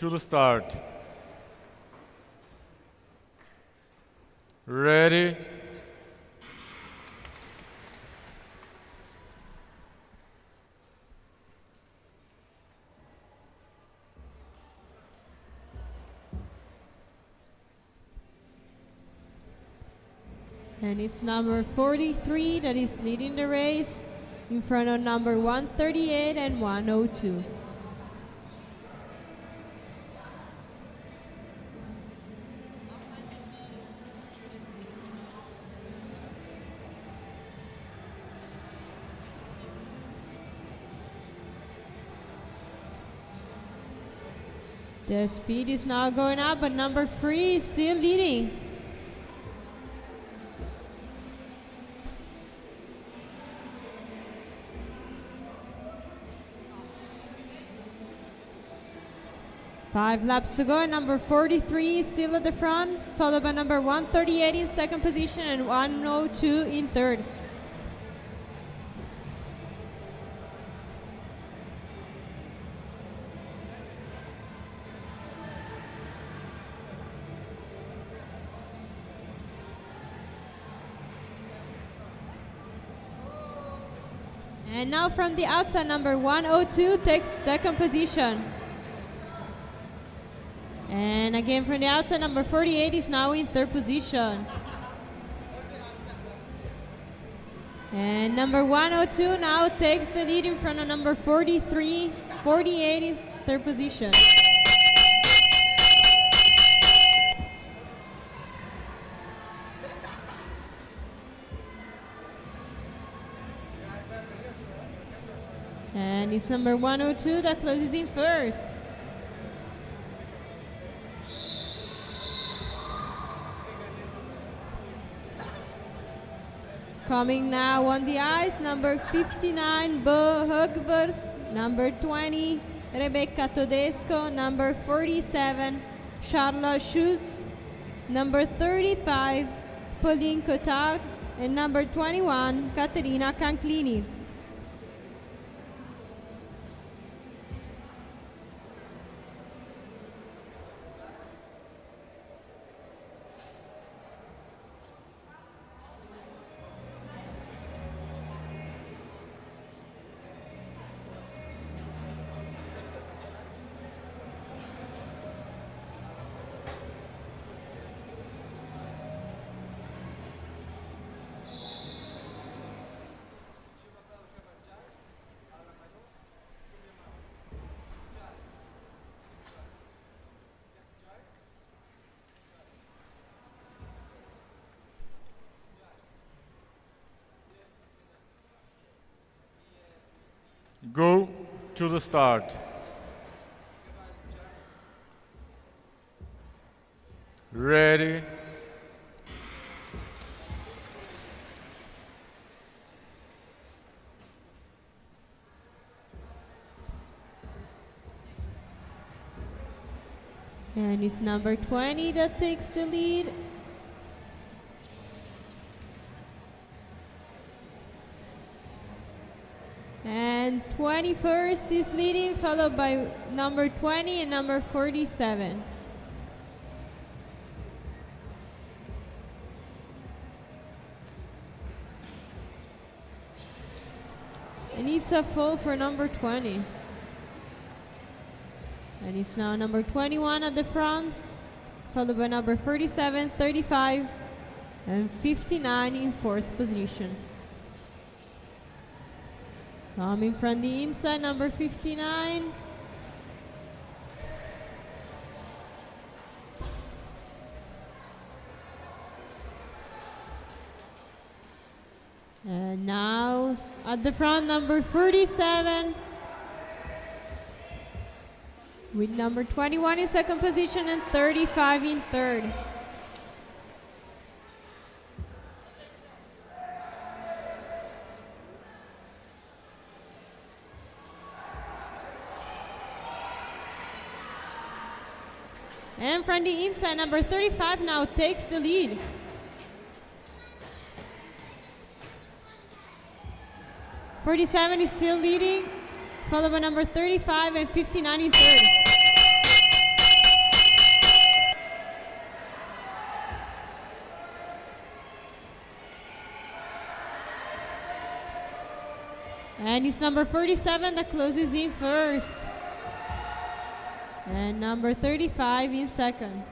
To the start. Ready? And it's number 43 that is leading the race in front of number 138 and 102. The speed is now going up, but number three is still leading. Five laps to go, number 43 is still at the front, followed by number 138 in second position and 102 in third. Now from the outside, number 102 takes second position. And again from the outside, number 48 is now in third position. And number 102 now takes the lead in front of number 43. 48 is third position. And it's number 102 that closes in first. Coming now on the ice, number 59, Bo Hugburst, number 20, Rebecca Todesco, number 47, Charlotte Schultz, number 35, Pauline Cotard, and number 21, Caterina Canclini. Go to the start. Ready. And it's number 20 that takes the lead. 21st is leading, followed by number 20 and number 47. And it's a fall for number 20. And it's now number 21 at the front, followed by number 37, 35, and 59 in fourth position. Coming from the inside, number 59. And now at the front, number 37. With number 21 in second position and 35 in third. The inside, number 35 now takes the lead. Forty-seven is still leading, followed by number thirty-five and fifty-nine in third. And it's number 47 that closes in first. And number 35 in second.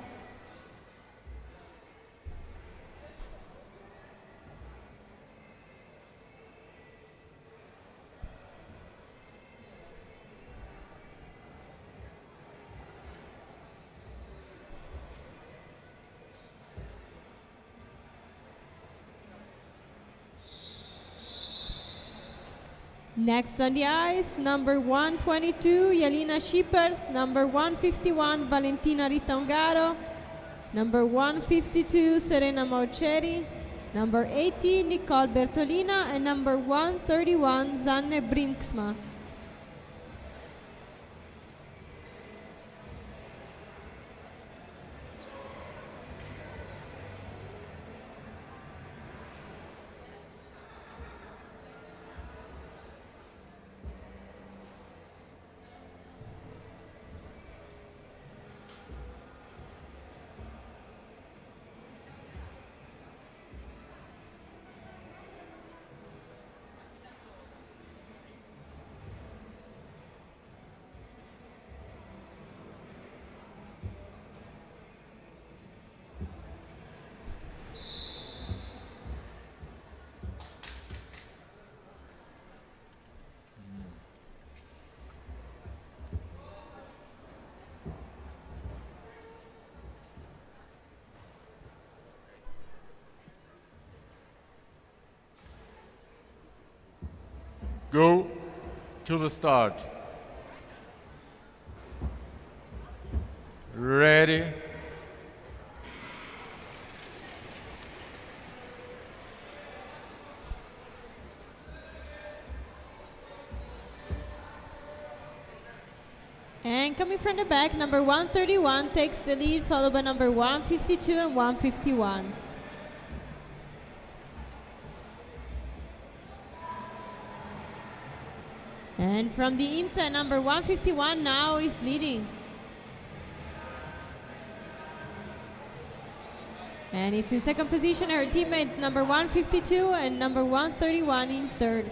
Next on the ice, number 122, Yelena Shippers. Number 151, Valentina Ritongaro. Number 152, Serena Mauceri. Number 80, Nicole Bertolina. And number 131, Zanne Brinksma. Go to the start. Ready. And coming from the back, number 131 takes the lead, followed by number 152 and 151. From the inside, number 151 now is leading. And it's in second position, her teammate number 152 and number 131 in third.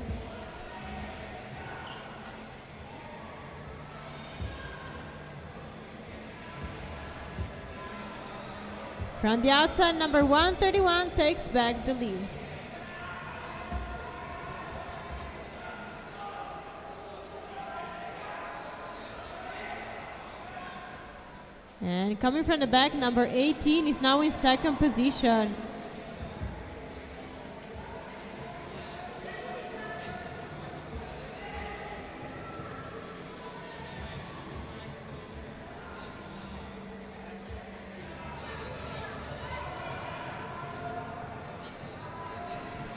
From the outside, number 131 takes back the lead. And coming from the back, number 18 is now in second position.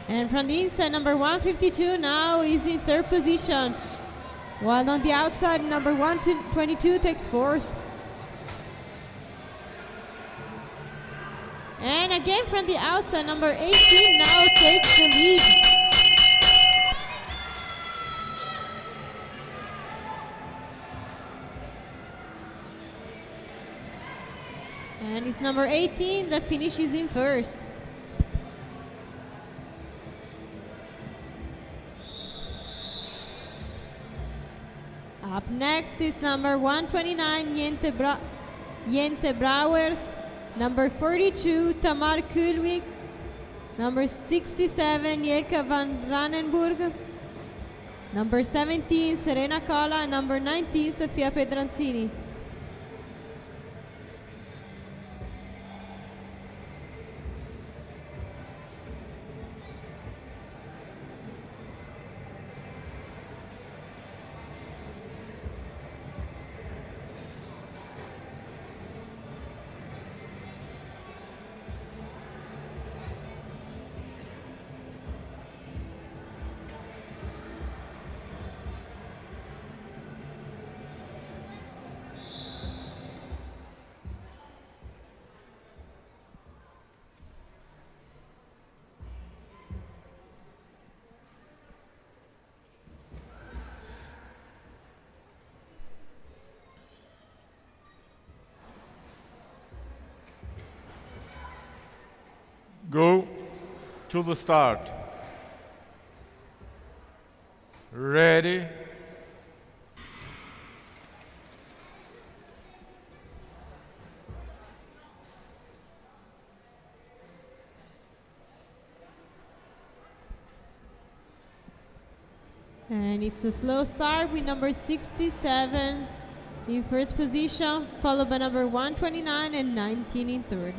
And from the inside, number 152 now is in third position. While on the outside, number 122 takes fourth. And again from the outside, number 18 now takes the lead. And it's number 18 that finishes in first. Up next is number 129, Jente, Bra- Jente Brouwers. Number 42, Tamar Kulwik. Number 67, Jelka van Rannenburg. Number 17, Serena Cola. Number 19, Sofia Pedranzini. Go to the start. Ready? And it's a slow start with number 67 in first position, followed by number 129 and 19 in third.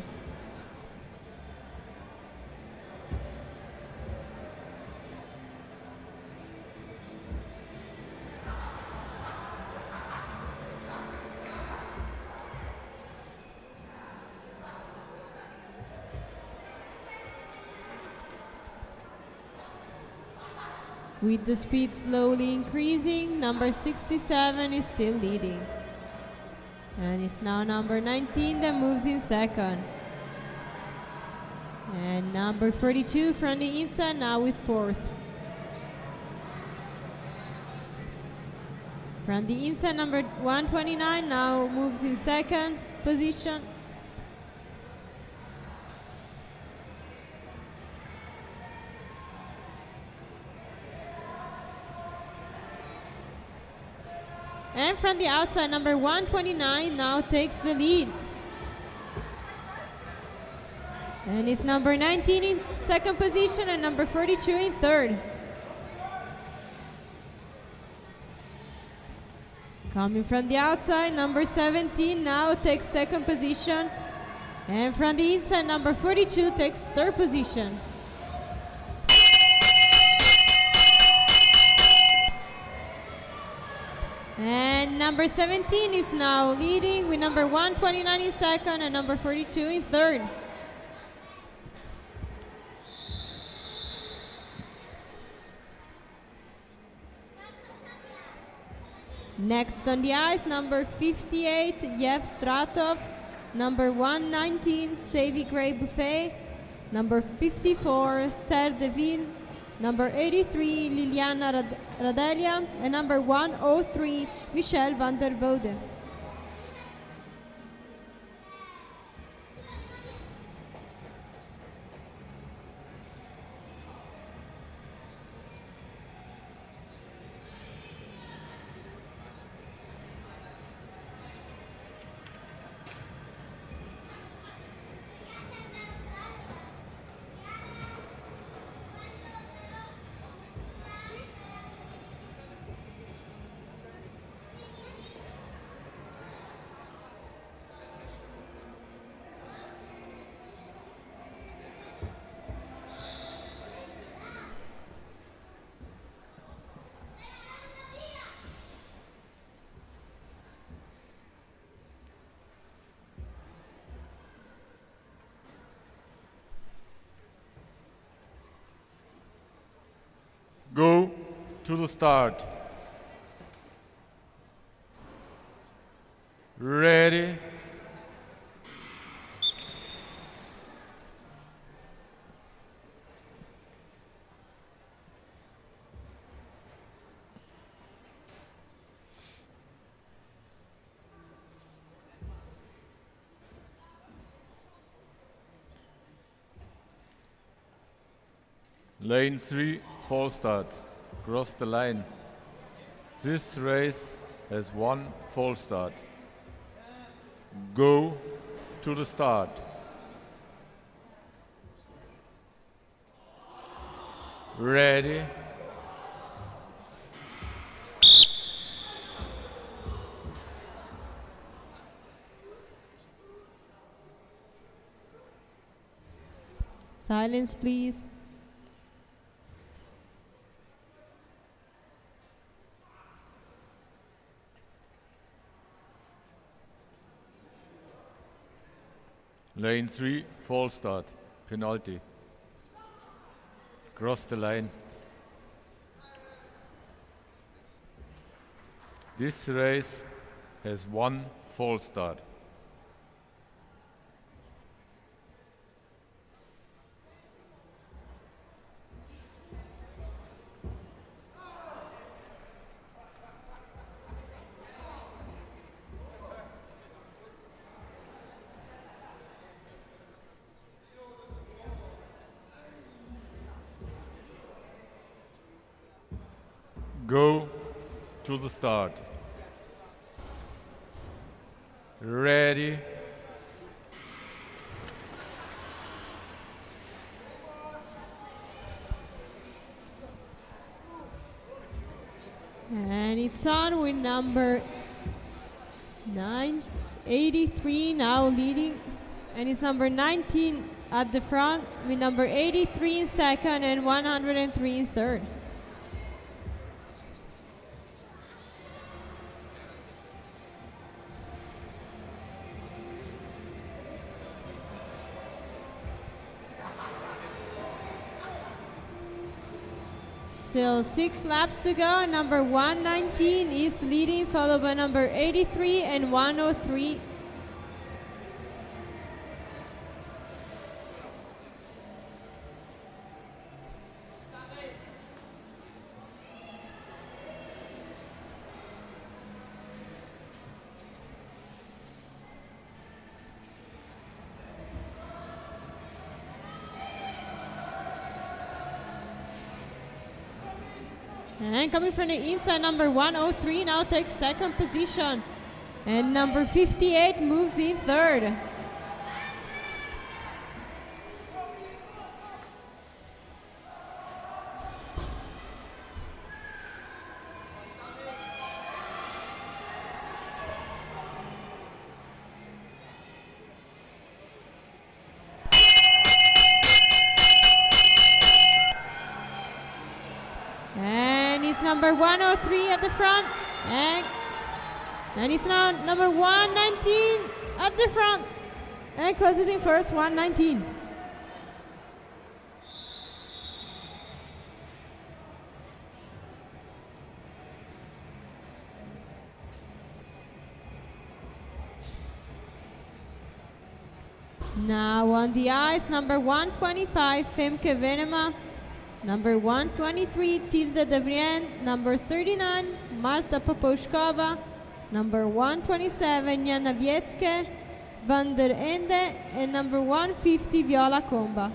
With the speed slowly increasing, number 67 is still leading. And it's now number 19 that moves in second. And number 32 from the inside now is fourth. From the inside, number 129 now moves in second position. From the outside, number 129 now takes the lead. And it's number 19 in second position and number 42 in third. Coming from the outside, number 17 now takes second position. And from the inside, number 42 takes third position. And number 17 is now leading with number 129 in second and number 42 in third. Next on the ice, number 58, Yev Stratov. Number 119, Savy Gray Buffet. Number 54, Esther Deville. Number 83, Liliana Rad- Radelia. And number 103, Michelle van der Bode. Go to the start. Ready. Lane 3, false start. Cross the line. This race has one false start. Go to the start. Ready. Silence, please. Lane 3, false start. Penalty. Cross the line. This race has one false start. Go to the start. Ready. And it's on with number 983 now leading. And it's number 19 at the front with number 83 in second and 103 in third. Still six laps to go. Number 119 is leading, followed by number 83 and 103. And coming from the inside, number 103 now takes second position. And number 58 moves in third. The front. And, and it's now number 119 at the front. And closes in first, 119. Now on the ice, number 125, Femke Venema. Number 123, Tilda Devrien. Number 39, Marta Poposhkova. Number 127, Jana Wiecke, Van der Ende. And number 150, Viola Comba.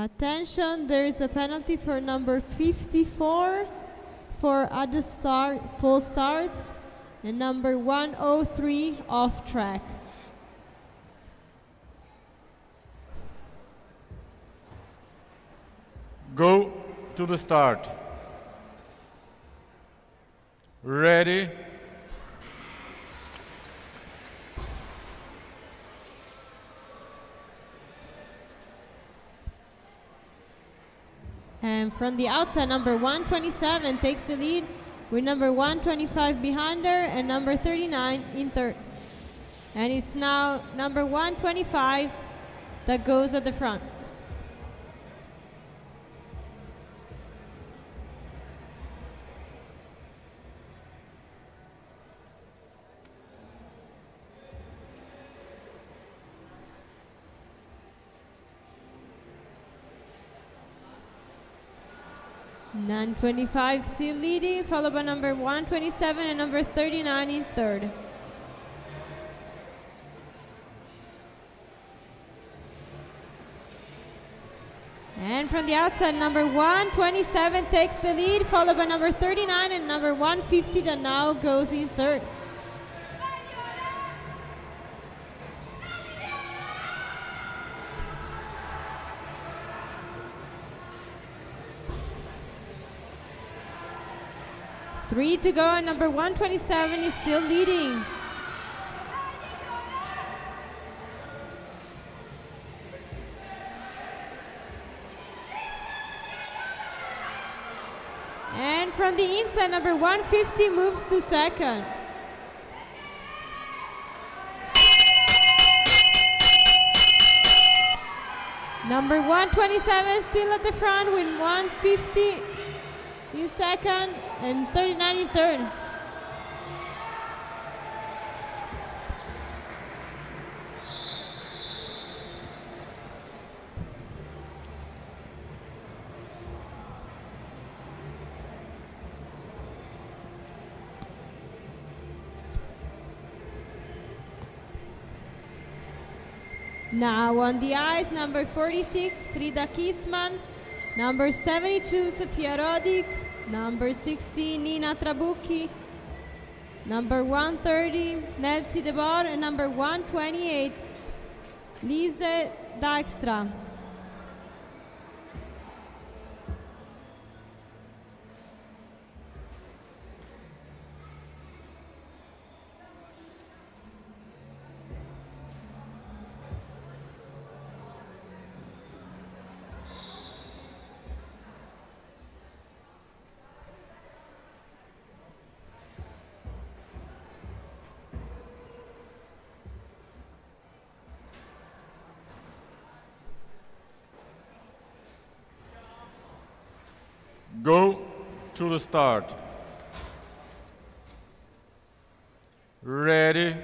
Attention, there is a penalty for number 54 for at the start full starts and number 103 off track. Go to the start. Ready. And from the outside, number 127 takes the lead with number 125 behind her and number 39 in third. And it's now number 125 that goes at the front. Nine twenty-five still leading, followed by number one twenty-seven and number thirty-nine in third. And from the outside, number 127 takes the lead, followed by number 39 and number 150 that now goes in third. Three to go, and number 127 is still leading. And from the inside, number 150 moves to second. Number 127 still at the front with 150 in second and 39 in third. Now on the ice, number 46, Frida Kisman. Number 72, Sofia Rodic. Number 16, Nina Trabucchi. Number 130, Nancy DeBar. And number 128, Lise Dijkstra. To start. Ready.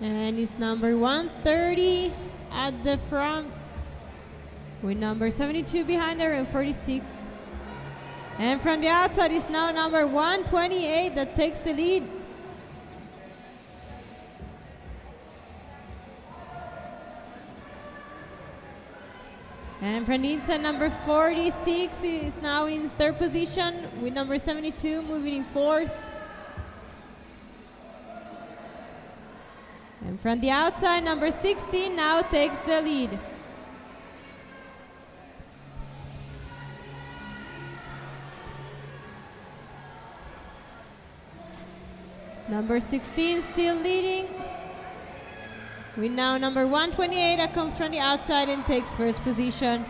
And it's number 130 at the front with number 72 behind her and 46. And from the outside is now number 128 that takes the lead. And inside, number 46 is now in third position with number 72 moving in fourth. And from the outside, number 16 now takes the lead. Number 16 still leading. We now number 128 that comes from the outside and takes first position.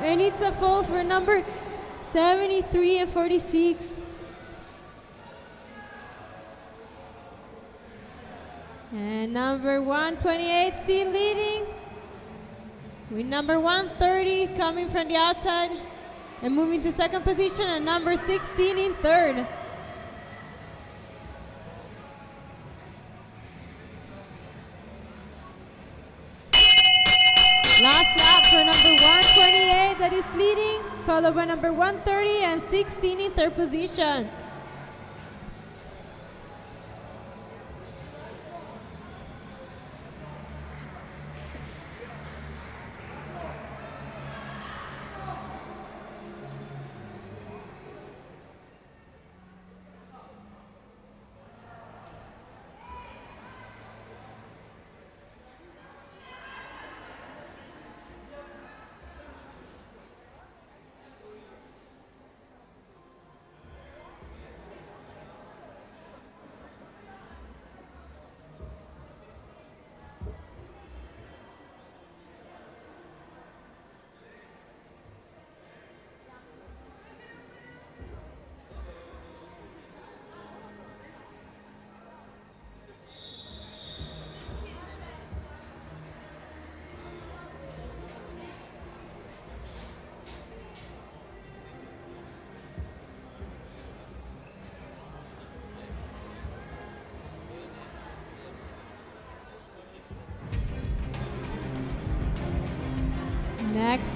And it's a fall for number 73 and 46. And number 128 still leading. With number 130 coming from the outside and moving to second position and number 16 in third. Followed by number 130 and 16 in third position.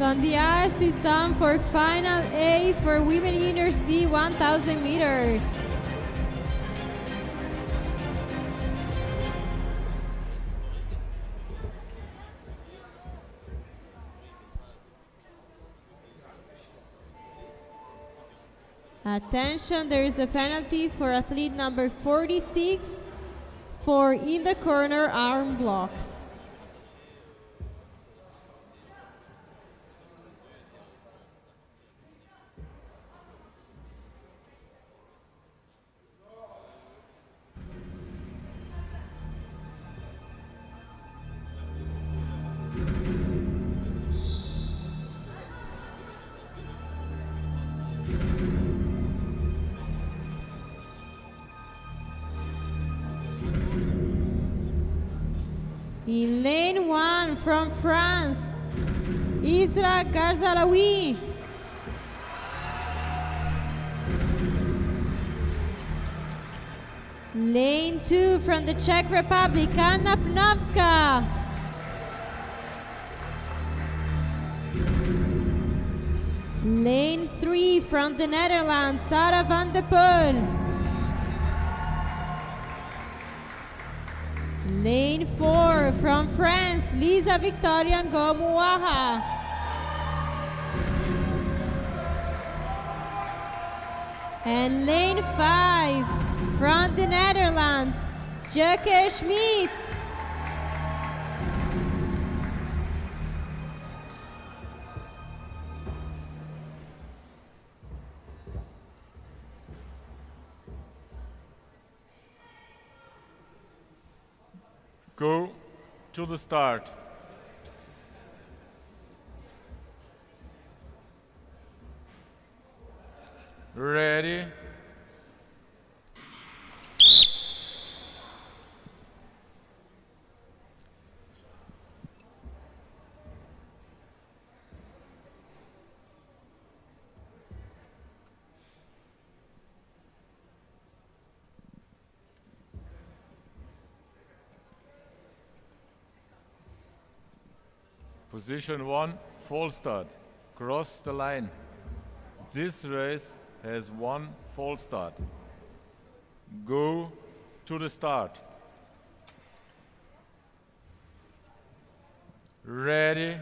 Ice is time for final A for women junior C 1000 meters. Attention, there is a penalty for athlete number 46 for in the corner arm block. France, Isra Garzalawi. Lane two from the Czech Republic, Anna Pnowska. Lane three from the Netherlands, Sarah van de Poel. Lane 4 from France, Lisa Victoria Ngomuaha. And lane 5 from the Netherlands, Jacke Schmid. The start. Ready. Position one, full start. Cross the line. This race has one full start. Go to the start. Ready.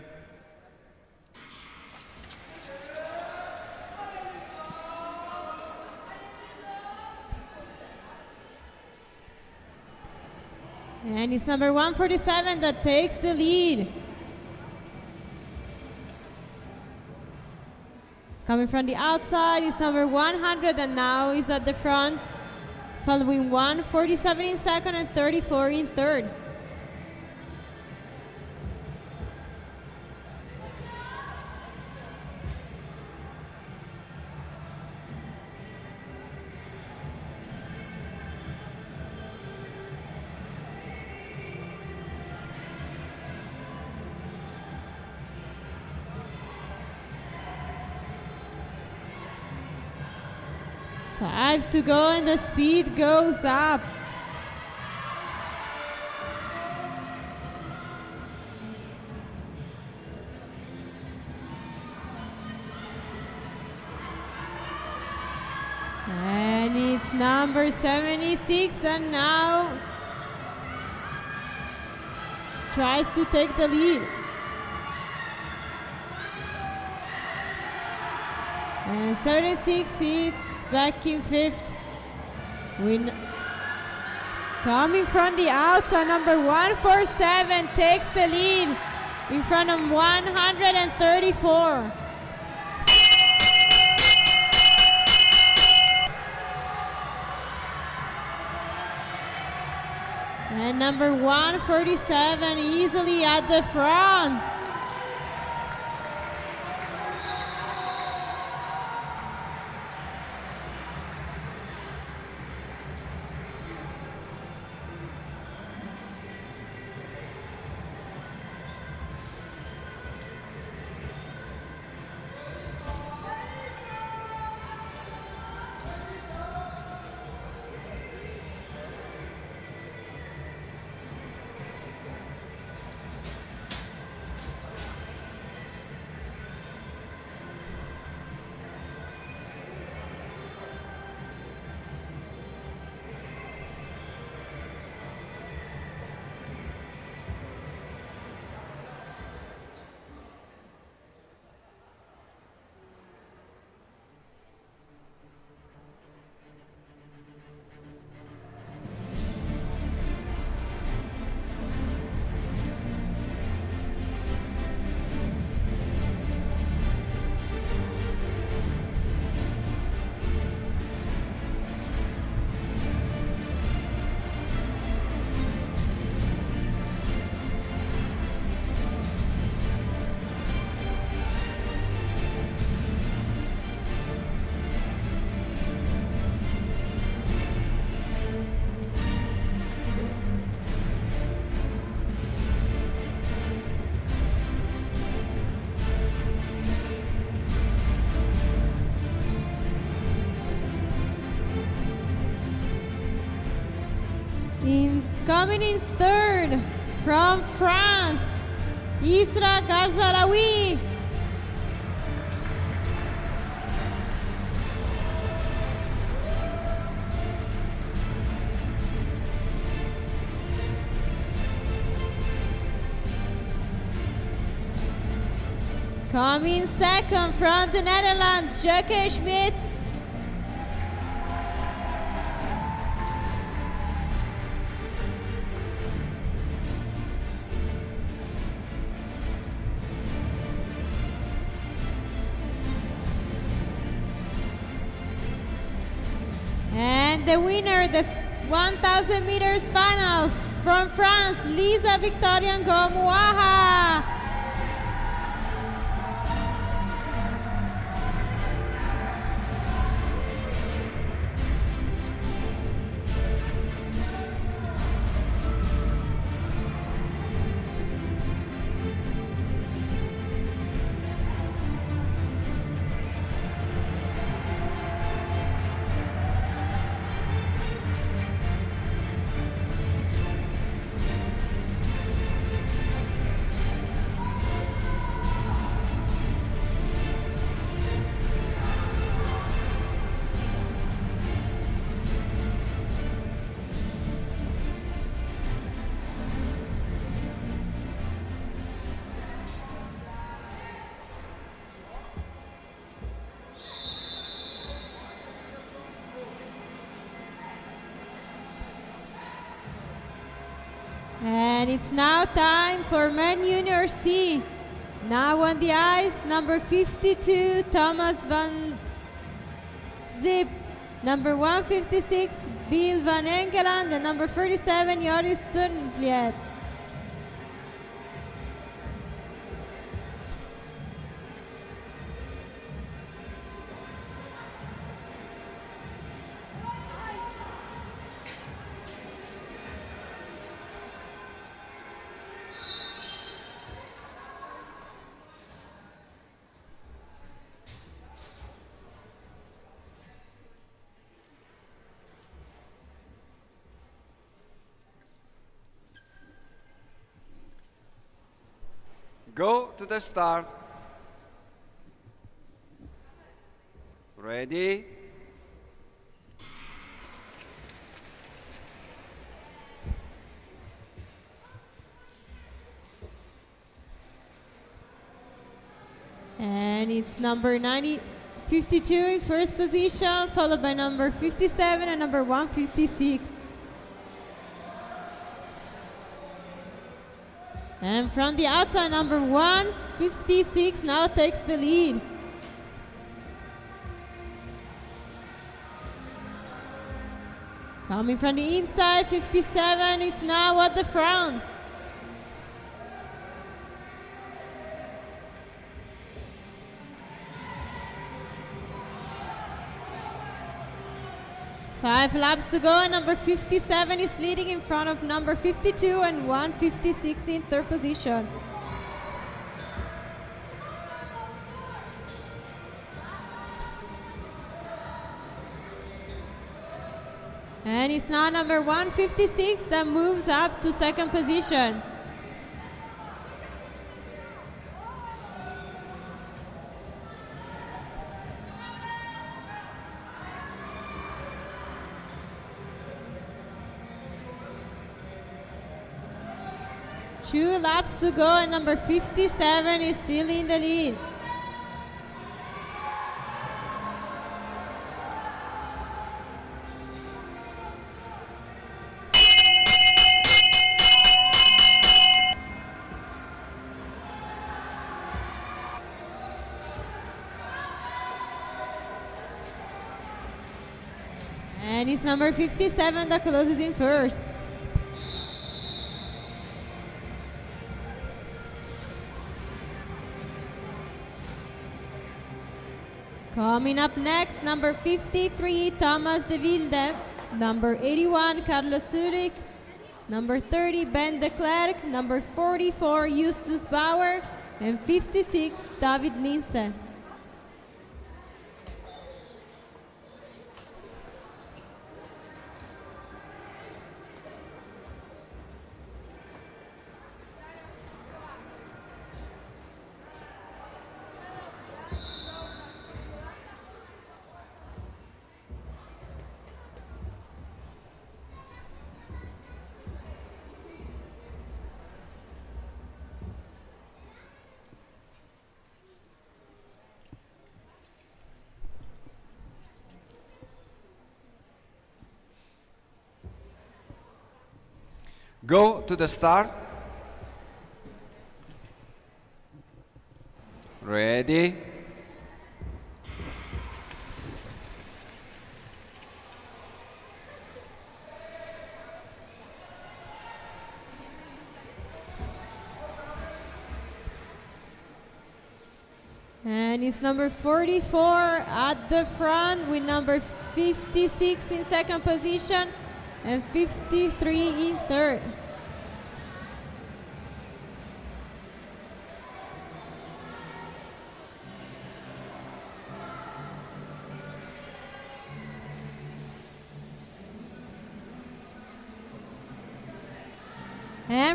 And it's number 147 that takes the lead. Coming from the outside is number 100 and now is at the front, following 147 in second and 34 in third. Five to go and the speed goes up. And it's number 76 and now tries to take the lead. And 76 it's back in fifth. Win. Coming from the outside, number 147 takes the lead in front of 134. And number 147 easily at the front. Isra Garzalawi. Coming second from the Netherlands, Jacke Schmitz. The winner, the 1000 meters final from France, Lisa Victoria Ngomuaha. It's now time for Men Junior C. Now on the ice, number 52, Thomas Van Zip. Number 156, Bill Van Engeland. And number 37, Joris Turnvliet. The start. Ready? And it's number 90, 52 in first position, followed by number 57 and number 156. And from the outside, number 156 now takes the lead. Coming from the inside, 57 is now at the front. Five laps to go, and number 57 is leading in front of number 52 and 156 in third position. And it's now number 156 that moves up to second position. Laps to go, and number 57 is still in the lead. And it's number 57 that closes in first. Coming up next, number 53, Thomas De Wilde. Number 81, Carlos Zurich. Number 30, Ben de Klerk. Number 44, Justus Bauer. And 56, David Linse. To the start. Ready. And it's number 44 at the front with number 56 in second position and 53 in third.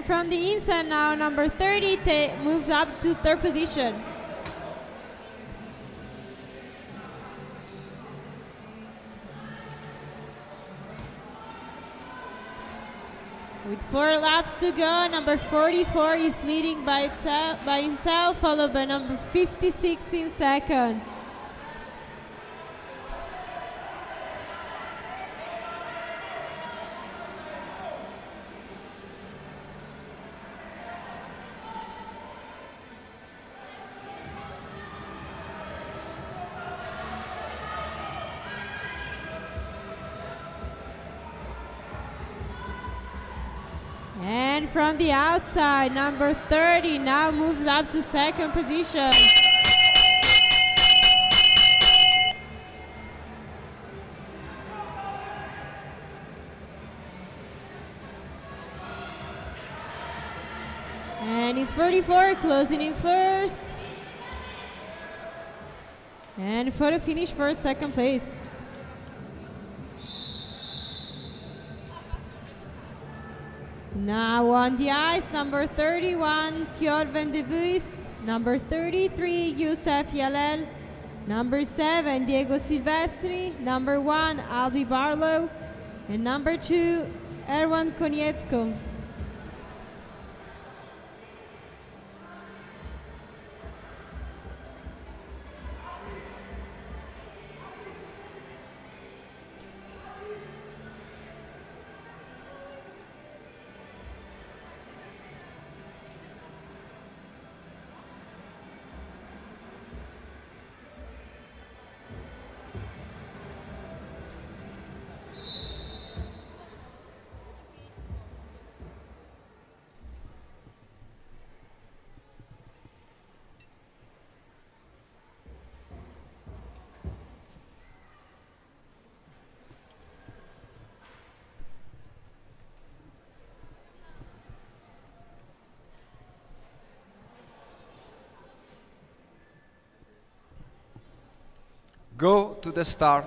From the inside now, number 30 moves up to third position. With four laps to go, number 44 is leading by, itself, by himself, followed by number 56 in second. Outside, number 30 now moves up to second position. And it's 44 closing in first. And for the finish for second place. Now on the ice, number 31, Thior van de Vuist. Number 33, Youssef Yalel. Number 7, Diego Silvestri. Number 1, Albi Barlow. And number 2, Erwan Konietzko. Go to the start.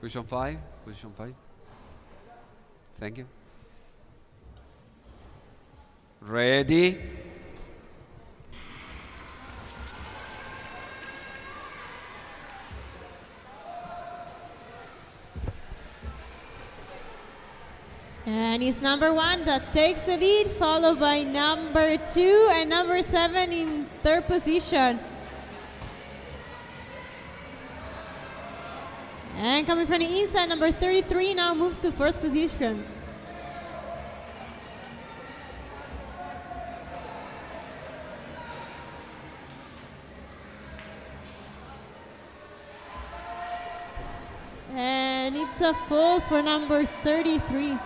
Position five. Position five. Thank you. Ready. And it's number one that takes the lead, followed by number two and number seven in third position. And coming from the inside, number 33 now moves to fourth position. And it's a fall for number 33.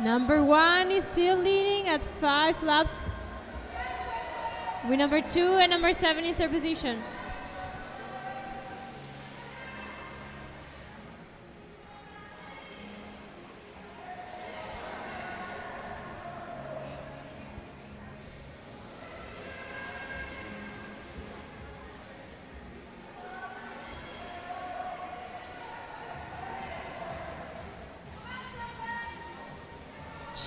Number one is still leading at five laps with number two and number seven in third position.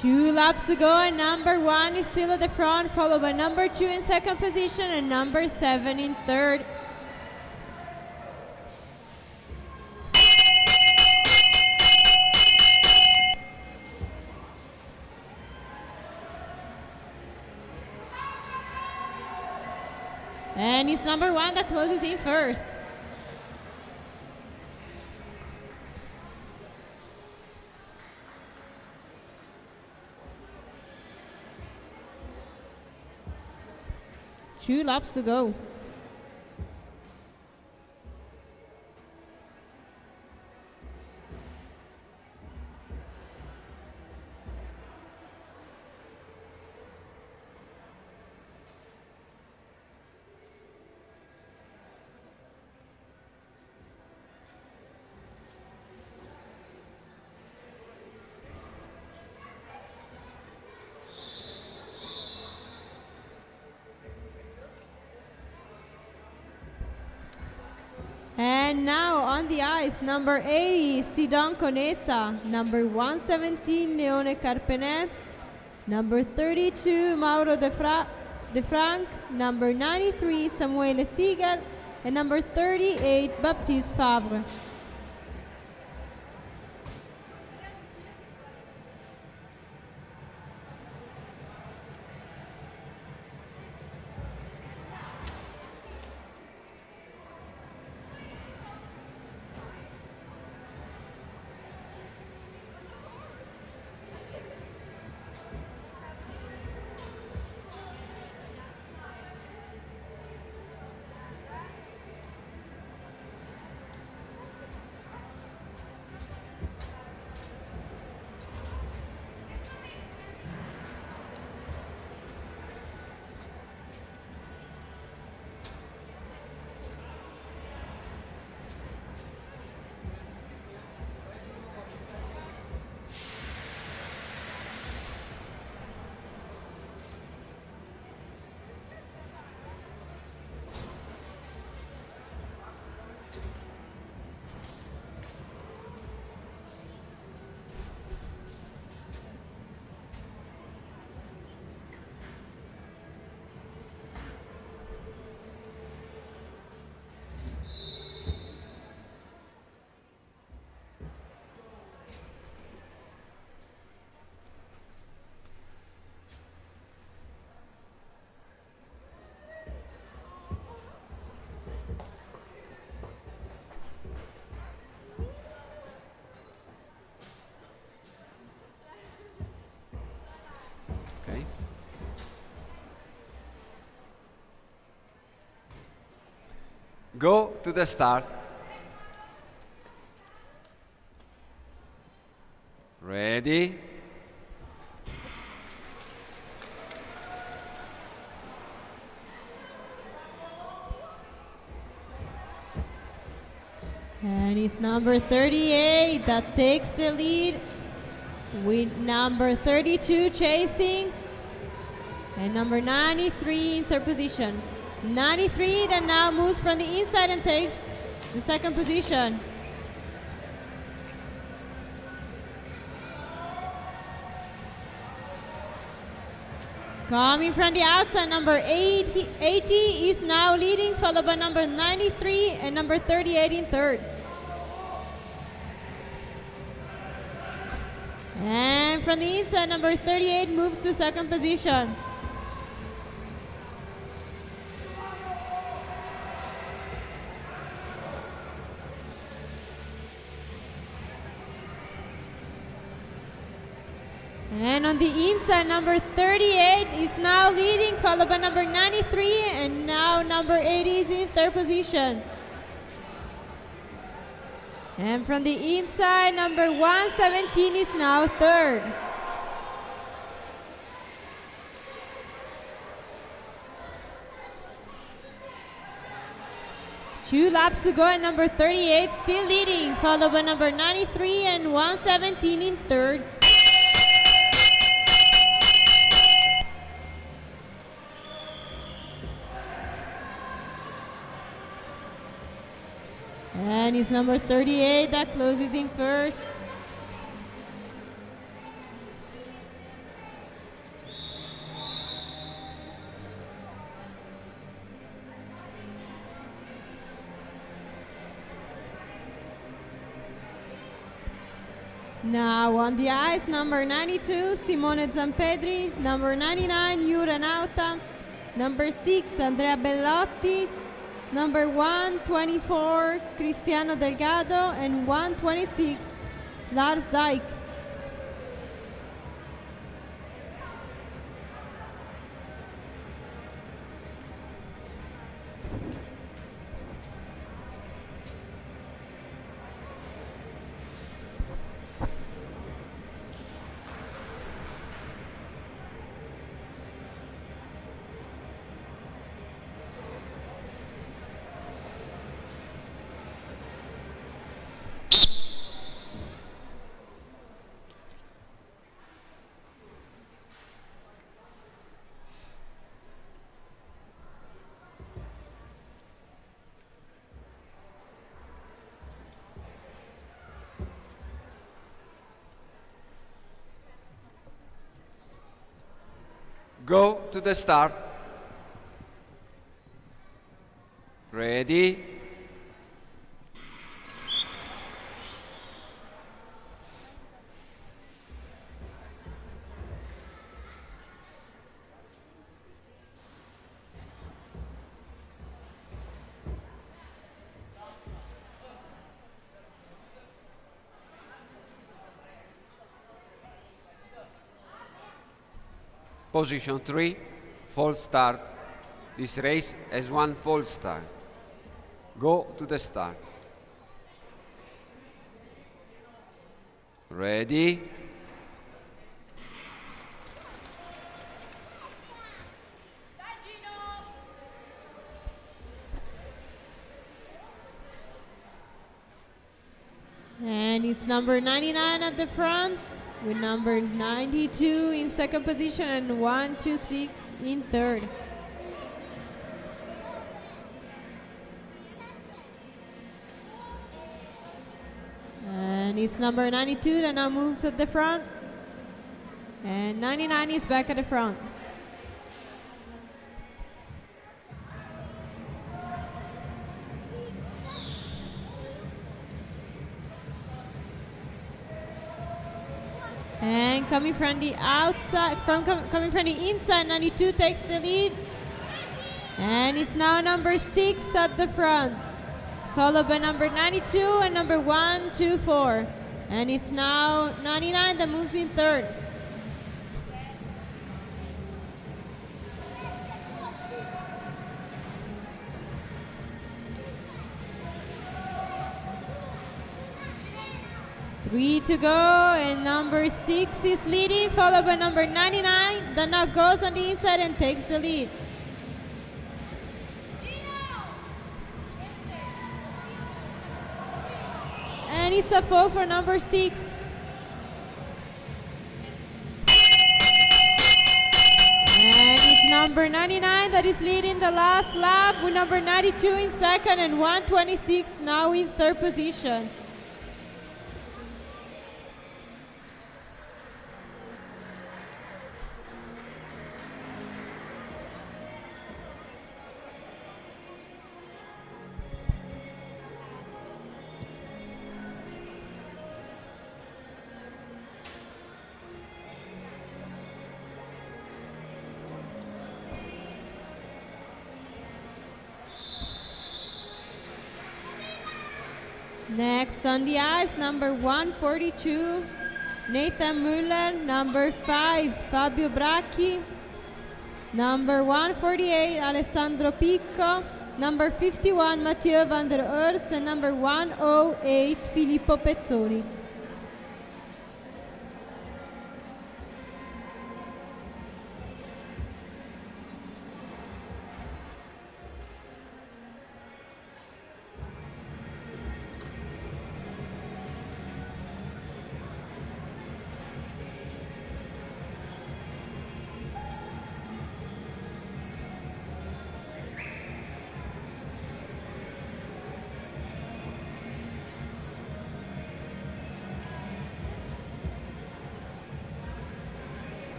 Two laps to go, and number one is still at the front, followed by number two in second position and number seven in third. And it's number one that closes in first. Two laps to go. Number 80, Sidon Conesa. Number 117, Leone Carpenet. Number 32, Mauro De, Fra- De. Number 93, Samuele Siegel. And number 38, Baptiste Favre. Go to the start. Ready? And it's number 38 that takes the lead with number 32 chasing and number 93 in third position. 93 that now moves from the inside and takes the second position. Coming from the outside, number 80, 80 is now leading, followed by number 93 and number 38 in third. And from the inside, number 38 moves to second position. The inside, number 38 is now leading, followed by number 93, and now number 80 is in third position. And from the inside, number 117 is now third. Two laps to go, and number 38 still leading, followed by number 93 and 117 in third. It's number 38 that closes in first. Now on the ice, number 92, Simone Zampedri, number 99, Jura Nauta, Number 6, Andrea Bellotti. Number 124, Cristiano Delgado. And 126, Lars Dijk. Go to the start. Ready? Position 3, false start. This race has one false start. Go to the start. Ready? And it's number 99 at the front with number 92 in second position and 126 in third. And it's number 92 that now moves at the front. And 99 is back at the front. Coming from the outside, from com- coming from the inside, 92 takes the lead. And it's now number six at the front, followed by number 92 and number 124. And it's now 99 that moves in third. Three to go, and number six is leading, followed by number 99, that now goes on the inside and takes the lead. And it's a fall for number six. And it's number 99 that is leading the last lap with number 92 in second and 126 now in third position. Next on the ice, number 142, Nathan Muller. Number 5, Fabio Bracchi. Number 148, Alessandro Picco. Number 51, Mathieu van der Urs. And number 108, Filippo Pezzoni.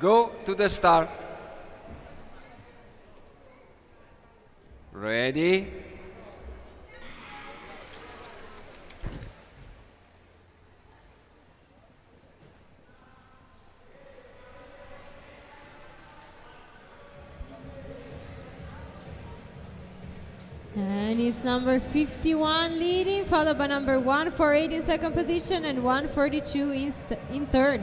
Go to the start. Ready? And it's number 51 leading, followed by number 148 in second position and 142 in, in third.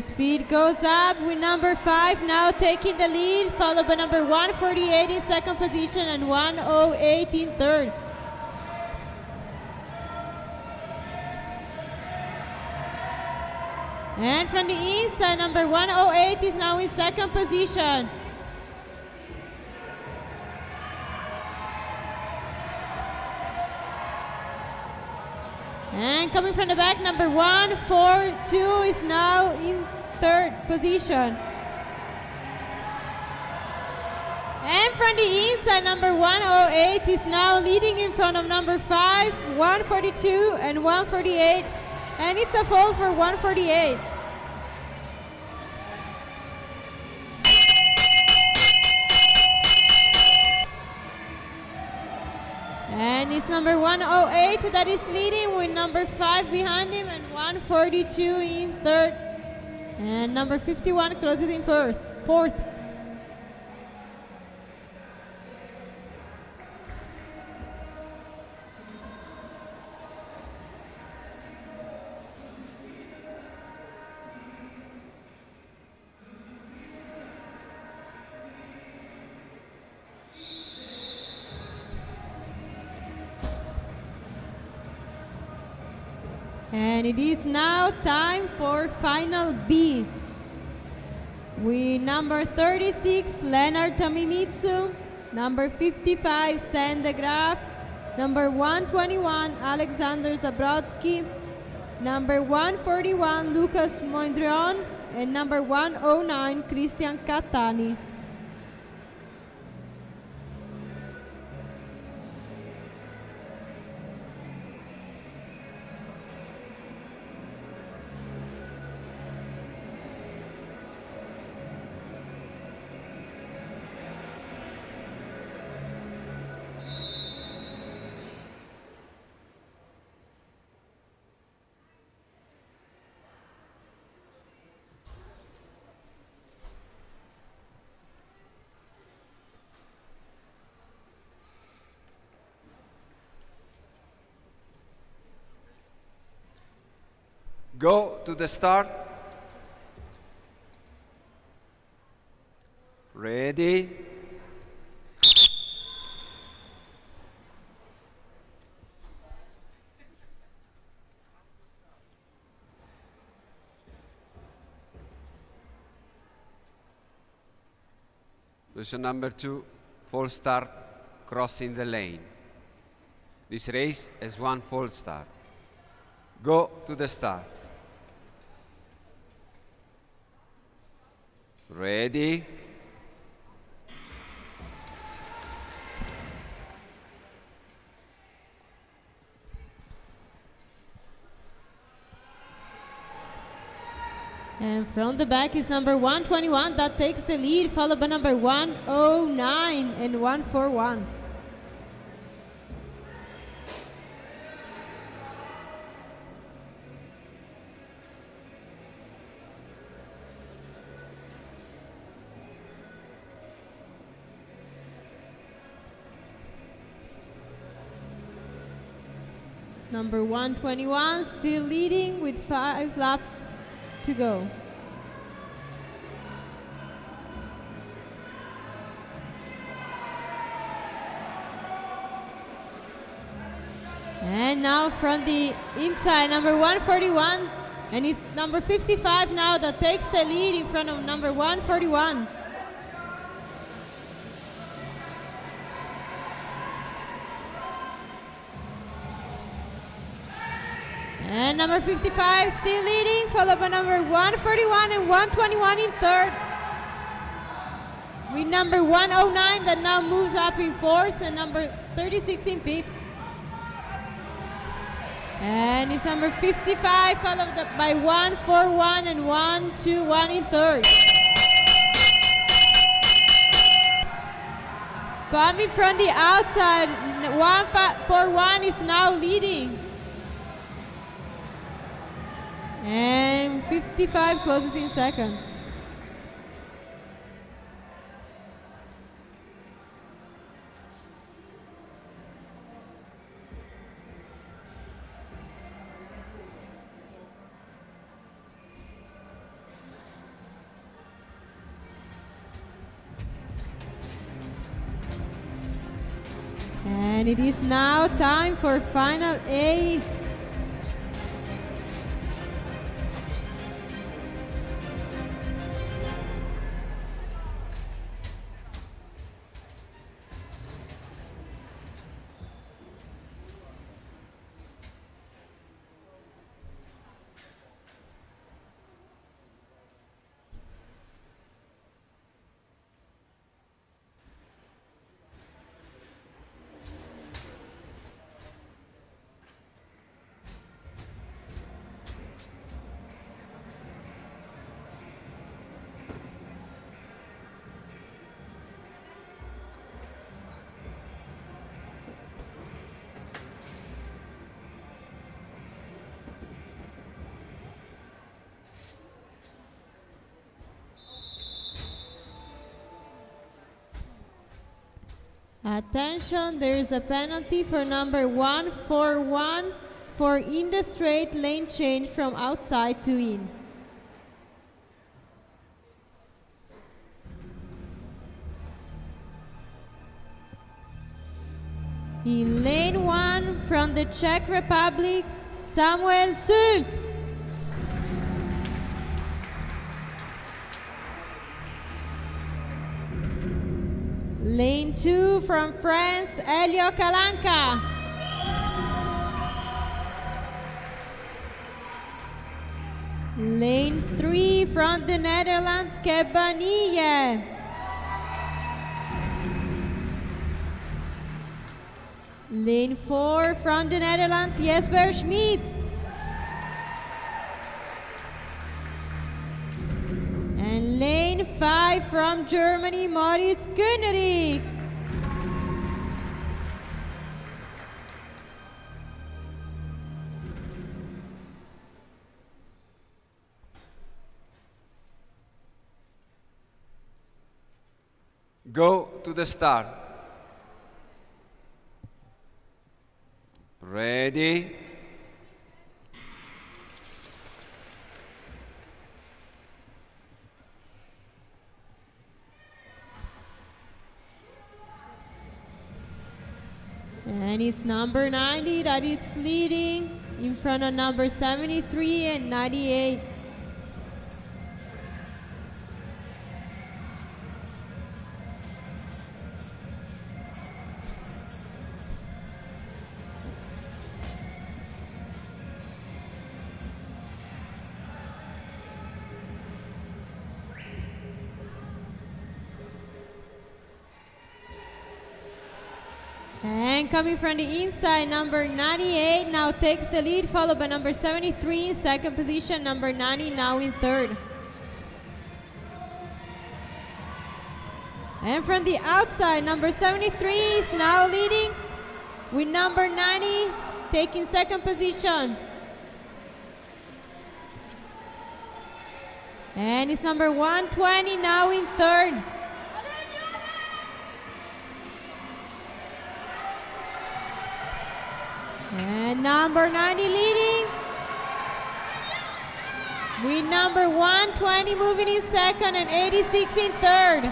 Speed goes up with number five now taking the lead, followed by number 148 in second position and 108 in third. And from the inside, uh, number 108 is now in second position. And coming from the back, number 142 is now in third position. And from the inside, number 108 is now leading in front of number 5, 142 and 148. And it's a fall for 148. Number 108 that is leading with number 5 behind him and 142 in third. And number 51 closes in first, fourth. It is now time for final B. With number 36, Leonard Tamimitsu. Number 55, Stan de Graaf. Number 121, Alexander Zabrodsky. Number 141, Lucas Mondrian. And number 109, Christian Catani. Go to the start. Ready? Position number two, false start, crossing the lane. This race has one false start. Go to the start. Ready? And from the back is number 121 that takes the lead, followed by number 109 and 141. Number 121 still leading with five laps to go. And now from the inside, number 141, and it's number 55 now that takes the lead in front of number 141. And number 55 still leading, followed by number 141 and 121 in third. With number 109 that now moves up in fourth and number 36 in fifth. And it's number 55 followed by 141 and 121 in third. Coming from the outside, 141 is now leading. And 55 closes in second. And it is now time for final A. Attention, there is a penalty for number 141 for in the straight lane change from outside to in. In lane 1 from the Czech Republic, Samuel Sult. Lane 2 from France, Elio Kalanka. Lane 3 from the Netherlands, Kebanije. Lane 4 from the Netherlands, Jesper Schmid. And lane 5 from Germany, Moritz Könnerich. To the start. Ready? And it's number 90 that is leading in front of number 73 and 98. Coming from the inside, number 98 now takes the lead, followed by number 73 in second position, number 90 now in third. And from the outside, number 73 is now leading, with number 90 taking second position. And it's number 120 now in third. And number 90 leading. With number 120 moving in second and 86 in third.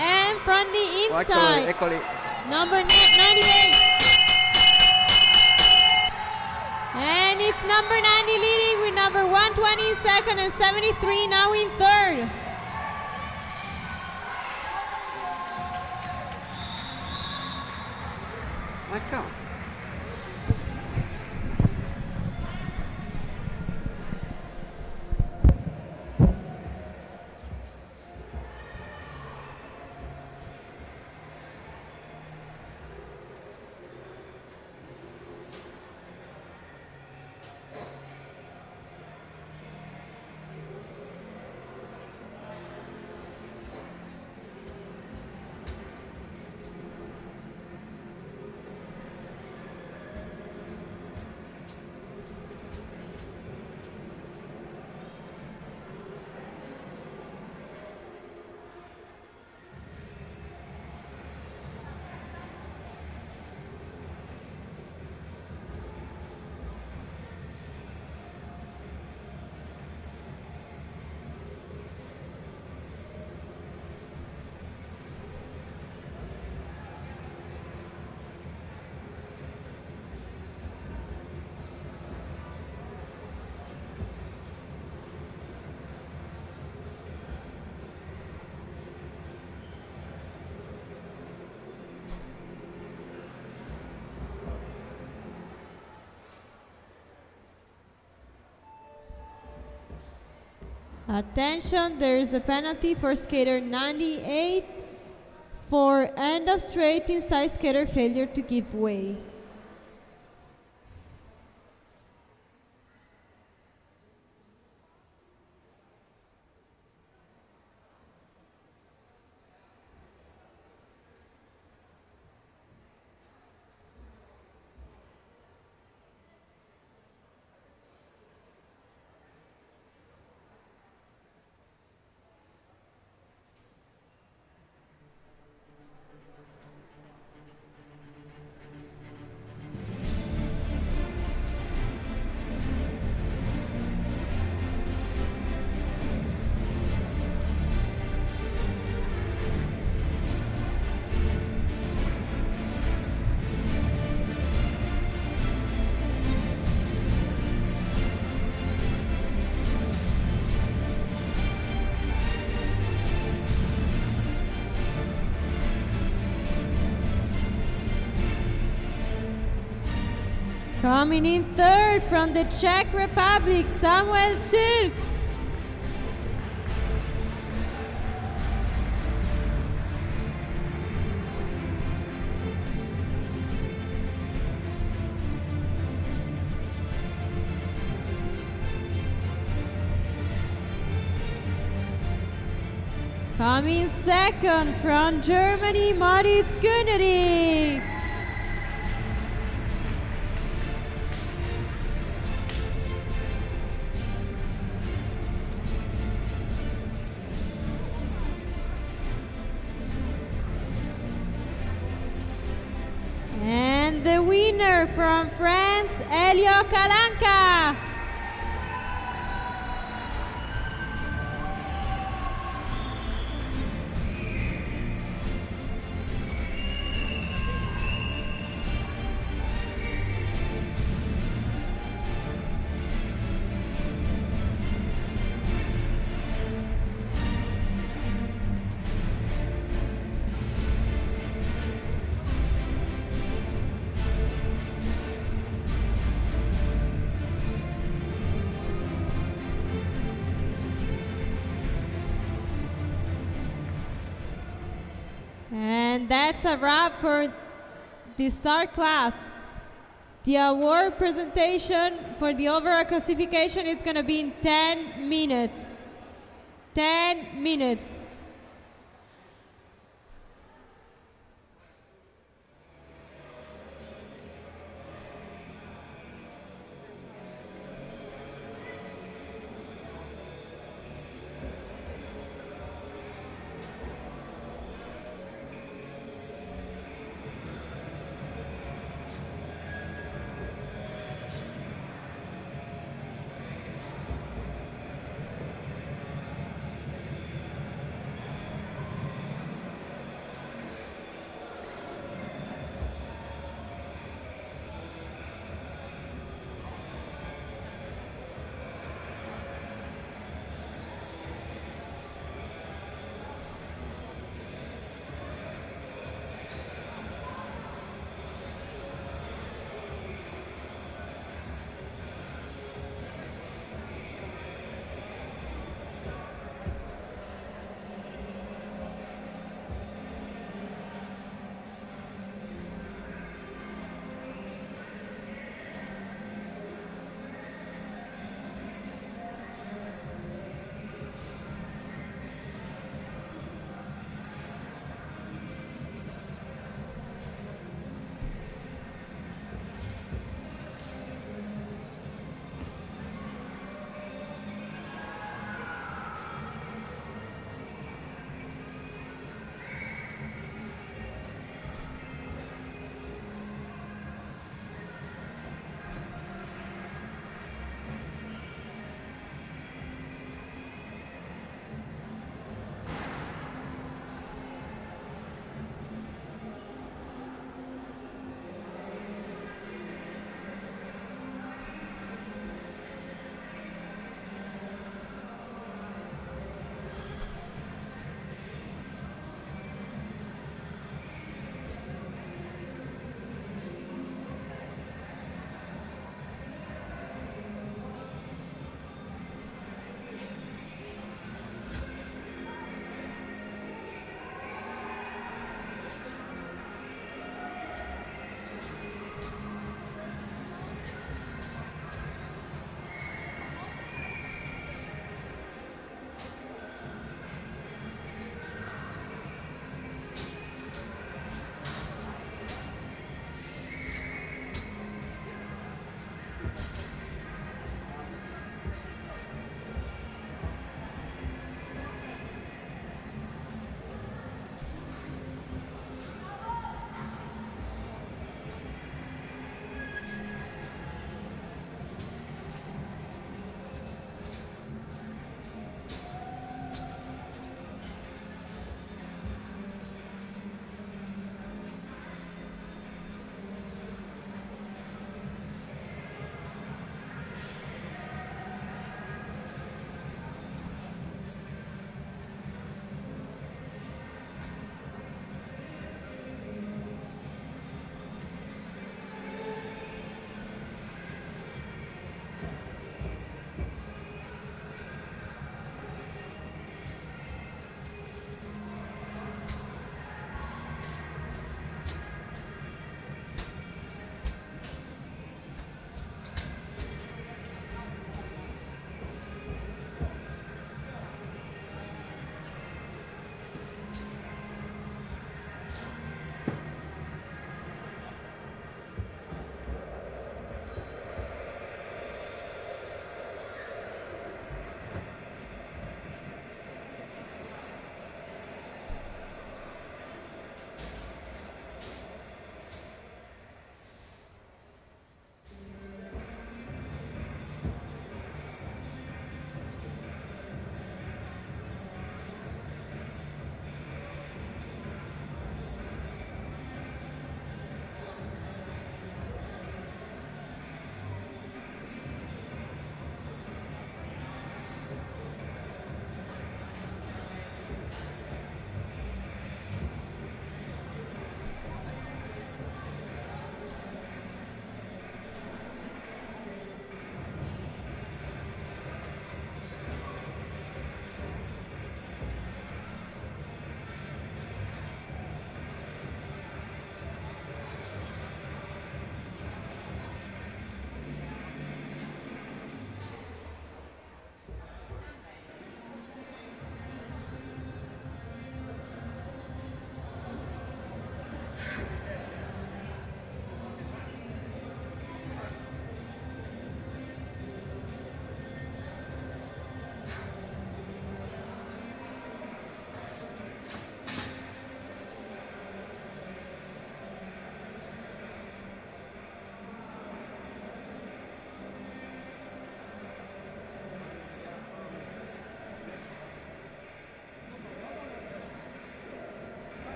And from the eccoli, inside, eccoli. number 98. And it's number 90 leading with number 120 in second and 73 now in third. My God. Attention, there is a penalty for skater 98 for end of straight inside skater failure to give way. Coming in third from the Czech Republic, Samuel Sirk. Coming second from Germany, Moritz Günnerich. That's a wrap for the star class. The award presentation for the overall classification is going to be in 10 minutes. 10 minutes.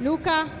Luca,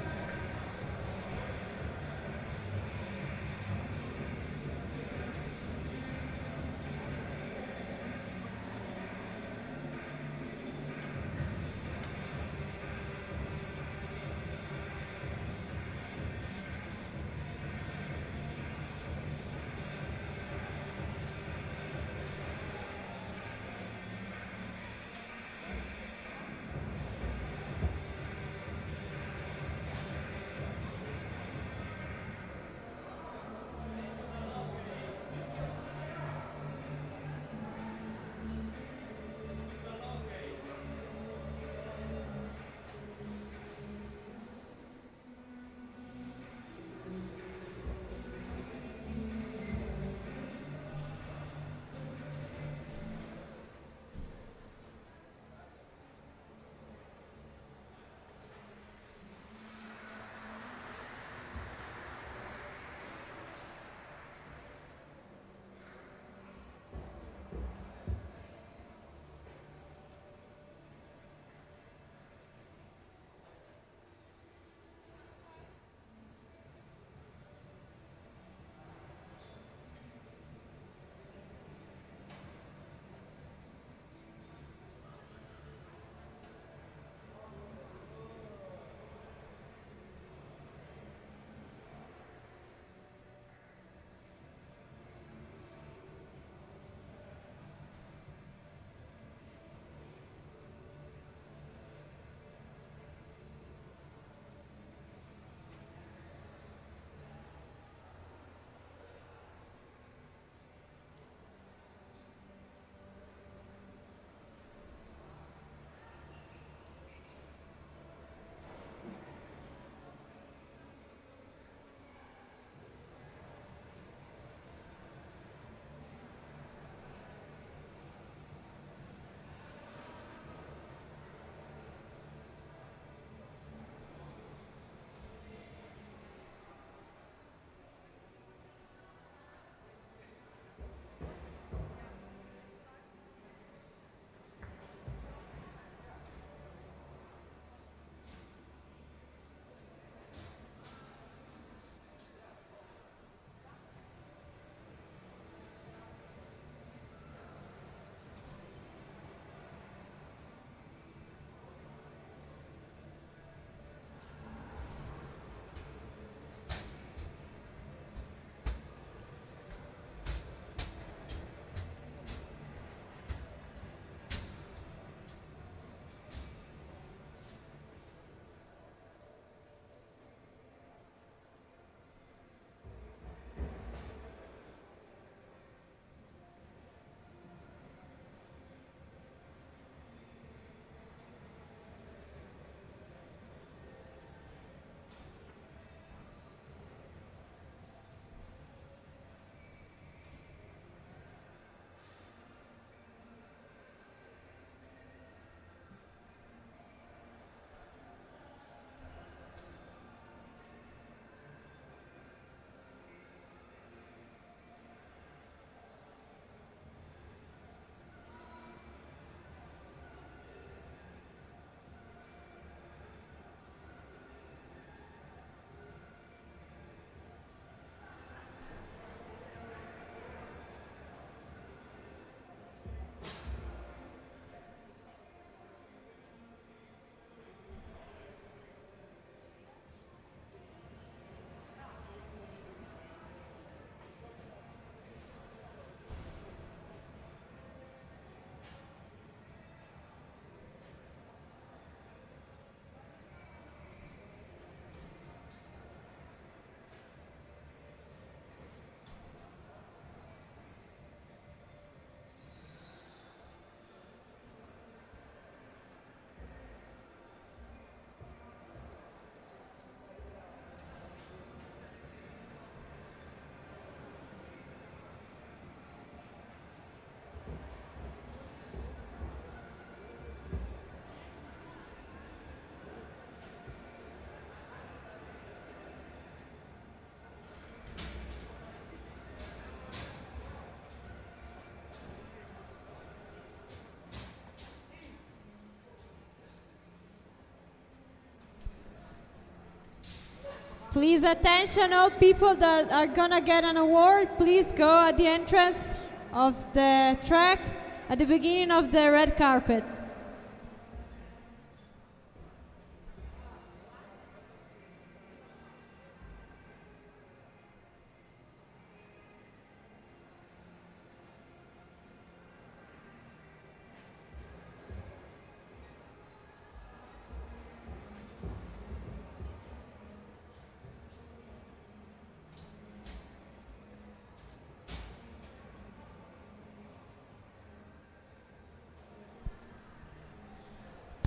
Please attention all people that are gonna get an award, please go at the entrance of the track at the beginning of the red carpet.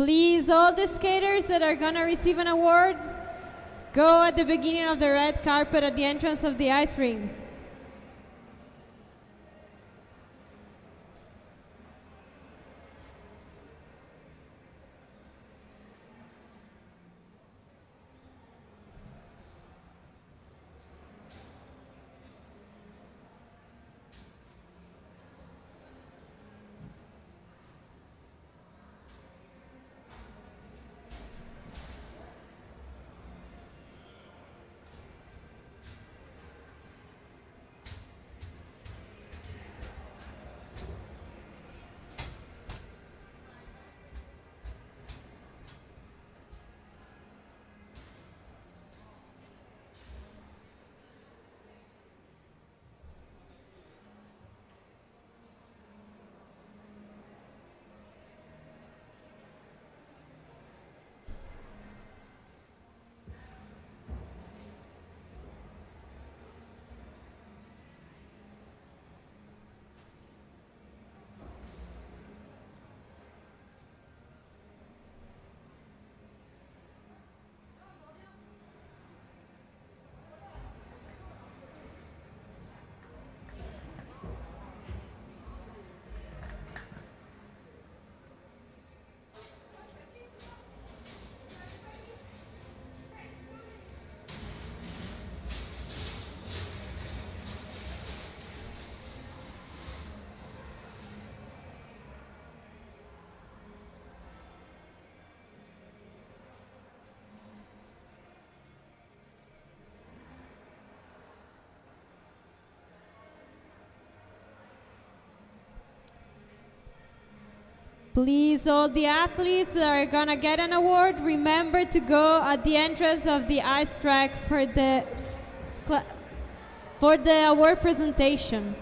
Please, all the skaters that are gonna receive an award, go at the beginning of the red carpet at the entrance of the ice ring. Please, all the athletes that are gonna get an award, remember to go at the entrance of the ice track for the for the award presentation.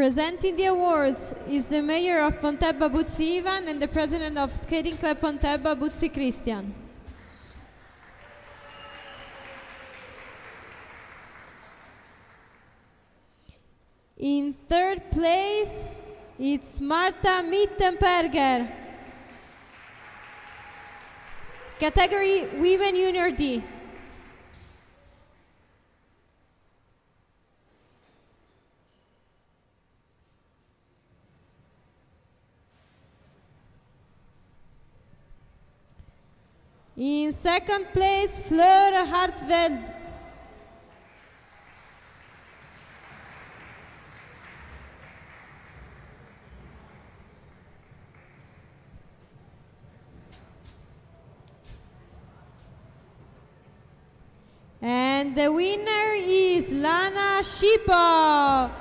Presenting the awards is the mayor of Pontebba Buzzi Ivan and the president of Skating Club Pontebba Buzzi Christian. In third place, it's Marta Mittenberger. Category Women Junior D. second place, Fleur Hartveld. And the winner is Lana Shipo.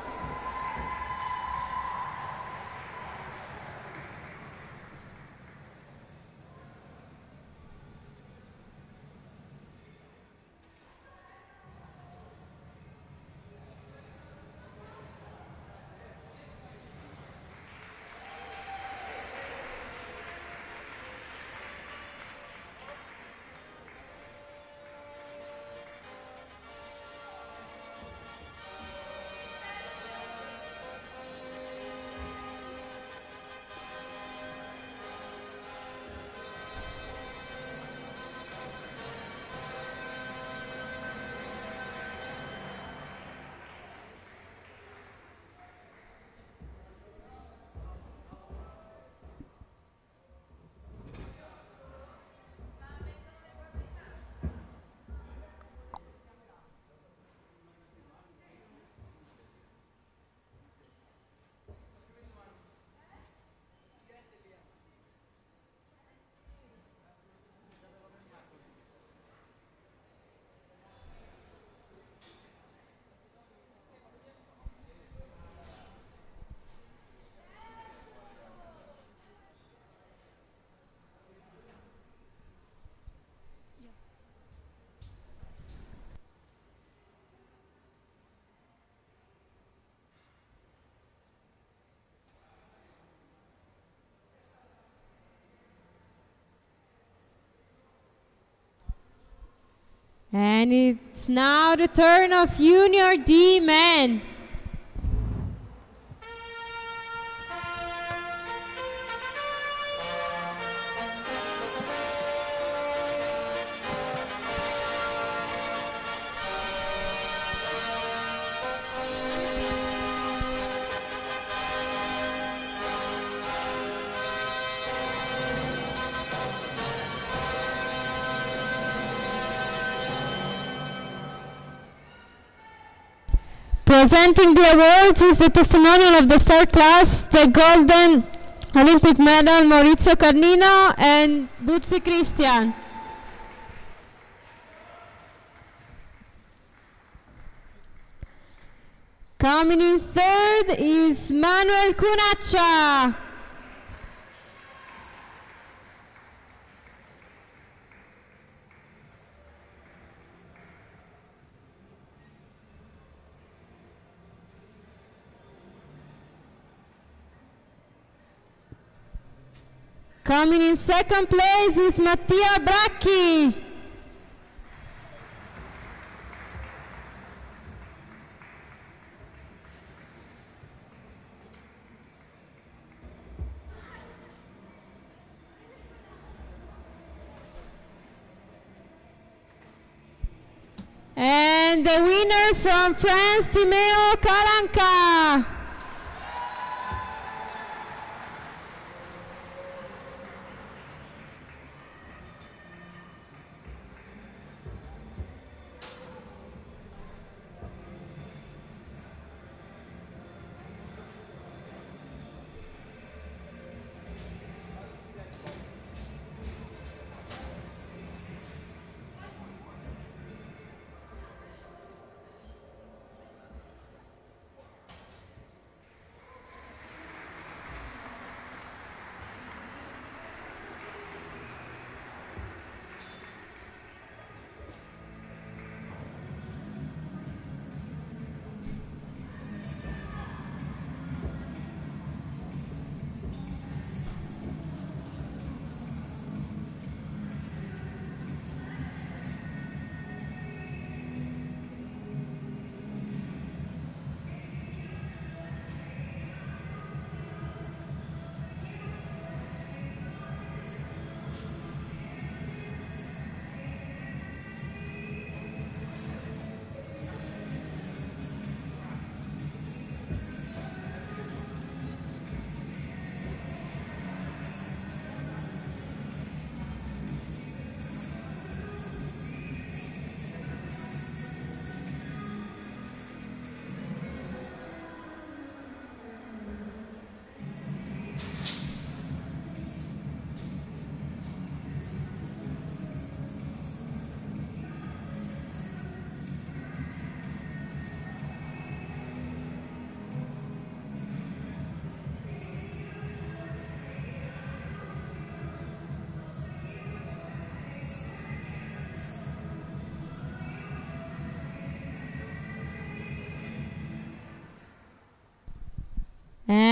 And it's now the turn of Junior D Presenting the awards is the testimonial of the third class, the golden Olympic medal Maurizio Carnino and Buzzi Christian. Coming in third is Manuel Cunaccia. Coming in second place is Mattia Bracchi. And the winner from France, Timeo Kalanka.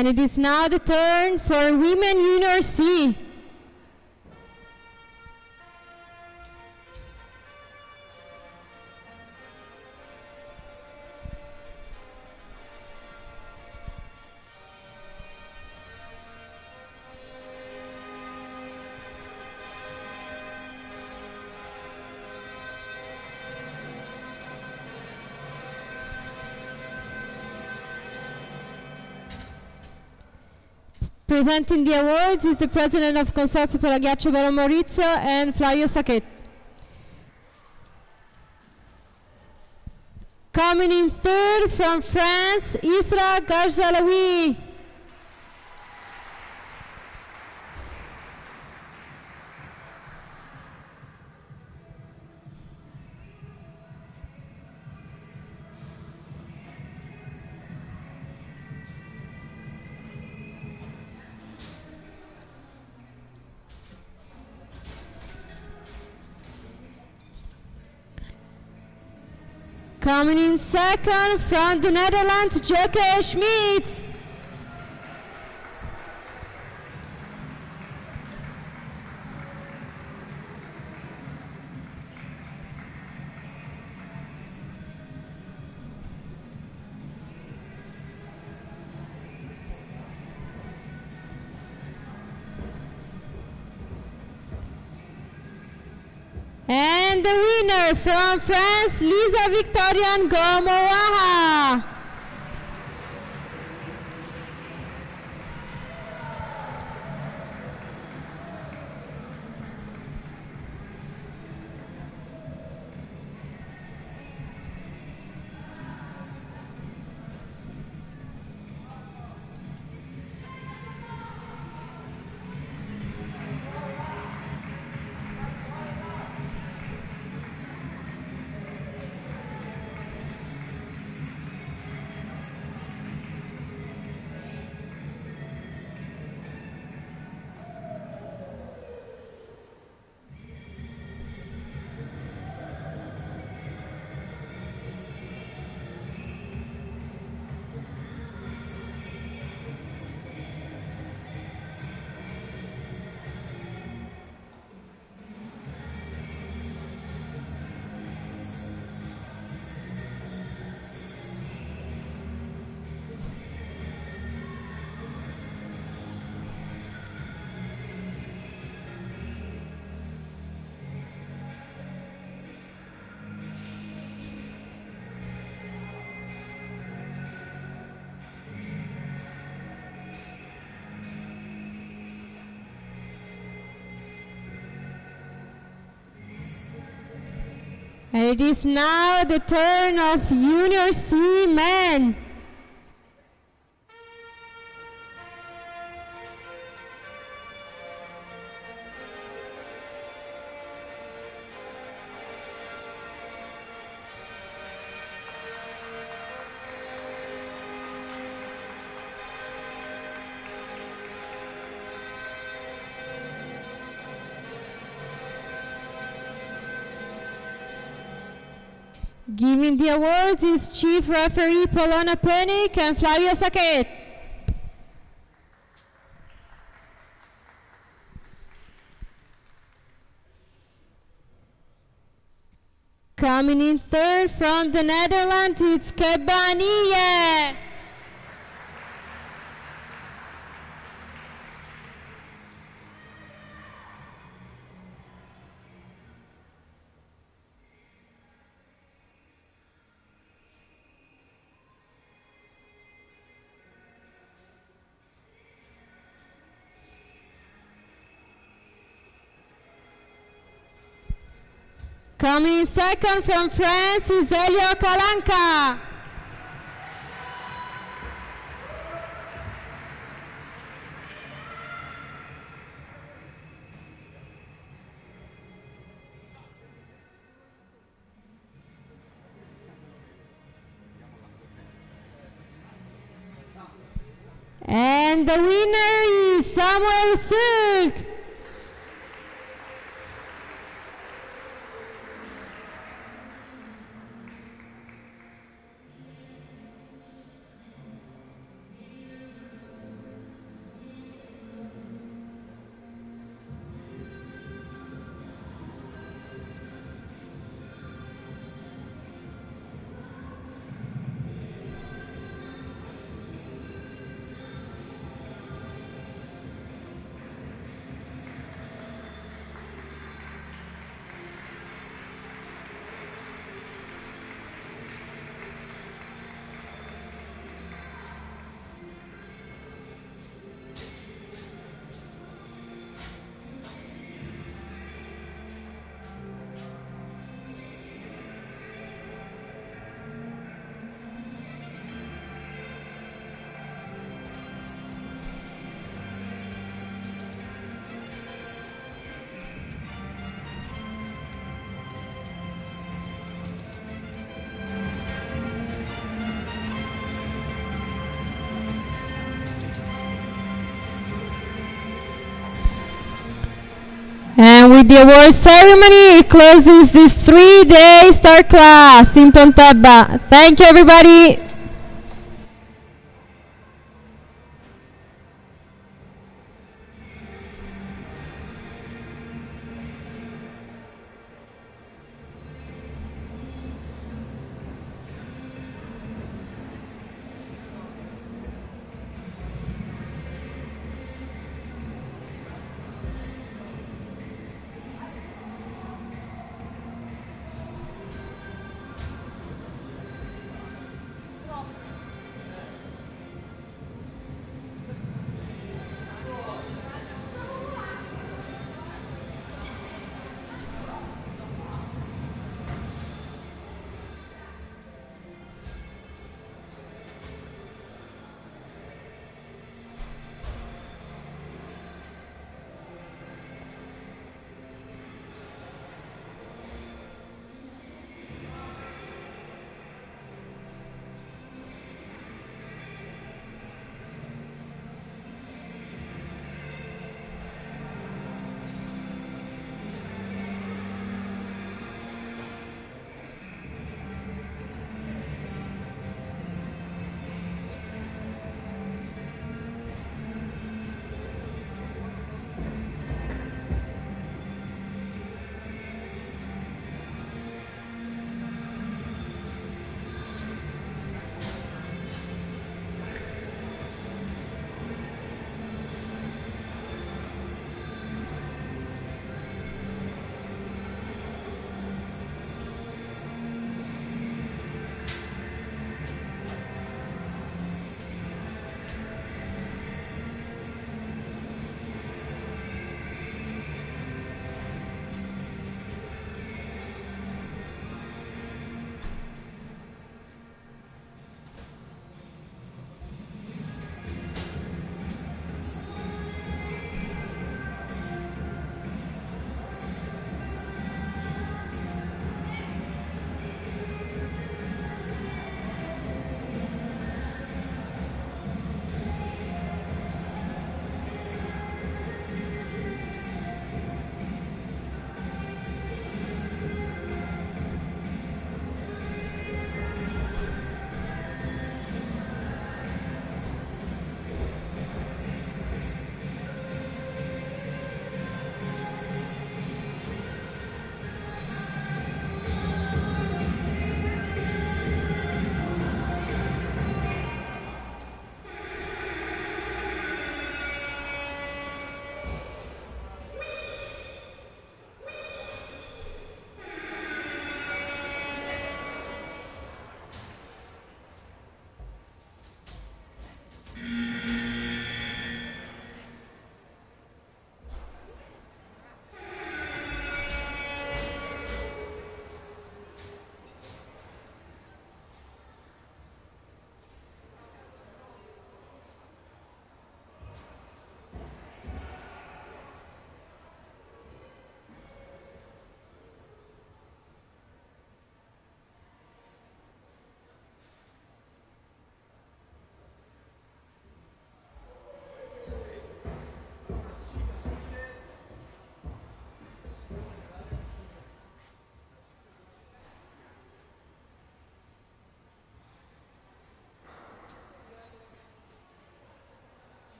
And it is now the turn for Women Junior Presenting the awards is the president of Consorzio per la Ghiaccio Vero Maurizio and Flavio Sachet. Coming in third from France, Isra Garjalawi. Coming in second from the Netherlands, Joke Schmitz. From France, Lisa Victorian Gomowaha. It is now the turn of Junior C men. Giving the awards is Chief Referee Polona Penik and Flavio Sachet. Coming in third from the Netherlands, it's Kebaniye. Coming second from France is Elio Kalanka. And the winner with the award ceremony, it closes this three-day star class in Pontebba. Thank you, everybody.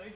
tới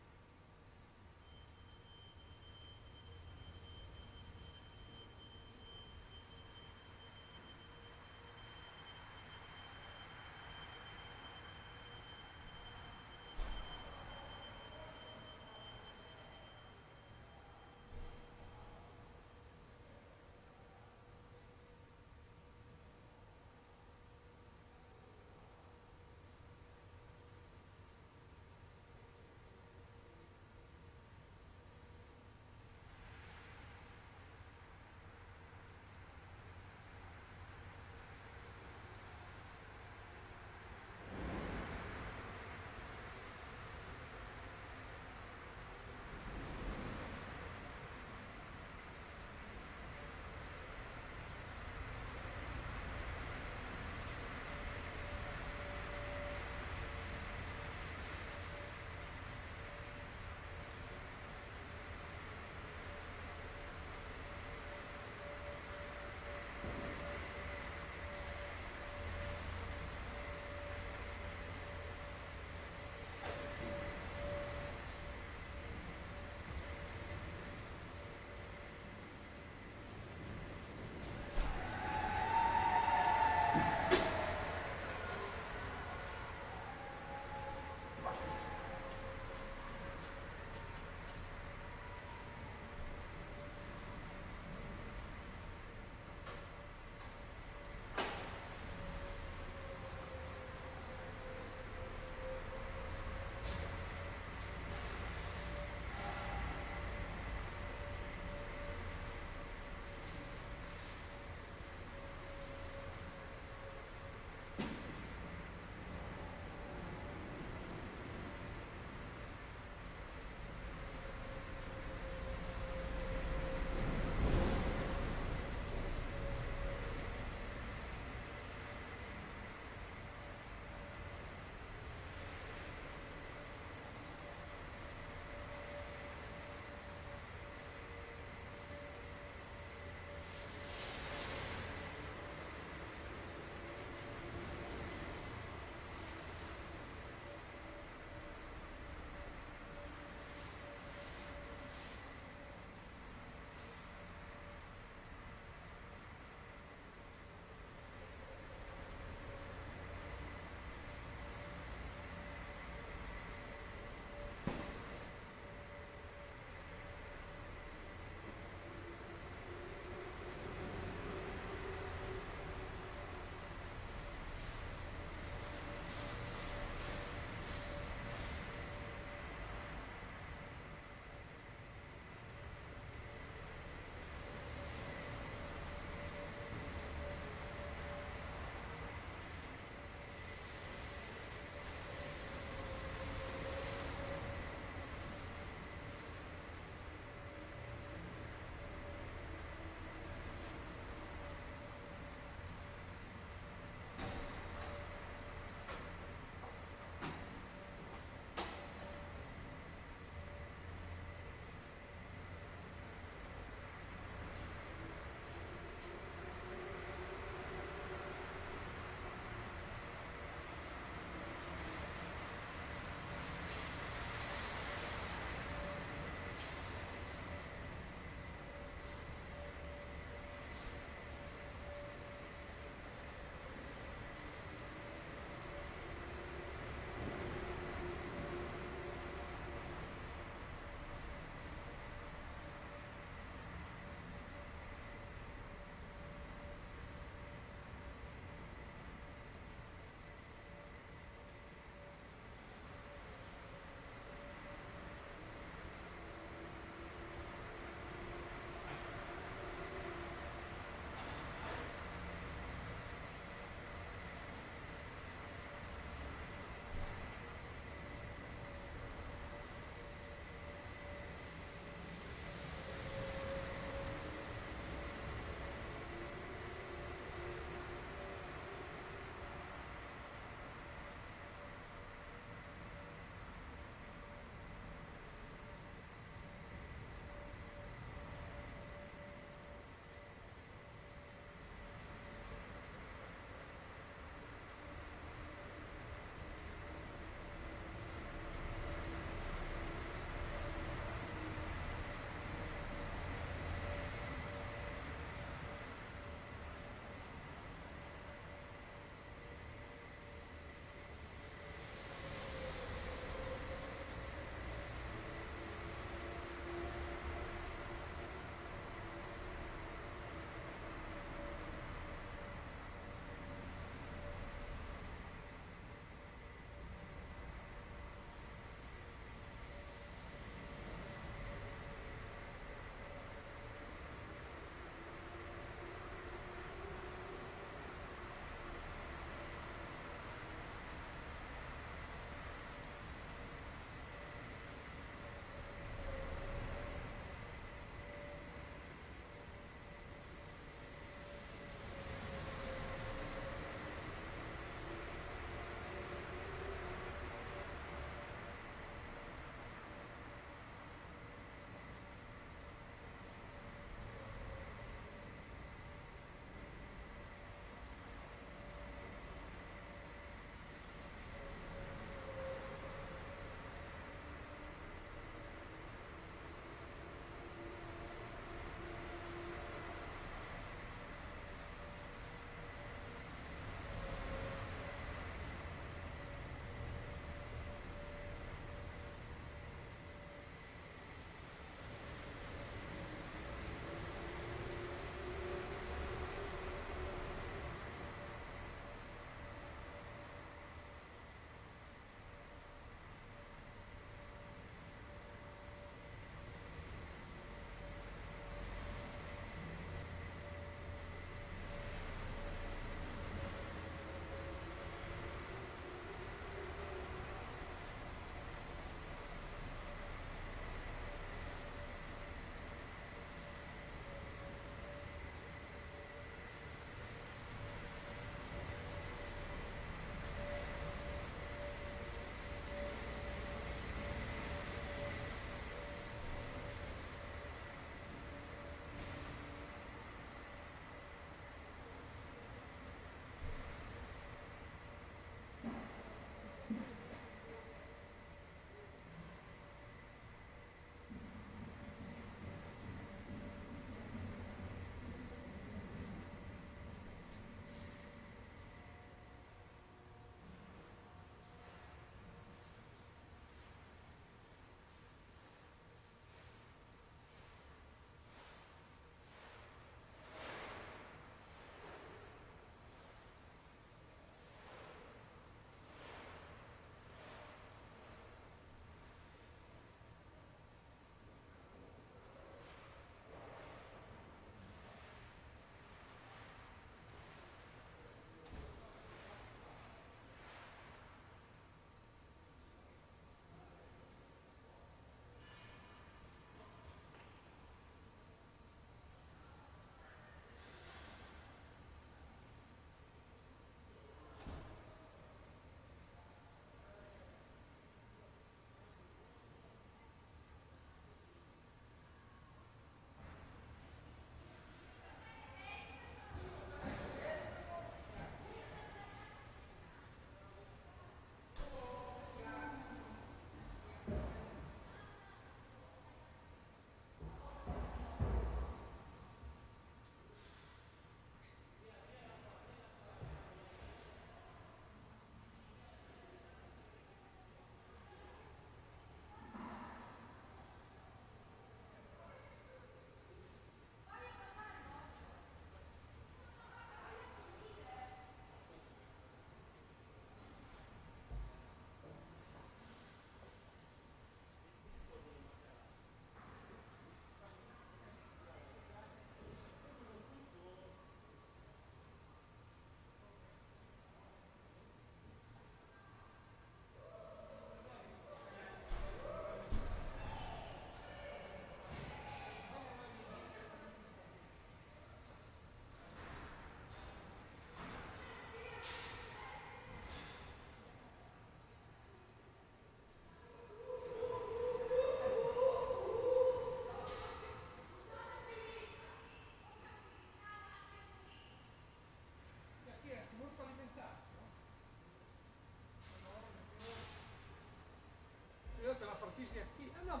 attiva. Ah no,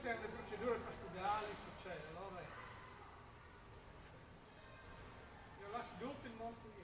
queste erano le procedure pastorali, succede, allora io lascio gli ultimi monti.